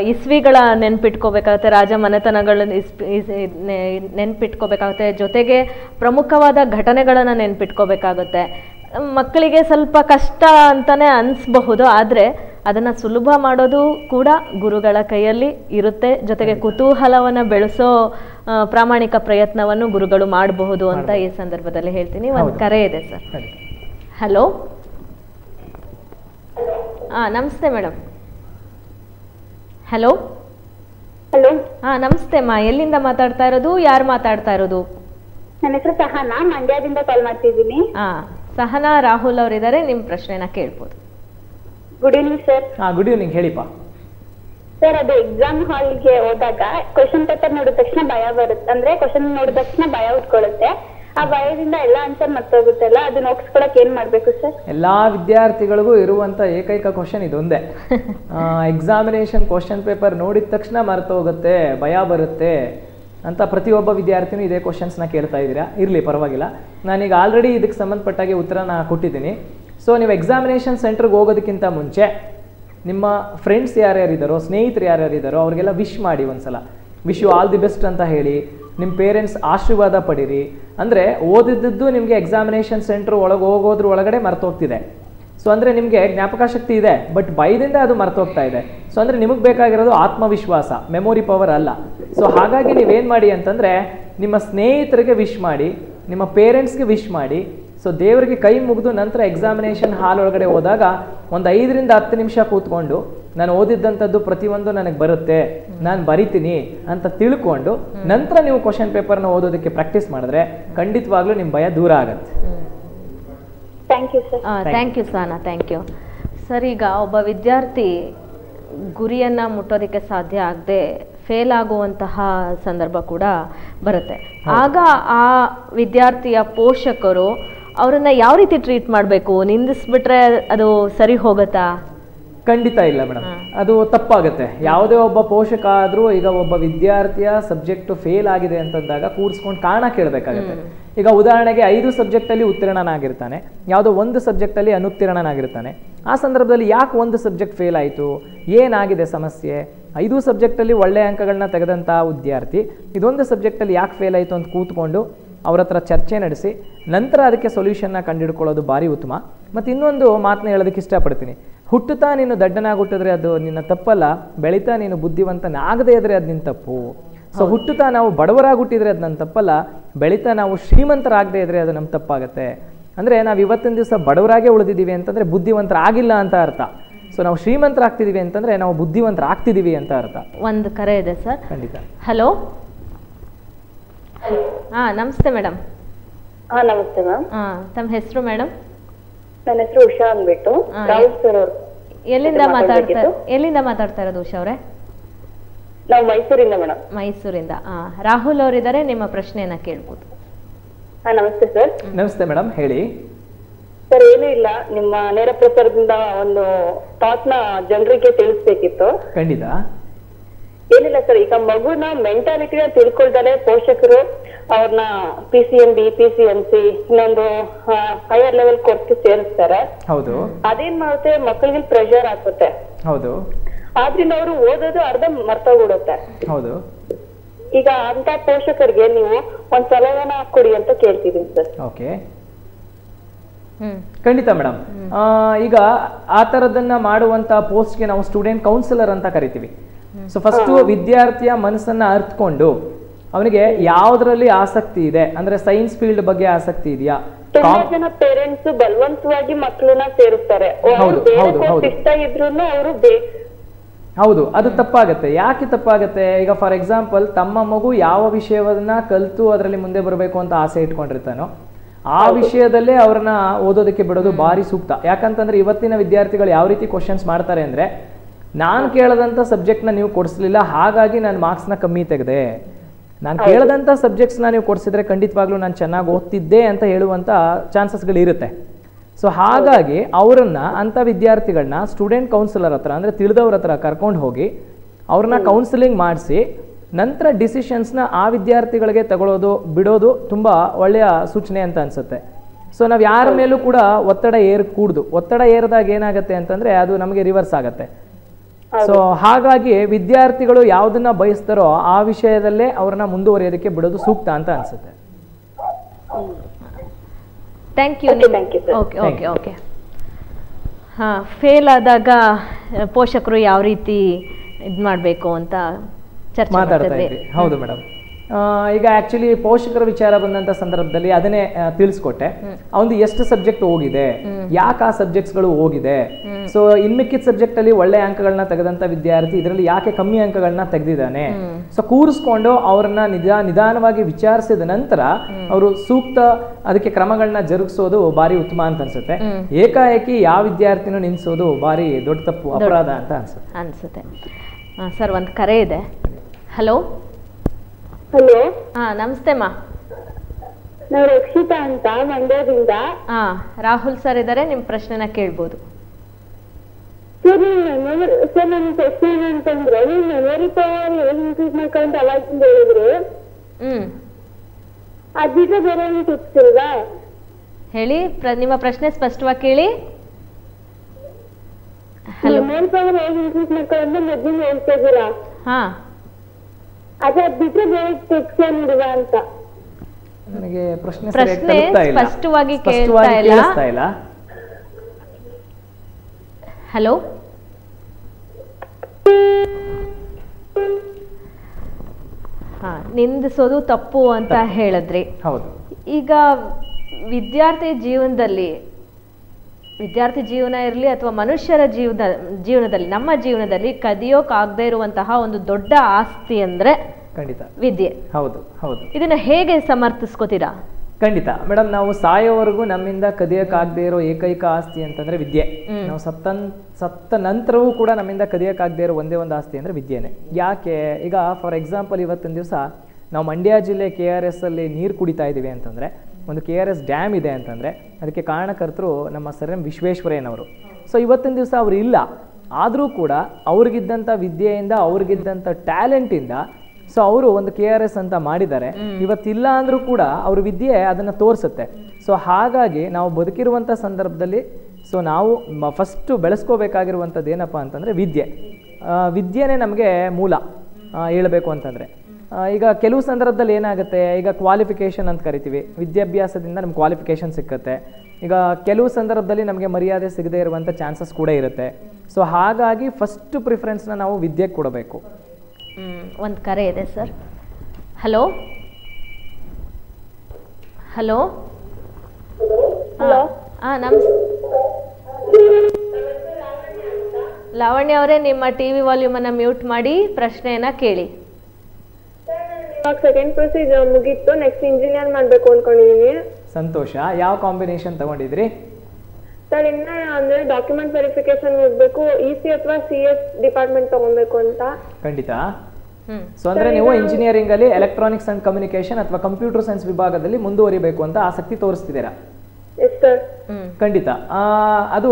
ಇಸವಿಗಳ ನೆನ್ಪಿಟ್ಕೋಬೇಕಾಗುತ್ತೆ, ರಾಜ ಮನೆತನಗಳನ್ನ ಇಸ್- ನೆನ್ಪಿಟ್ಕೋಬೇಕಾಗುತ್ತೆ. ಜೊತೆಗೆ ಪ್ರಮುಖವಾದ ಘಟನೆಗಳನ್ನ ನೆನ್ಪಿಟ್ಕೋಬೇಕಾಗುತ್ತೆ. ಮಕ್ಕಳಿಗೆ ಸ್ವಲ್ಪ ಕಷ್ಟ ಅಂತಾನೆ ಅನ್ಸ್ಬಹುದು ಆದ್ರೆ ಅದನ್ನ ಸುಲಭ ಮಾಡೋದು ಕೂಡ ಗುರುಗಳ ಕೈಯಲ್ಲಿ ಇರುತ್ತೆ. ಜೊತೆಗೆ ಕುತೂಹಲವನ್ನ ಬೆಳೆಸೋ ಪ್ರಾಮಾಣಿಕ ಪ್ರಯತ್ನವನ್ನು ಗುರುಗಳು ಮಾಡಬಹುದು ಅಂತ ಈ ಸಂದರ್ಭದಲ್ಲಿ ಹೇಳ್ತೀನಿ. ಒಂದು ಕರೆ ಇದೆ ಸರ್. ಹಲೋ? ಹಾ ನಮಸ್ತೆ ಮೇಡಮ್ ಹಲೋ? ಹಲೋ? ಹಾ ನಮಸ್ತೆ ಮಾ ಎಲ್ಲಿಂದ ಮಾತಾಡ್ತಾ ಇರೋದು? ಯಾರು ಮಾತಾಡ್ತಾ ಇರೋದು? ನನ್ನ ಹೆಸರು ಸಹನಾ ಮಂಡ್ಯದಿಂದ ಕಾಲ್ ಮಾಡ್ತಿದ್ದೀನಿ. ಹಾ ಸಹನಾ ರಾಹುಲ್ ಅವರಿದ್ದಾರೆ ನಿಮ್ಮ ಪ್ರಶ್ನೆನ ಕೇಳ್ಬೋದು. ಗುಡ್ ಈವ್ನಿಂಗ್ ಸರ್ ಹಾ ಗುಡ್ ಈವ್ನಿಂಗ್ ಹೇಳಿಪ್ಪ. ಸರ್ ಅದು ಎಕ್ಸಾಮ್ ಹಾಲ್ಗೆ ಹೋದಾಗ ಕ್ವಶನ್ ಪೇಪರ್ ನೋಡಿದ ತಕ್ಷಣ ಭಯ ಬರುತ್ತೆ. ಅಂದ್ರೆ ಕ್ವಶನ್ ನೋಡಿದ ತಕ್ಷಣ ಭಯ ಉಟ್ಕೊಳ್ಳುತ್ತೆ ಆ ಭಯದಿಂದ ಎಲ್ಲ ಆನ್ಸರ್ ಮರ್ತೋಗುತ್ತಲ್ಲ ಅದನ್ನ ಒಗ್ಸ್ಕೊಳಕ್ ಏನ್ ಮಾಡ್ಬೇಕು ಸರ್ ಎಲ್ಲಾ ವಿದ್ಯಾರ್ಥಿಗಳಿಗೂ ಇರುವಂತ ಏಕೈಕ ಕ್ವಶನ್ ಇದೊಂದೇ. ಎಕ್ಸಾಮಿನೇಷನ್ ಕ್ವಶನ್ ಪೇಪರ್ ನೋಡಿದ ತಕ್ಷಣ ಮರ್ತೋಗುತ್ತೆ ಭಯ ಬರುತ್ತೆ. ಅಂತ ಪ್ರತಿಯೊಬ್ಬ ವಿದ್ಯಾರ್ಥಿನೂ ಇದೇ ಕ್ವಶನ್ಸ್ನ ಕೇಳ್ತಾ ಇದ್ದೀರಾ? ಇರಲಿ, ಪರವಾಗಿಲ್ಲ. ನಾನೀಗ ಆಲ್ರೆಡಿ ಇದಕ್ಕೆ ಸಂಬಂಧಪಟ್ಟಾಗೆ ಉತ್ತರನ ಕೊಟ್ಟಿದ್ದೀನಿ. ಸೊ ನೀವು ಎಕ್ಸಾಮಿನೇಷನ್ ಸೆಂಟ್ರಿಗೆ ಹೋಗೋದಕ್ಕಿಂತ ಮುಂಚೆ ನಿಮ್ಮ ಫ್ರೆಂಡ್ಸ್ ಯಾರ್ಯಾರಿದ್ದಾರೋ ಸ್ನೇಹಿತರು ಯಾರ್ಯಾರಿದ್ದಾರೋ ಅವರಿಗೆಲ್ಲ ವಿಶ್ ಮಾಡಿ ಒಂದ್ಸಲ. Wish you all the best ಅಂತ ಹೇಳಿ ನಿಮ್ಮ ಪೇರೆಂಟ್ಸ್ ಆಶೀರ್ವಾದ ಪಡೀರಿ. ಅಂದರೆ ಓದಿದ್ದದ್ದು ನಿಮಗೆ ಎಕ್ಸಾಮಿನೇಷನ್ ಸೆಂಟ್ರ್ ಒಳಗೆ ಹೋಗೋದ್ರ ಒಳಗಡೆ ಮರ್ತೋಗ್ತಿದೆ ಸೊ ಅಂದರೆ ನಿಮಗೆ ಜ್ಞಾಪಕ ಶಕ್ತಿ ಇದೆ ಬಟ್ ಭಯದಿಂದ ಅದು ಮರ್ತೋಗ್ತಾ ಇದೆ. ಸೊ ಅಂದರೆ ನಿಮಗೆ ಬೇಕಾಗಿರೋದು ಆತ್ಮವಿಶ್ವಾಸ ಮೆಮೊರಿ ಪವರ್ ಅಲ್ಲ. ಸೊ ಹಾಗಾಗಿ ನೀವೇನು ಮಾಡಿ ಅಂತಂದರೆ ನಿಮ್ಮ ಸ್ನೇಹಿತರಿಗೆ ವಿಶ್ ಮಾಡಿ ನಿಮ್ಮ ಪೇರೆಂಟ್ಸ್ಗೆ ವಿಶ್ ಮಾಡಿ ಸೊ ದೇವರಿಗೆ ಕೈ ಮುಗಿದು ನಂತರ ಎಕ್ಸಾಮಿನೇಷನ್ ಹಾಲ್ ಒಳಗಡೆ ಹೋದಾಗ ಒಂದು ಐದರಿಂದ ಹತ್ತು ನಿಮಿಷ ಕೂತ್ಕೊಂಡು ನಾನು ಓದಿದ್ದಂಥದ್ದು ಪ್ರತಿಯೊಂದು ನನಗೆ ಬರುತ್ತೆ ನಾನು ಬರಿತೀನಿ ಅಂತ ತಿಳ್ಕೊಂಡು ನಂತರ ನೀವು ಕ್ವಶನ್ ಪೇಪರ್ನ ಓದೋದಕ್ಕೆ ಪ್ರಾಕ್ಟೀಸ್ ಮಾಡಿದ್ರೆ ಖಂಡಿತವಾಗ್ಲೂ ನಿಮ್ಮ ಭಯ ದೂರ ಆಗುತ್ತೆ. Thank you sir thank you Sana thank you sir ಈಗ ಒಬ್ಬ ವಿದ್ಯಾರ್ಥಿ ಗುರಿಯನ್ನ ಮುಟ್ಟೋದಕ್ಕೆ ಸಾಧ್ಯ ಆಗದೆ ಫೇಲ್ ಆಗುವಂತಹ ಸಂದರ್ಭ ಕೂಡ ಬರುತ್ತೆ. ಆಗ ಆ ವಿದ್ಯಾರ್ಥಿಯ ಪೋಷಕರು ಅವರನ್ನ ಯಾವ ರೀತಿ ಟ್ರೀಟ್ ಮಾಡಬೇಕು? ನಿಂದಿಸ್ಬಿಟ್ರೆ ಅದು ಸರಿ ಹೋಗುತ್ತಾ? ಖಂಡಿತ ಇಲ್ಲ ಮೇಡಮ್ ಅದು ತಪ್ಪಾಗುತ್ತೆ. ಯಾವುದೇ ಒಬ್ಬ ಪೋಷಕ ಆದರೂ ಈಗ ಒಬ್ಬ ವಿದ್ಯಾರ್ಥಿಯ ಸಬ್ಜೆಕ್ಟ್ ಫೇಲ್ ಆಗಿದೆ ಅಂತಂದಾಗ ಕೂರಿಸ್ಕೊಂಡು ಕಾರಣ ಕೇಳಬೇಕಾಗುತ್ತೆ. ಈಗ ಉದಾಹರಣೆಗೆ ಐದು ಸಬ್ಜೆಕ್ಟಲ್ಲಿ ಉತ್ತೀರ್ಣನಾಗಿರ್ತಾನೆ, ಯಾವುದೋ ಒಂದು ಸಬ್ಜೆಕ್ಟಲ್ಲಿ ಅನುತ್ತೀರ್ಣನಾಗಿರ್ತಾನೆ. ಆ ಸಂದರ್ಭದಲ್ಲಿ ಯಾಕೆ ಒಂದು ಸಬ್ಜೆಕ್ಟ್ ಫೇಲ್ ಆಯಿತು? ಏನಾಗಿದೆ ಸಮಸ್ಯೆ? ಐದು ಸಬ್ಜೆಕ್ಟಲ್ಲಿ ಒಳ್ಳೆಯ ಅಂಕಗಳನ್ನ ತೆಗೆದಂಥ ವಿದ್ಯಾರ್ಥಿ, ಇದೊಂದು ಸಬ್ಜೆಕ್ಟಲ್ಲಿ ಯಾಕೆ ಫೇಲ್ ಆಯಿತು ಅಂತ ಕೂತ್ಕೊಂಡು ಅವ್ರ ಹತ್ರ ಚರ್ಚೆ ನಡೆಸಿ, ನಂತರ ಅದಕ್ಕೆ ಸೊಲ್ಯೂಷನ್ನ ಕಂಡುಹಿಡ್ಕೊಳ್ಳೋದು ಭಾರಿ ಉತ್ತಮ. ಮತ್ತು ಇನ್ನೊಂದು ಮಾತನ್ನ ಹೇಳೋದಕ್ಕೆ ಇಷ್ಟಪಡ್ತೀನಿ. ಹುಟ್ಟುತ್ತಾ ನೀನು ದಡ್ಡನಾಗಿ ಹುಟ್ಟಿದ್ರೆ ಅದು ನಿನ್ನ ತಪ್ಪಲ್ಲ, ಬೆಳೀತಾ ನೀನು ಬುದ್ಧಿವಂತನಾಗದೇ ಇದ್ರೆ ಅದು ನಿನ್ನ ತಪ್ಪು. ಸೊ ಹುಟ್ಟುತ್ತಾ ನಾವು ಬಡವರಾಗಿ ಹುಟ್ಟಿದ್ರೆ ಅದು ನನ್ನ ತಪ್ಪಲ್ಲ ಬೆಳೀತಾ ನಾವು ಶ್ರೀಮಂತರಾಗದೇ ಇದ್ರೆ ಅದು ನಮ್ಮ ತಪ್ಪಾಗುತ್ತೆ. ಅಂದರೆ ನಾವು ಇವತ್ತಿನ ದಿವಸ ಬಡವರಾಗೇ ಉಳಿದಿದ್ದೀವಿ ಅಂತಂದರೆ ಬುದ್ಧಿವಂತರಾಗಿಲ್ಲ ಅಂತ ಅರ್ಥ. ಸೊ ನಾವು ಶ್ರೀಮಂತರಾಗ್ತಿದ್ದೀವಿ ಅಂತಂದರೆ ನಾವು ಬುದ್ಧಿವಂತರಾಗ್ತಿದ್ದೀವಿ ಅಂತ ಅರ್ಥ. ಒಂದು ಕರೆ ಇದೆ ಸರ್ ಖಂಡಿತ. ಹಲೋ ಹಾಂ ನಮಸ್ತೆ ಮೇಡಮ್ ಹಾಂ ನಮಸ್ತೆ ಮ್ಯಾಮ್ ಹಾಂ ತಮ್ಮ ಹೆಸರು ಮೇಡಮ್ ನನ್ನ ಹೆಸರು ಉಷಾ ಅಂದ್ಬಿಟ್ಟು. ಹಾ, ಸರ್ ಅವ್ರು ಎಲ್ಲಿಂದ ಮಾತಾಡ್ತಾ ಎಲ್ಲಿಂದ ಮಾತಾಡ್ತಾ ಇರೋದು ಉಷಾ ಅವರೇ? ನಾವು ಮೈಸೂರಿಂದ ಮೇಡಮ್. ಮೈಸೂರಿಂದ. ಆ, ರಾಹುಲ್ ಅವರಿದ್ದಾರೆ ನಿಮ್ಮ ಪ್ರಶ್ನೆಯನ್ನ ಕೇಳ್ಬೋದು. ಹಾ ನಮಸ್ತೆ ಸರ್. ನಮಸ್ತೆ ಮೇಡಮ್ ಹೇಳಿ. ಸರ್ ಏನೂ ಇಲ್ಲ. ನಿಮ್ಮ ನೇರ ಪ್ರಸಾರದಿಂದ ಒಂದು ಥಾಟ್ನ ಜನರಿಗೆ ತಿಳಿಸ್ಬೇಕಿತ್ತು. ಖಂಡಿತ. ಏನಿಲ್ಲ ಸರ್ ಈಗ ಮಗುನ ಮೆಂಟಾಲಿಟಿನ ತಿಳ್ಕೊಳ್ತಾರೆ ಪೋಷಕರು ಅವ್ರನ್ನ P C M B P C M C ಇನ್ನೊಂದು ಹೈಯರ್ ಲೆವೆಲ್ ಕೋರ್ಸ್ ಸೇರಿಸ್ತಾರೆ. ಹೌದು. ಅದೇನ್ ಮಾಡುತ್ತೆ? ಮಕ್ಕಳಿಗೆ ಪ್ರೆಷರ್ ಹಾಕುತ್ತೆ. ಹೌದು. ಆದ್ರಿಂದ ಅವರು ಓದೋದು ಅರ್ಧ ಮರ್ತೋಗ್ಬಿಡುತ್ತೆ. ಹೌದು. ಈಗ ಅಂತ ಪೋಷಕರಿಗೆ ನೀವು ಒಂದ್ ಸಲಹೆನ ಕೊಡಿ ಅಂತ ಕೇಳ್ತಿದೀನಿ ಸರ್. ಓಕೆ. ಹ್ಮ್. ಖಂಡಿತ ಮೇಡಮ್. ಈಗ ಆ ಥರದನ್ನ ಮಾಡುವಂತ ಪೋಸ್ಟ್ಗೆ ನಾವು ಸ್ಟೂಡೆಂಟ್ ಕೌನ್ಸಿಲರ್ ಅಂತ ಕರಿತೀವಿ. ಸೊ ಫಸ್ಟ್ ವಿದ್ಯಾರ್ಥಿಯ ಮನಸ್ಸನ್ನ ಅರ್ಥಕೊಂಡು ಅವನಿಗೆ ಯಾವ್ದ್ರಲ್ಲಿ ಆಸಕ್ತಿ ಇದೆ? ಅಂದ್ರೆ ಸೈನ್ಸ್ ಫೀಲ್ಡ್ ಬಗ್ಗೆ ಆಸಕ್ತಿ ಇದೆಯಾ? ತುಂಬಾ ಜನ ಪೇರೆಂಟ್ಸ್ ಬಲವಂತವಾಗಿ ಮಕ್ಕಳನ್ನ ಸೇರಿಸ್ತಾರೆ ಇದ್ರೂನು ಅವರು ಬೇ ಹೌದು ಅದು ತಪ್ಪಾಗತ್ತೆ. ಯಾಕೆ ತಪ್ಪಾಗತ್ತೆ? ಈಗ ಫಾರ್ ಎಕ್ಸಾಂಪಲ್ ತಮ್ಮ ಮಗು ಯಾವ ವಿಷಯವನ್ನ ಕಲಿತು ಅದರಲ್ಲಿ ಮುಂದೆ ಬರಬೇಕು ಅಂತ ಆಸೆ ಇಟ್ಕೊಂಡಿರ್ತಾನೋ ಆ ವಿಷಯದಲ್ಲೇ ಅವ್ರನ್ನ ಓದೋದಕ್ಕೆ ಬಿಡೋದು ಭಾರಿ ಸೂಕ್ತ. ಯಾಕಂತಂದ್ರೆ ಇವತ್ತಿನ ವಿದ್ಯಾರ್ಥಿಗಳು ಯಾವ ರೀತಿ ಕ್ವಶನ್ಸ್ ಮಾಡ್ತಾರೆ ಅಂದ್ರೆ ನಾನು ಕೇಳದಂಥ ಸಬ್ಜೆಕ್ಟ್ನ ನೀವು ಕೊಡಿಸ್ಲಿಲ್ಲ ಹಾಗಾಗಿ ನಾನು ಮಾರ್ಕ್ಸ್ನ ಕಮ್ಮಿ ತೆಗೆದೆ. ನಾನು ಕೇಳದಂಥ ಸಬ್ಜೆಕ್ಟ್ಸ್ನ ನೀವು ಕೊಡಿಸಿದ್ರೆ ಖಂಡಿತವಾಗ್ಲೂ ನಾನು ಚೆನ್ನಾಗಿ ಓದ್ತಿದ್ದೆ ಅಂತ ಹೇಳುವಂಥ ಚಾನ್ಸಸ್ಗಳು ಇರುತ್ತೆ ಸೊ ಹಾಗಾಗಿ ಅವರನ್ನ ಅಂಥ ವಿದ್ಯಾರ್ಥಿಗಳನ್ನ ಸ್ಟೂಡೆಂಟ್ ಕೌನ್ಸಿಲರ್ ಹತ್ರ ಅಂದರೆ ತಿಳಿದವ್ರ ಹತ್ರ ಕರ್ಕೊಂಡು ಹೋಗಿ ಅವ್ರನ್ನ ಕೌನ್ಸಿಲಿಂಗ್ ಮಾಡಿಸಿ ನಂತರ ಡಿಸಿಷನ್ಸ್ನ ಆ ವಿದ್ಯಾರ್ಥಿಗಳಿಗೆ ತಗೊಳ್ಳೋದು ಬಿಡೋದು ತುಂಬ ಒಳ್ಳೆಯ ಸೂಚನೆ ಅಂತ ಅನಿಸುತ್ತೆ. ಸೊ ನಾವು ಯಾರ ಮೇಲೂ ಕೂಡ ಒತ್ತಡ ಏರ್ ಕೂಡ್ದು ಒತ್ತಡ ಏರಿದಾಗ ಏನಾಗುತ್ತೆ ಅಂತಂದರೆ ಅದು ನಮಗೆ ರಿವರ್ಸ್ ಆಗುತ್ತೆ. ಸೊ ಹಾಗಾಗಿ ವಿದ್ಯಾರ್ಥಿಗಳು ಯಾವುದನ್ನ ಬಯಸ್ತಾರೋ ಆ ವಿಷಯದಲ್ಲೇ ಅವ್ರನ್ನ ಮುಂದುವರಿಯೋದಕ್ಕೆ ಬಿಡೋದು ಸೂಕ್ತ ಅಂತ ಅನಿಸುತ್ತೆ. Thank you Okay, you you, sir. Okay okay okay ಹಾಂ ಫೇಲ್ ಆದಾಗ ಪೋಷಕರು ಯಾವ ರೀತಿ ಇದು ಮಾಡಬೇಕು ಅಂತ ಚರ್ಚೆ ಹೌದು ಮೇಡಮ್ ಈಗ ಆಕ್ಚುಲಿ ಪೋಷಕರ ವಿಚಾರ ಬಂದಂತ ಸಂದರ್ಭದಲ್ಲಿ ಅದನ್ನೇ ತಿಳಿಸ್ಕೊಟ್ಟೆ. ಅವನು ಎಷ್ಟು ಸಬ್ಜೆಕ್ಟ್ ಹೋಗಿದೆ? ಯಾಕೆ ಆ ಸಬ್ಜೆಕ್ಟ್ಸ್ಗಳು ಹೋಗಿದೆ? ಸೊ ಇನ್ಮಿಕ್ಕಿದ ಸಬ್ಜೆಕ್ಟ್ ಅಲ್ಲಿ ಒಳ್ಳೆ ಅಂಕಗಳನ್ನ ತೆಗೆದಂತ ವಿದ್ಯಾರ್ಥಿ ಇದರಲ್ಲಿ ಯಾಕೆ ಕಮ್ಮಿ ಅಂಕಗಳನ್ನ ತೆಗೆದಿದ್ದಾನೆ? ಸೊ ಕೂರಿಸ್ಕೊಂಡು ಅವ್ರನ್ನ ನಿಧಾ ನಿಧಾನವಾಗಿ ವಿಚಾರಿಸಿದ ನಂತರ ಅವರು ಸೂಕ್ತ ಅದಕ್ಕೆ ಕ್ರಮಗಳನ್ನ ಜರುಗಿಸೋದು ಬಾರಿ ಉತ್ತಮ ಅಂತ ಅನ್ಸುತ್ತೆ. ಏಕಾಏಕಿ ಯಾವ ವಿದ್ಯಾರ್ಥಿನೂ ನಿಲ್ಸೋದು ಬಾರಿ ದೊಡ್ಡ ತಪ್ಪು ಅಪರಾಧ ಅಂತ ಅನ್ಸುತ್ತೆ. ಅನ್ಸುತ್ತೆ. ಸರ್ ಒಂದು ಕರೆ ಇದೆ. ಹಲೋ? ಹಲೋ. ಹಾ ನಮಸ್ತೆ ಮಾ. ನಾವು ರಕ್ಷಿತಾ ಅಂತ ಮಂಡ್ಯದಿಂದ. ಹಾ ರಾಹುಲ್ ಸರ್ ಇದ್ದಾರೆ ನಿಮ್ ಪ್ರಶ್ನೆನ ಕೇಳ್ಬೋದು. ಸರ್ ಮೆಮೊರಿ ಸರ್ ನನ್ನ ಪ್ರಶ್ನೆ ಏನಂತಂದ್ರೆ ನೀವು ಮೆಮೊರಿ ಪವರ್ ಹೇಗೆ ಇನ್ಕ್ರೀಸ್ ಮಾಡ್ಕೊಂತ ಅವಾಗಿಂದ ಹೇಳಿದ್ರು. ಹ್ಮ್. ಅದ್ ಬಿಟ್ರೆ ಬೇರೆ ಏನು ಟಿಪ್ಸ್ ಇಲ್ವಾ? ಹೇಳಿ ನಿಮ್ಮ ಪ್ರಶ್ನೆ ಸ್ಪಷ್ಟವಾಗಿ ಕೇಳಿ. ಹಲೋ. ಮೆಮೊರಿ ಪವರ್ ಹೇಗೆ ಇನ್ಕ್ರೀಸ್ ಮಾಡ್ಕೊಳ್ಳೋದು ಮೊದಲು ಹೇಳ್ತಾ ಇದ್ದೀರಾ? ಹಾಂ ಅದೇ ಅದ್ ಬಿಟ್ರೆ ಬೇರೆ ಟಿಪ್ಸ್ ಏನಿಲ್ವಾ ಅಂತ ನನಗೆ ಪ್ರಶ್ನೆ. ಸ್ಪಷ್ಟವಾಗಿ ಕೇಳ್ತಾ ಇಲ್ಲ. ಕೇಳಿಸ್ತಾ ಇಲ್ಲ. ಹಲೋ? ಹಾ ನಿಂದಿಸೋದು ತಪ್ಪು ಅಂತ ಹೇಳಿದ್ರಿ. ಹೌದು. ಈಗ ವಿದ್ಯಾರ್ಥಿ ಜೀವನದಲ್ಲಿ ವಿದ್ಯಾರ್ಥಿ ಜೀವನ ಇರಲಿ ಅಥವಾ ಮನುಷ್ಯರ ಜೀವನ ಜೀವನದಲ್ಲಿ ನಮ್ಮ ಜೀವನದಲ್ಲಿ ಕದಿಯೋಕ್ಕಾಗದೇ ಇರುವಂತಹ ಒಂದು ದೊಡ್ಡ ಆಸ್ತಿ ಅಂದರೆ ಖಂಡಿತ. ವಿದ್ಯೆ. ಹೌದು ಹೌದು. ಇದನ್ನ ಹೇಗೆ ಸಮರ್ಥಿಸ್ಕೋತೀರಾ? ಖಂಡಿತ. ಮೇಡಮ್ ನಾವು ಸಾಯೋವರೆಗೂ ನಮ್ಮಿಂದ ಕದಿಯೋಕಾಗ್ದೇ ಇರೋ ಏಕೈಕ ಆಸ್ತಿ ಅಂತಂದ್ರೆ ವಿದ್ಯೆ. ನಾವು ಸತ್ತನ್ ಸತ್ತ ನಂತರವೂ ಕೂಡ ನಮ್ಮಿಂದ ಕದಿಯೋಕ್ಕಾಗದೇ ಇರೋ ಒಂದೇ ಒಂದು ಆಸ್ತಿ ಅಂದ್ರೆ ವಿದ್ಯೆನೆ. ಯಾಕೆ? ಈಗ ಫಾರ್ ಎಕ್ಸಾಂಪಲ್ ಇವತ್ತಿನ ದಿವಸ ನಾವು ಮಂಡ್ಯ ಜಿಲ್ಲೆ ಕೆ ಆರ್ ಎಸ್ ಅಲ್ಲಿ ನೀರು ಕುಡಿತಾ ಇದ್ದೀವಿ ಅಂತಂದ್ರೆ ಒಂದು ಕೆ ಆರ್ ಎಸ್ ಡ್ಯಾಮ್ ಇದೆ ಅಂತಂದರೆ ಅದಕ್ಕೆ ಕಾರಣಕರ್ತರು ನಮ್ಮ ಸರ್ ಎಂ ವಿಶ್ವೇಶ್ವರಯ್ಯನವರು. ಸೊ ಇವತ್ತಿನ ದಿವಸ ಅವರು ಇಲ್ಲ. ಆದರೂ ಕೂಡ ಅವ್ರಿಗಿದ್ದಂಥ ವಿದ್ಯೆಯಿಂದ ಅವ್ರಿಗಿದ್ದಂಥ ಟ್ಯಾಲೆಂಟಿಂದ ಸೊ ಅವರು ಒಂದು ಕೆ ಆರ್ ಎಸ್ ಅಂತ ಮಾಡಿದ್ದಾರೆ. ಇವತ್ತಿಲ್ಲ ಅಂದರೂ ಕೂಡ ಅವ್ರ ವಿದ್ಯೆ ಅದನ್ನು ತೋರಿಸುತ್ತೆ. ಸೊ ಹಾಗಾಗಿ ನಾವು ಬದುಕಿರುವಂಥ ಸಂದರ್ಭದಲ್ಲಿ ಸೊ ನಾವು ಫಸ್ಟು ಬೆಳೆಸ್ಕೋಬೇಕಾಗಿರುವಂಥದ್ದು ಏನಪ್ಪ ಅಂತಂದರೆ ವಿದ್ಯೆ. ವಿದ್ಯೆನೇ ನಮಗೆ ಮೂಲ ಹೇಳಬೇಕು ಅಂತಂದರೆ. ಈಗ ಕೆಲವು ಸಂದರ್ಭದಲ್ಲಿ ಏನಾಗುತ್ತೆ ಈಗ ಕ್ವಾಲಿಫಿಕೇಷನ್ ಅಂತ ಕರಿತೀವಿ. ವಿದ್ಯಾಭ್ಯಾಸದಿಂದ ನಮ್ಗೆ ಕ್ವಾಲಿಫಿಕೇಷನ್ ಸಿಕ್ಕತ್ತೆ. ಈಗ ಕೆಲವು ಸಂದರ್ಭದಲ್ಲಿ ನಮಗೆ ಮರ್ಯಾದೆ ಸಿಗದೇ ಇರುವಂಥ ಚಾನ್ಸಸ್ ಕೂಡ ಇರುತ್ತೆ. ಸೊ ಹಾಗಾಗಿ ಫಸ್ಟ್ ಪ್ರಿಫರೆನ್ಸ್ನ ನಾವು ವಿದ್ಯೆಗೆ ಕೊಡಬೇಕು. ಒಂದು ಕರೆ ಇದೆ ಸರ್. ಹಲೋ? ಹಲೋ. ಹಾಂ ನಮಸ್ ಲಾವಣ್ಯ ಅವರೇ ನಿಮ್ಮ ಟಿ ವಿ ವಾಲ್ಯೂಮನ್ನು ಮ್ಯೂಟ್ ಮಾಡಿ ಪ್ರಶ್ನೆಯನ್ನು ಕೇಳಿ. ಇವಾಗ ಸೆಕೆಂಡ್ ಪ್ರೊಸೀಜರ್ ಮುಗಿತ್ತು ನೆಕ್ಸ್ಟ್ ಇಂಜಿನಿಯರ್ ಮಾಡಬೇಕು ಅನ್ಕೊಂಡಿದೀನಿ. ಸಂತೋಷ. ಯಾವ ಕಾಂಬಿನೇಷನ್ ತಗೊಂಡಿದ್ರಿ? ಸರ್ ಇನ್ನ ಅಂದ್ರೆ ಡಾಕ್ಯುಮೆಂಟ್ ವೆರಿಫಿಕೇಶನ್ ಹೋಗ್ಬೇಕು ಇ ಸಿ ಅಥವಾ ಸಿ ಎಸ್ ಡಿಪಾರ್ಟ್ಮೆಂಟ್ ತಗೊಬೇಕು ಅಂತ. ಖಂಡಿತ. ಸೊ ಅಂದ್ರೆ ನೀವು ಇಂಜಿನಿಯರಿಂಗ್ ಅಲ್ಲಿ ಎಲೆಕ್ಟ್ರಾನಿಕ್ಸ್ ಅಂಡ್ ಕಮ್ಯುನಿಕೇಶನ್ ಅಥವಾ ಕಂಪ್ಯೂಟರ್ ಸೈನ್ಸ್ ವಿಭಾಗದಲ್ಲಿ ಮುಂದುವರಿಬೇಕು ಅಂತ ಆಸಕ್ತಿ ತೋರಿಸ್ತಿದ್ದೀರಾ? ಎಸ್ ಸರ್ ಖಂಡಿತ. ಆ, ಅದು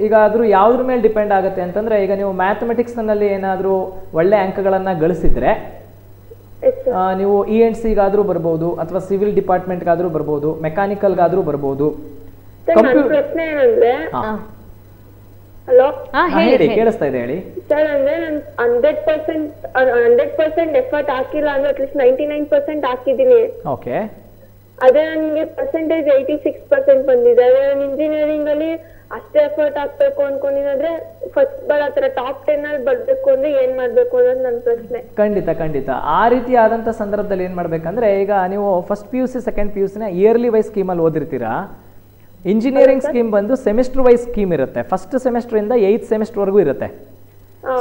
ಈಗ ಅದ್ರ ಯಾವ್ದ್ರ ಮೇಲೆ ಡಿಪೆಂಡ್ ಆಗುತ್ತೆ ಅಂತಂದ್ರೆ ಈಗ ನೀವು ಮ್ಯಾಥಮೆಟಿಕ್ಸ್ನಲ್ಲಿ ಏನಾದರೂ ಒಳ್ಳೆ ಅಂಕಗಳನ್ನ ಗಳಿಸಿದ್ರೆ ನೀವು ಇ ಎನ್ ಸಿಗಾದ್ರೂ ಬರ್ಬೋದು ಅಥವಾ ಸಿವಿಲ್ ಡಿಪಾರ್ಟ್ಮೆಂಟ್ಗಾದ್ರೂ ಬರ್ಬೋದು ಬರಬಹುದು ಬರ್ಬೋದು. ಪ್ರಶ್ನೆ ಏನಂದ್ರೆ. ಹಲೋ? ಹಾ, ಹೇಳಿ ಹೇಳಿ ಹೇಳಿ. ಕೇಳಿಸ್ತಾ ಇದೆ ಹೇಳಿ. ಸರ್ ಅಂದ್ರೆ ನಾನು hundred percent hundred percent effort ಹಾಕಿಲ್ಲ ಅಂದ್ರೆ at least ninety nine percent ಹಾಕಿದ್ದೀನಿ. ಓಕೆ ಅದೇ ನನಗೆ ಪರ್ಸೆಂಟೇಜ್ ಏಯ್ಟಿ ಸಿಕ್ಸ್ ಪರ್ಸೆಂಟ್ ಬಂದಿದೆ. ಅದೇ ನಾನು ಇಂಜಿನಿಯರಿಂಗ್ ಅಲ್ಲಿ ಅಷ್ಟೇ ಎಫರ್ಟ್ ಹಾಕ್ಬೇಕು ಅನ್ಕೊಂಡಿದ್ರೆ ಫಸ್ಟ್ ಬರ ಟಾಪ್ ಟೆನ್ ಅಲ್ಲಿ ಬರ್ಬೇಕು ಅಂದ್ರೆ ಏನ್ ಮಾಡ್ಬೇಕು ಅನ್ನೋದು ನನ್ನ ಪ್ರಶ್ನೆ. ಖಂಡಿತ ಖಂಡಿತ. ಆ ರೀತಿ ಆದಂತ ಸಂದರ್ಭದಲ್ಲಿ ಏನ್ ಮಾಡ್ಬೇಕಂದ್ರೆ ಈಗ ನೀವು first P U C second P U ಸಿನ ಇಯರ್ಲಿ ವೈಸ್ ಸ್ಕೀಮಲ್ಲಿ ಓದಿರ್ತೀರಾ? ಇಂಜಿನಿಯರಿಂಗ್ ಸ್ಕೀಮ್ ಬಂದು ಸೆಮಿಸ್ಟರ್ ವೈಸ್ ಸ್ಕೀಮ್ ಇರುತ್ತೆ. ಫಸ್ಟ್ ಸೆಮಿಸ್ಟ್ರಿಂದ ಏಯ್ತ್ ಸೆಮಿಸ್ಟರ್ವರೆಗೂ ಇರುತ್ತೆ.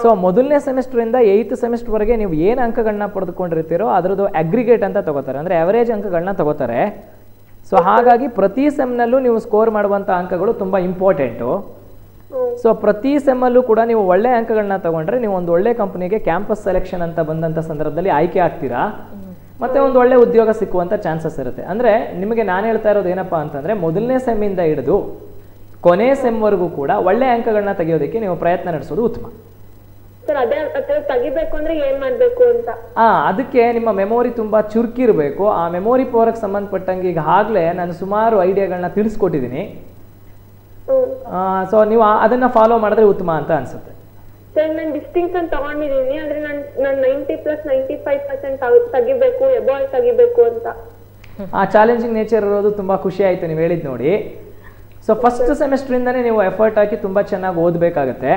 ಸೊ ಮೊದಲನೇ ಸೆಮಿಸ್ಟರ್ ಇಂದ ಏಯ್ತ್ ಸೆಮಿಸ್ಟರ್ವರೆಗೆ ನೀವು ಏನು ಅಂಕಗಳನ್ನ ಪಡೆದುಕೊಂಡಿರ್ತೀರೋ ಅದರದ್ದು ಅಗ್ರಿಗೇಟ್ ಅಂತ ತಗೋತಾರೆ. ಅಂದ್ರೆ ಅವರೇಜ್ ಅಂಕಗಳನ್ನ ತಗೋತಾರೆ. ಸೊ ಹಾಗಾಗಿ ಪ್ರತಿ ಸೆಮ್ನಲ್ಲೂ ನೀವು ಸ್ಕೋರ್ ಮಾಡುವಂಥ ಅಂಕಗಳು ತುಂಬ ಇಂಪಾರ್ಟೆಂಟು ಸೊ ಪ್ರತಿ ಸೆಮ್ಮಲ್ಲೂ ಕೂಡ ನೀವು ಒಳ್ಳೆ ಅಂಕಗಳನ್ನ ತಗೊಂಡ್ರೆ ನೀವು ಒಂದು ಒಳ್ಳೆ ಕಂಪ್ನಿಗೆ ಕ್ಯಾಂಪಸ್ ಸೆಲೆಕ್ಷನ್ ಅಂತ ಬಂದಂಥ ಸಂದರ್ಭದಲ್ಲಿ ಆಯ್ಕೆ ಆಗ್ತೀರಾ? ಮತ್ತೆ ಒಂದು ಒಳ್ಳೆ ಉದ್ಯೋಗ ಸಿಕ್ಕುವಂಥ ಚಾನ್ಸಸ್ ಇರುತ್ತೆ. ಅಂದರೆ ನಿಮಗೆ ನಾನು ಹೇಳ್ತಾ ಇರೋದು ಏನಪ್ಪಾ ಅಂತಂದರೆ ಮೊದಲನೇ ಸೆಮ್ಮಿಂದ ಹಿಡಿದು ಕೊನೆ ಸೆಮ್ವರೆಗೂ ಕೂಡ ಒಳ್ಳೆ ಅಂಕಗಳನ್ನ ತೆಗೆಯೋದಕ್ಕೆ ನೀವು ಪ್ರಯತ್ನ ನಡೆಸೋದು ಉತ್ತಮ. ಆ ಅದಕ್ಕೆ ನಿಮ್ಮ ಮೆಮೊರಿ ತುಂಬಾ ಚುರುಕಿರಬೇಕು ಆ ಮೆಮೊರಿ ಪವರ್ಗೆ ಸಂಬಂಧಪಟ್ಟಂಗೆ ಈಗ ಆಗ್ಲೇ ನಾನು ಸುಮಾರು ಐಡಿಯಾಗಳನ್ನ ತಿಳಿಸ್ಕೊಟ್ಟಿದ್ದೀನಿ. ಸೊ ನೀವು ಅದನ್ನ ಫಾಲೋ ಮಾಡಿದ್ರೆ ಉತ್ತಮ ಅಂತ ಅನ್ಸುತ್ತೆ. ಸರ್ ನಾನು ಡಿಸ್ಟಿಂಕ್ಷನ್ ತಗೊಂಡಿದ್ದೀನಿ ಅಂದ್ರೆ ನಾನು ನಾನು ninety plus ninety five percent ತೆಗಿಬೇಕು ಎಬಾಲ್ ತೆಗಿಬೇಕು ಅಂತ. ಆ ಚಾಲೆಂಜಿಂಗ್ ನೇಚರ್ ಇರೋದು ತುಂಬ ಖುಷಿ ಆಯಿತು ನೀವು ಹೇಳಿದ್ ನೋಡಿ. ಸೊ ಫಸ್ಟ್ ಸೆಮಿಸ್ಟ್ರಿಂದನೇ ನೀವು ಎಫರ್ಟ್ ಹಾಕಿ ತುಂಬ ಚೆನ್ನಾಗಿ ಓದಬೇಕಾಗತ್ತೆ.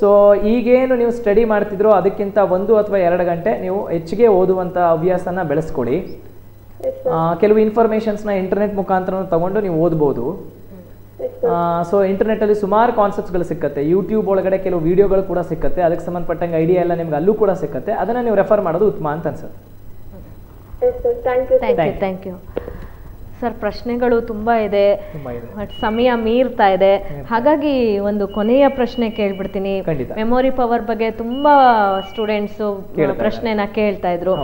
ಸೊ ಈಗೇನು ನೀವು ಸ್ಟಡಿ ಮಾಡ್ತಿದ್ರೋ ಅದಕ್ಕಿಂತ ಒಂದು ಅಥವಾ ಎರಡು ಗಂಟೆ ನೀವು ಹೆಚ್ಚಿಗೆ ಓದುವಂಥ ಹವ್ಯಾಸನ ಬೆಳೆಸ್ಕೊಳ್ಳಿ. ಕೆಲವು ಇನ್ಫಾರ್ಮೇಷನ್ಸ್ನ ಇಂಟರ್ನೆಟ್ ಮುಖಾಂತರ ತಗೊಂಡು ನೀವು ಓದ್ಬೋದು. ಸೊ ಇಂಟರ್ನೆಟ್ಟಲ್ಲಿ ಸುಮಾರು ಕಾನ್ಸೆಪ್ಟ್ಸ್ಗಳು ಸಿಕ್ಕತ್ತೆ. ಯೂಟ್ಯೂಬ್ ಒಳಗಡೆ ಕೆಲವು ವಿಡಿಯೋಗಳು ಕೂಡ ಸಿಕ್ಕತ್ತೆ. ಅದಕ್ಕೆ ಸಂಬಂಧಪಟ್ಟಂಗೆ ಐಡಿಯಾ ಎಲ್ಲ ನಿಮ್ಗೆ ಅಲ್ಲೂ ಕೂಡ ಸಿಕ್ಕತ್ತೆ. ಅದನ್ನು ನೀವು ರೆಫರ್ ಮಾಡೋದು ಉತ್ತಮ ಅಂತ ಅನ್ಸುತ್ತೆ. ಥ್ಯಾಂಕ್ ಯು ಸರ್ ಪ್ರಶ್ನೆಗಳು ತುಂಬ ಇದೆ. ಬಟ್ ಸಮಯ ಮೀರ್ತಾ ಇದೆ. ಹಾಗಾಗಿ ಒಂದು ಕೊನೆಯ ಪ್ರಶ್ನೆ ಕೇಳ್ಬಿಡ್ತೀನಿ. ಮೆಮೊರಿ ಪವರ್ ಬಗ್ಗೆ ತುಂಬಾ ಸ್ಟೂಡೆಂಟ್ಸ್ ಪ್ರಶ್ನೆನ ಕೇಳ್ತಾ ಇದ್ರು.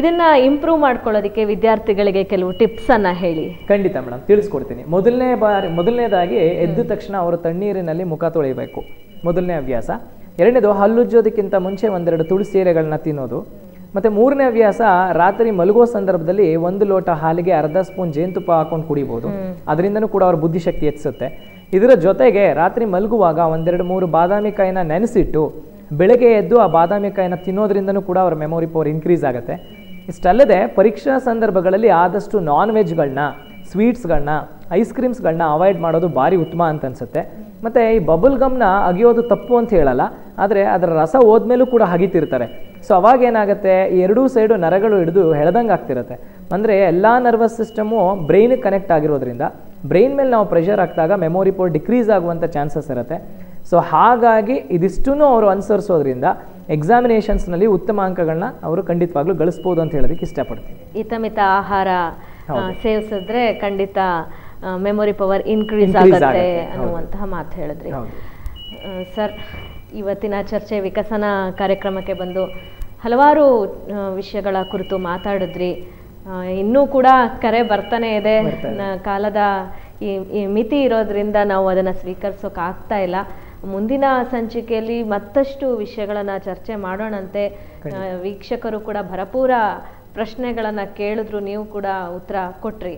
ಇದನ್ನ ಇಂಪ್ರೂವ್ ಮಾಡ್ಕೊಳ್ಳೋದಕ್ಕೆ ವಿದ್ಯಾರ್ಥಿಗಳಿಗೆ ಕೆಲವು ಟಿಪ್ಸ್ ಅನ್ನ ಹೇಳಿ. ಖಂಡಿತ ಮೇಡಮ್ ತಿಳಿಸ್ಕೊಡ್ತೀನಿ. ಮೊದಲನೇ ಬಾರಿ ಮೊದಲನೇದಾಗಿ ಎದ್ದ ತಕ್ಷಣ ಅವರು ತಣ್ಣೀರಿನಲ್ಲಿ ಮುಖ ತೊಳಿಬೇಕು ಮೊದಲನೇ ಅಭ್ಯಾಸ. ಎರಡನೇದು ಹಲ್ಲುಜ್ಜೋದಕ್ಕಿಂತ ಮುಂಚೆ ಒಂದೆರಡು ತುಳಸಿ ಎಲೆಗಳನ್ನ ತಿನ್ನೋದು. ಮತ್ತು ಮೂರನೇ ಅಭ್ಯಾಸ ರಾತ್ರಿ ಮಲಗೋ ಸಂದರ್ಭದಲ್ಲಿ ಒಂದು ಲೋಟ ಹಾಲಿಗೆ ಅರ್ಧ ಸ್ಪೂನ್ ಜೇನುತುಪ್ಪ ಹಾಕೊಂಡು ಕುಡಿಬೋದು. ಅದರಿಂದನೂ ಕೂಡ ಅವ್ರ ಬುದ್ಧಿಶಕ್ತಿ ಹೆಚ್ಚಿಸುತ್ತೆ. ಇದರ ಜೊತೆಗೆ ರಾತ್ರಿ ಮಲಗುವಾಗ ಒಂದೆರಡು ಮೂರು ಬಾದಾಮಿ ಕಾಯಿನ ನೆನೆಸಿಟ್ಟು ಬೆಳಗ್ಗೆ ಎದ್ದು ಆ ಬಾದಾಮಿ ಕಾಯಿನ ತಿನ್ನೋದ್ರಿಂದನೂ ಕೂಡ ಅವ್ರ ಮೆಮೊರಿ ಪವರ್ ಇನ್ಕ್ರೀಸ್ ಆಗುತ್ತೆ. ಇಷ್ಟಲ್ಲದೆ ಪರೀಕ್ಷಾ ಸಂದರ್ಭಗಳಲ್ಲಿ ಆದಷ್ಟು ನಾನ್ ವೆಜ್ಗಳನ್ನ ಸ್ವೀಟ್ಸ್ಗಳನ್ನ ಐಸ್ ಕ್ರೀಮ್ಸ್ಗಳನ್ನ ಅವಾಯ್ಡ್ ಮಾಡೋದು ಭಾರಿ ಉತ್ತಮ ಅಂತ ಅನ್ಸುತ್ತೆ. ಮತ್ತು ಈ ಬಬಲ್ ಗಮ್ನ ಅಗಿಯೋದು ತಪ್ಪು ಅಂತ ಹೇಳಲ್ಲ ಆದರೆ ಅದರ ರಸ ಹೋದ್ಮೇಲೂ ಕೂಡ ಹಗಿತಿರ್ತಾರೆ ಸೊ ಅವಾಗ ಏನಾಗುತ್ತೆ? ಎರಡೂ ಸೈಡು ನರಗಳು ಹಿಡಿದು ಎಳೆದಂಗೆ ಆಗ್ತಿರುತ್ತೆ. ಅಂದರೆ ಎಲ್ಲ ನರ್ವಸ್ ಸಿಸ್ಟಮು ಬ್ರೈನಿಗೆ ಕನೆಕ್ಟ್ ಆಗಿರೋದ್ರಿಂದ ಬ್ರೈನ್ ಮೇಲೆ ನಾವು ಪ್ರೆಷರ್ ಹಾಕಿದಾಗ ಮೆಮೊರಿ ಪೋರ್ ಡಿಕ್ರೀಸ್ ಆಗುವಂಥ ಚಾನ್ಸಸ್ ಇರುತ್ತೆ. ಸೊ ಹಾಗಾಗಿ ಇದಿಷ್ಟೂ ಅವರು ಅನುಸರಿಸೋದ್ರಿಂದ ಎಕ್ಸಾಮಿನೇಷನ್ಸ್ನಲ್ಲಿ ಉತ್ತಮ ಅಂಕಗಳನ್ನ ಅವರು ಖಂಡಿತವಾಗ್ಲೂ ಗಳಿಸ್ಬೋದು ಅಂತ ಹೇಳೋದಕ್ಕೆ ಇಷ್ಟಪಡ್ತೀನಿ. ಹಿತಮಿತ ಆಹಾರ ಸೇವಿಸಿದ್ರೆ ಖಂಡಿತ ಮೆಮೊರಿ ಪವರ್ ಇನ್ಕ್ರೀಸ್ ಆಗುತ್ತೆ. ಅನ್ನುವಂತಹ ಮಾತು ಹೇಳಿದ್ರಿ. ಸರ್ ಇವತ್ತಿನ ಚರ್ಚೆ ವಿಕಸನ ಕಾರ್ಯಕ್ರಮಕ್ಕೆ ಬಂದು ಹಲವಾರು ವಿಷಯಗಳ ಕುರಿತು ಮಾತಾಡಿದ್ರಿ. ಇನ್ನೂ ಕೂಡ ಕರೆ ಬರ್ತಾನೆ ಇದೆ. ಕಾಲದ ಈ ಈ ಮಿತಿ ಇರೋದ್ರಿಂದ ನಾವು ಅದನ್ನು ಸ್ವೀಕರಿಸೋಕೆ ಆಗ್ತಾ ಇಲ್ಲ. ಮುಂದಿನ ಸಂಚಿಕೆಯಲ್ಲಿ ಮತ್ತಷ್ಟು ವಿಷಯಗಳನ್ನು ಚರ್ಚೆ ಮಾಡೋಣಂತೆ. ವೀಕ್ಷಕರು ಕೂಡ ಭರಪೂರ ಪ್ರಶ್ನೆಗಳನ್ನು ಕೇಳಿದ್ರು ನೀವು ಕೂಡ ಉತ್ತರ ಕೊಟ್ರಿ.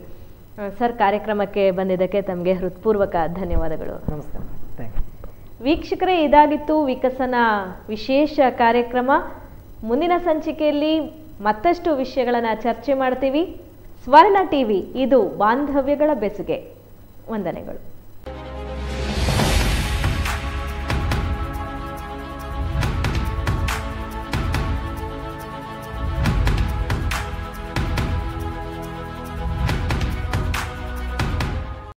ಸರ್ ಕಾರ್ಯಕ್ರಮಕ್ಕೆ ಬಂದಿದ್ದಕ್ಕೆ ತಮಗೆ ಹೃತ್ಪೂರ್ವಕ ಧನ್ಯವಾದಗಳು. ನಮಸ್ಕಾರ. Thank you. ವೀಕ್ಷಕರೇ, ಇದಾಗಿತ್ತು ವಿಕಸನ ವಿಶೇಷ ಕಾರ್ಯಕ್ರಮ. ಮುಂದಿನ ಸಂಚಿಕೆಯಲ್ಲಿ ಮತ್ತಷ್ಟು ವಿಷಯಗಳನ್ನು ಚರ್ಚೆ ಮಾಡ್ತೀವಿ. ಸ್ವರ್ಣ ಟಿವಿ, ಇದು ಬಾಂಧವ್ಯಗಳ ಬೆಸುಗೆ. ವಂದನೆಗಳು.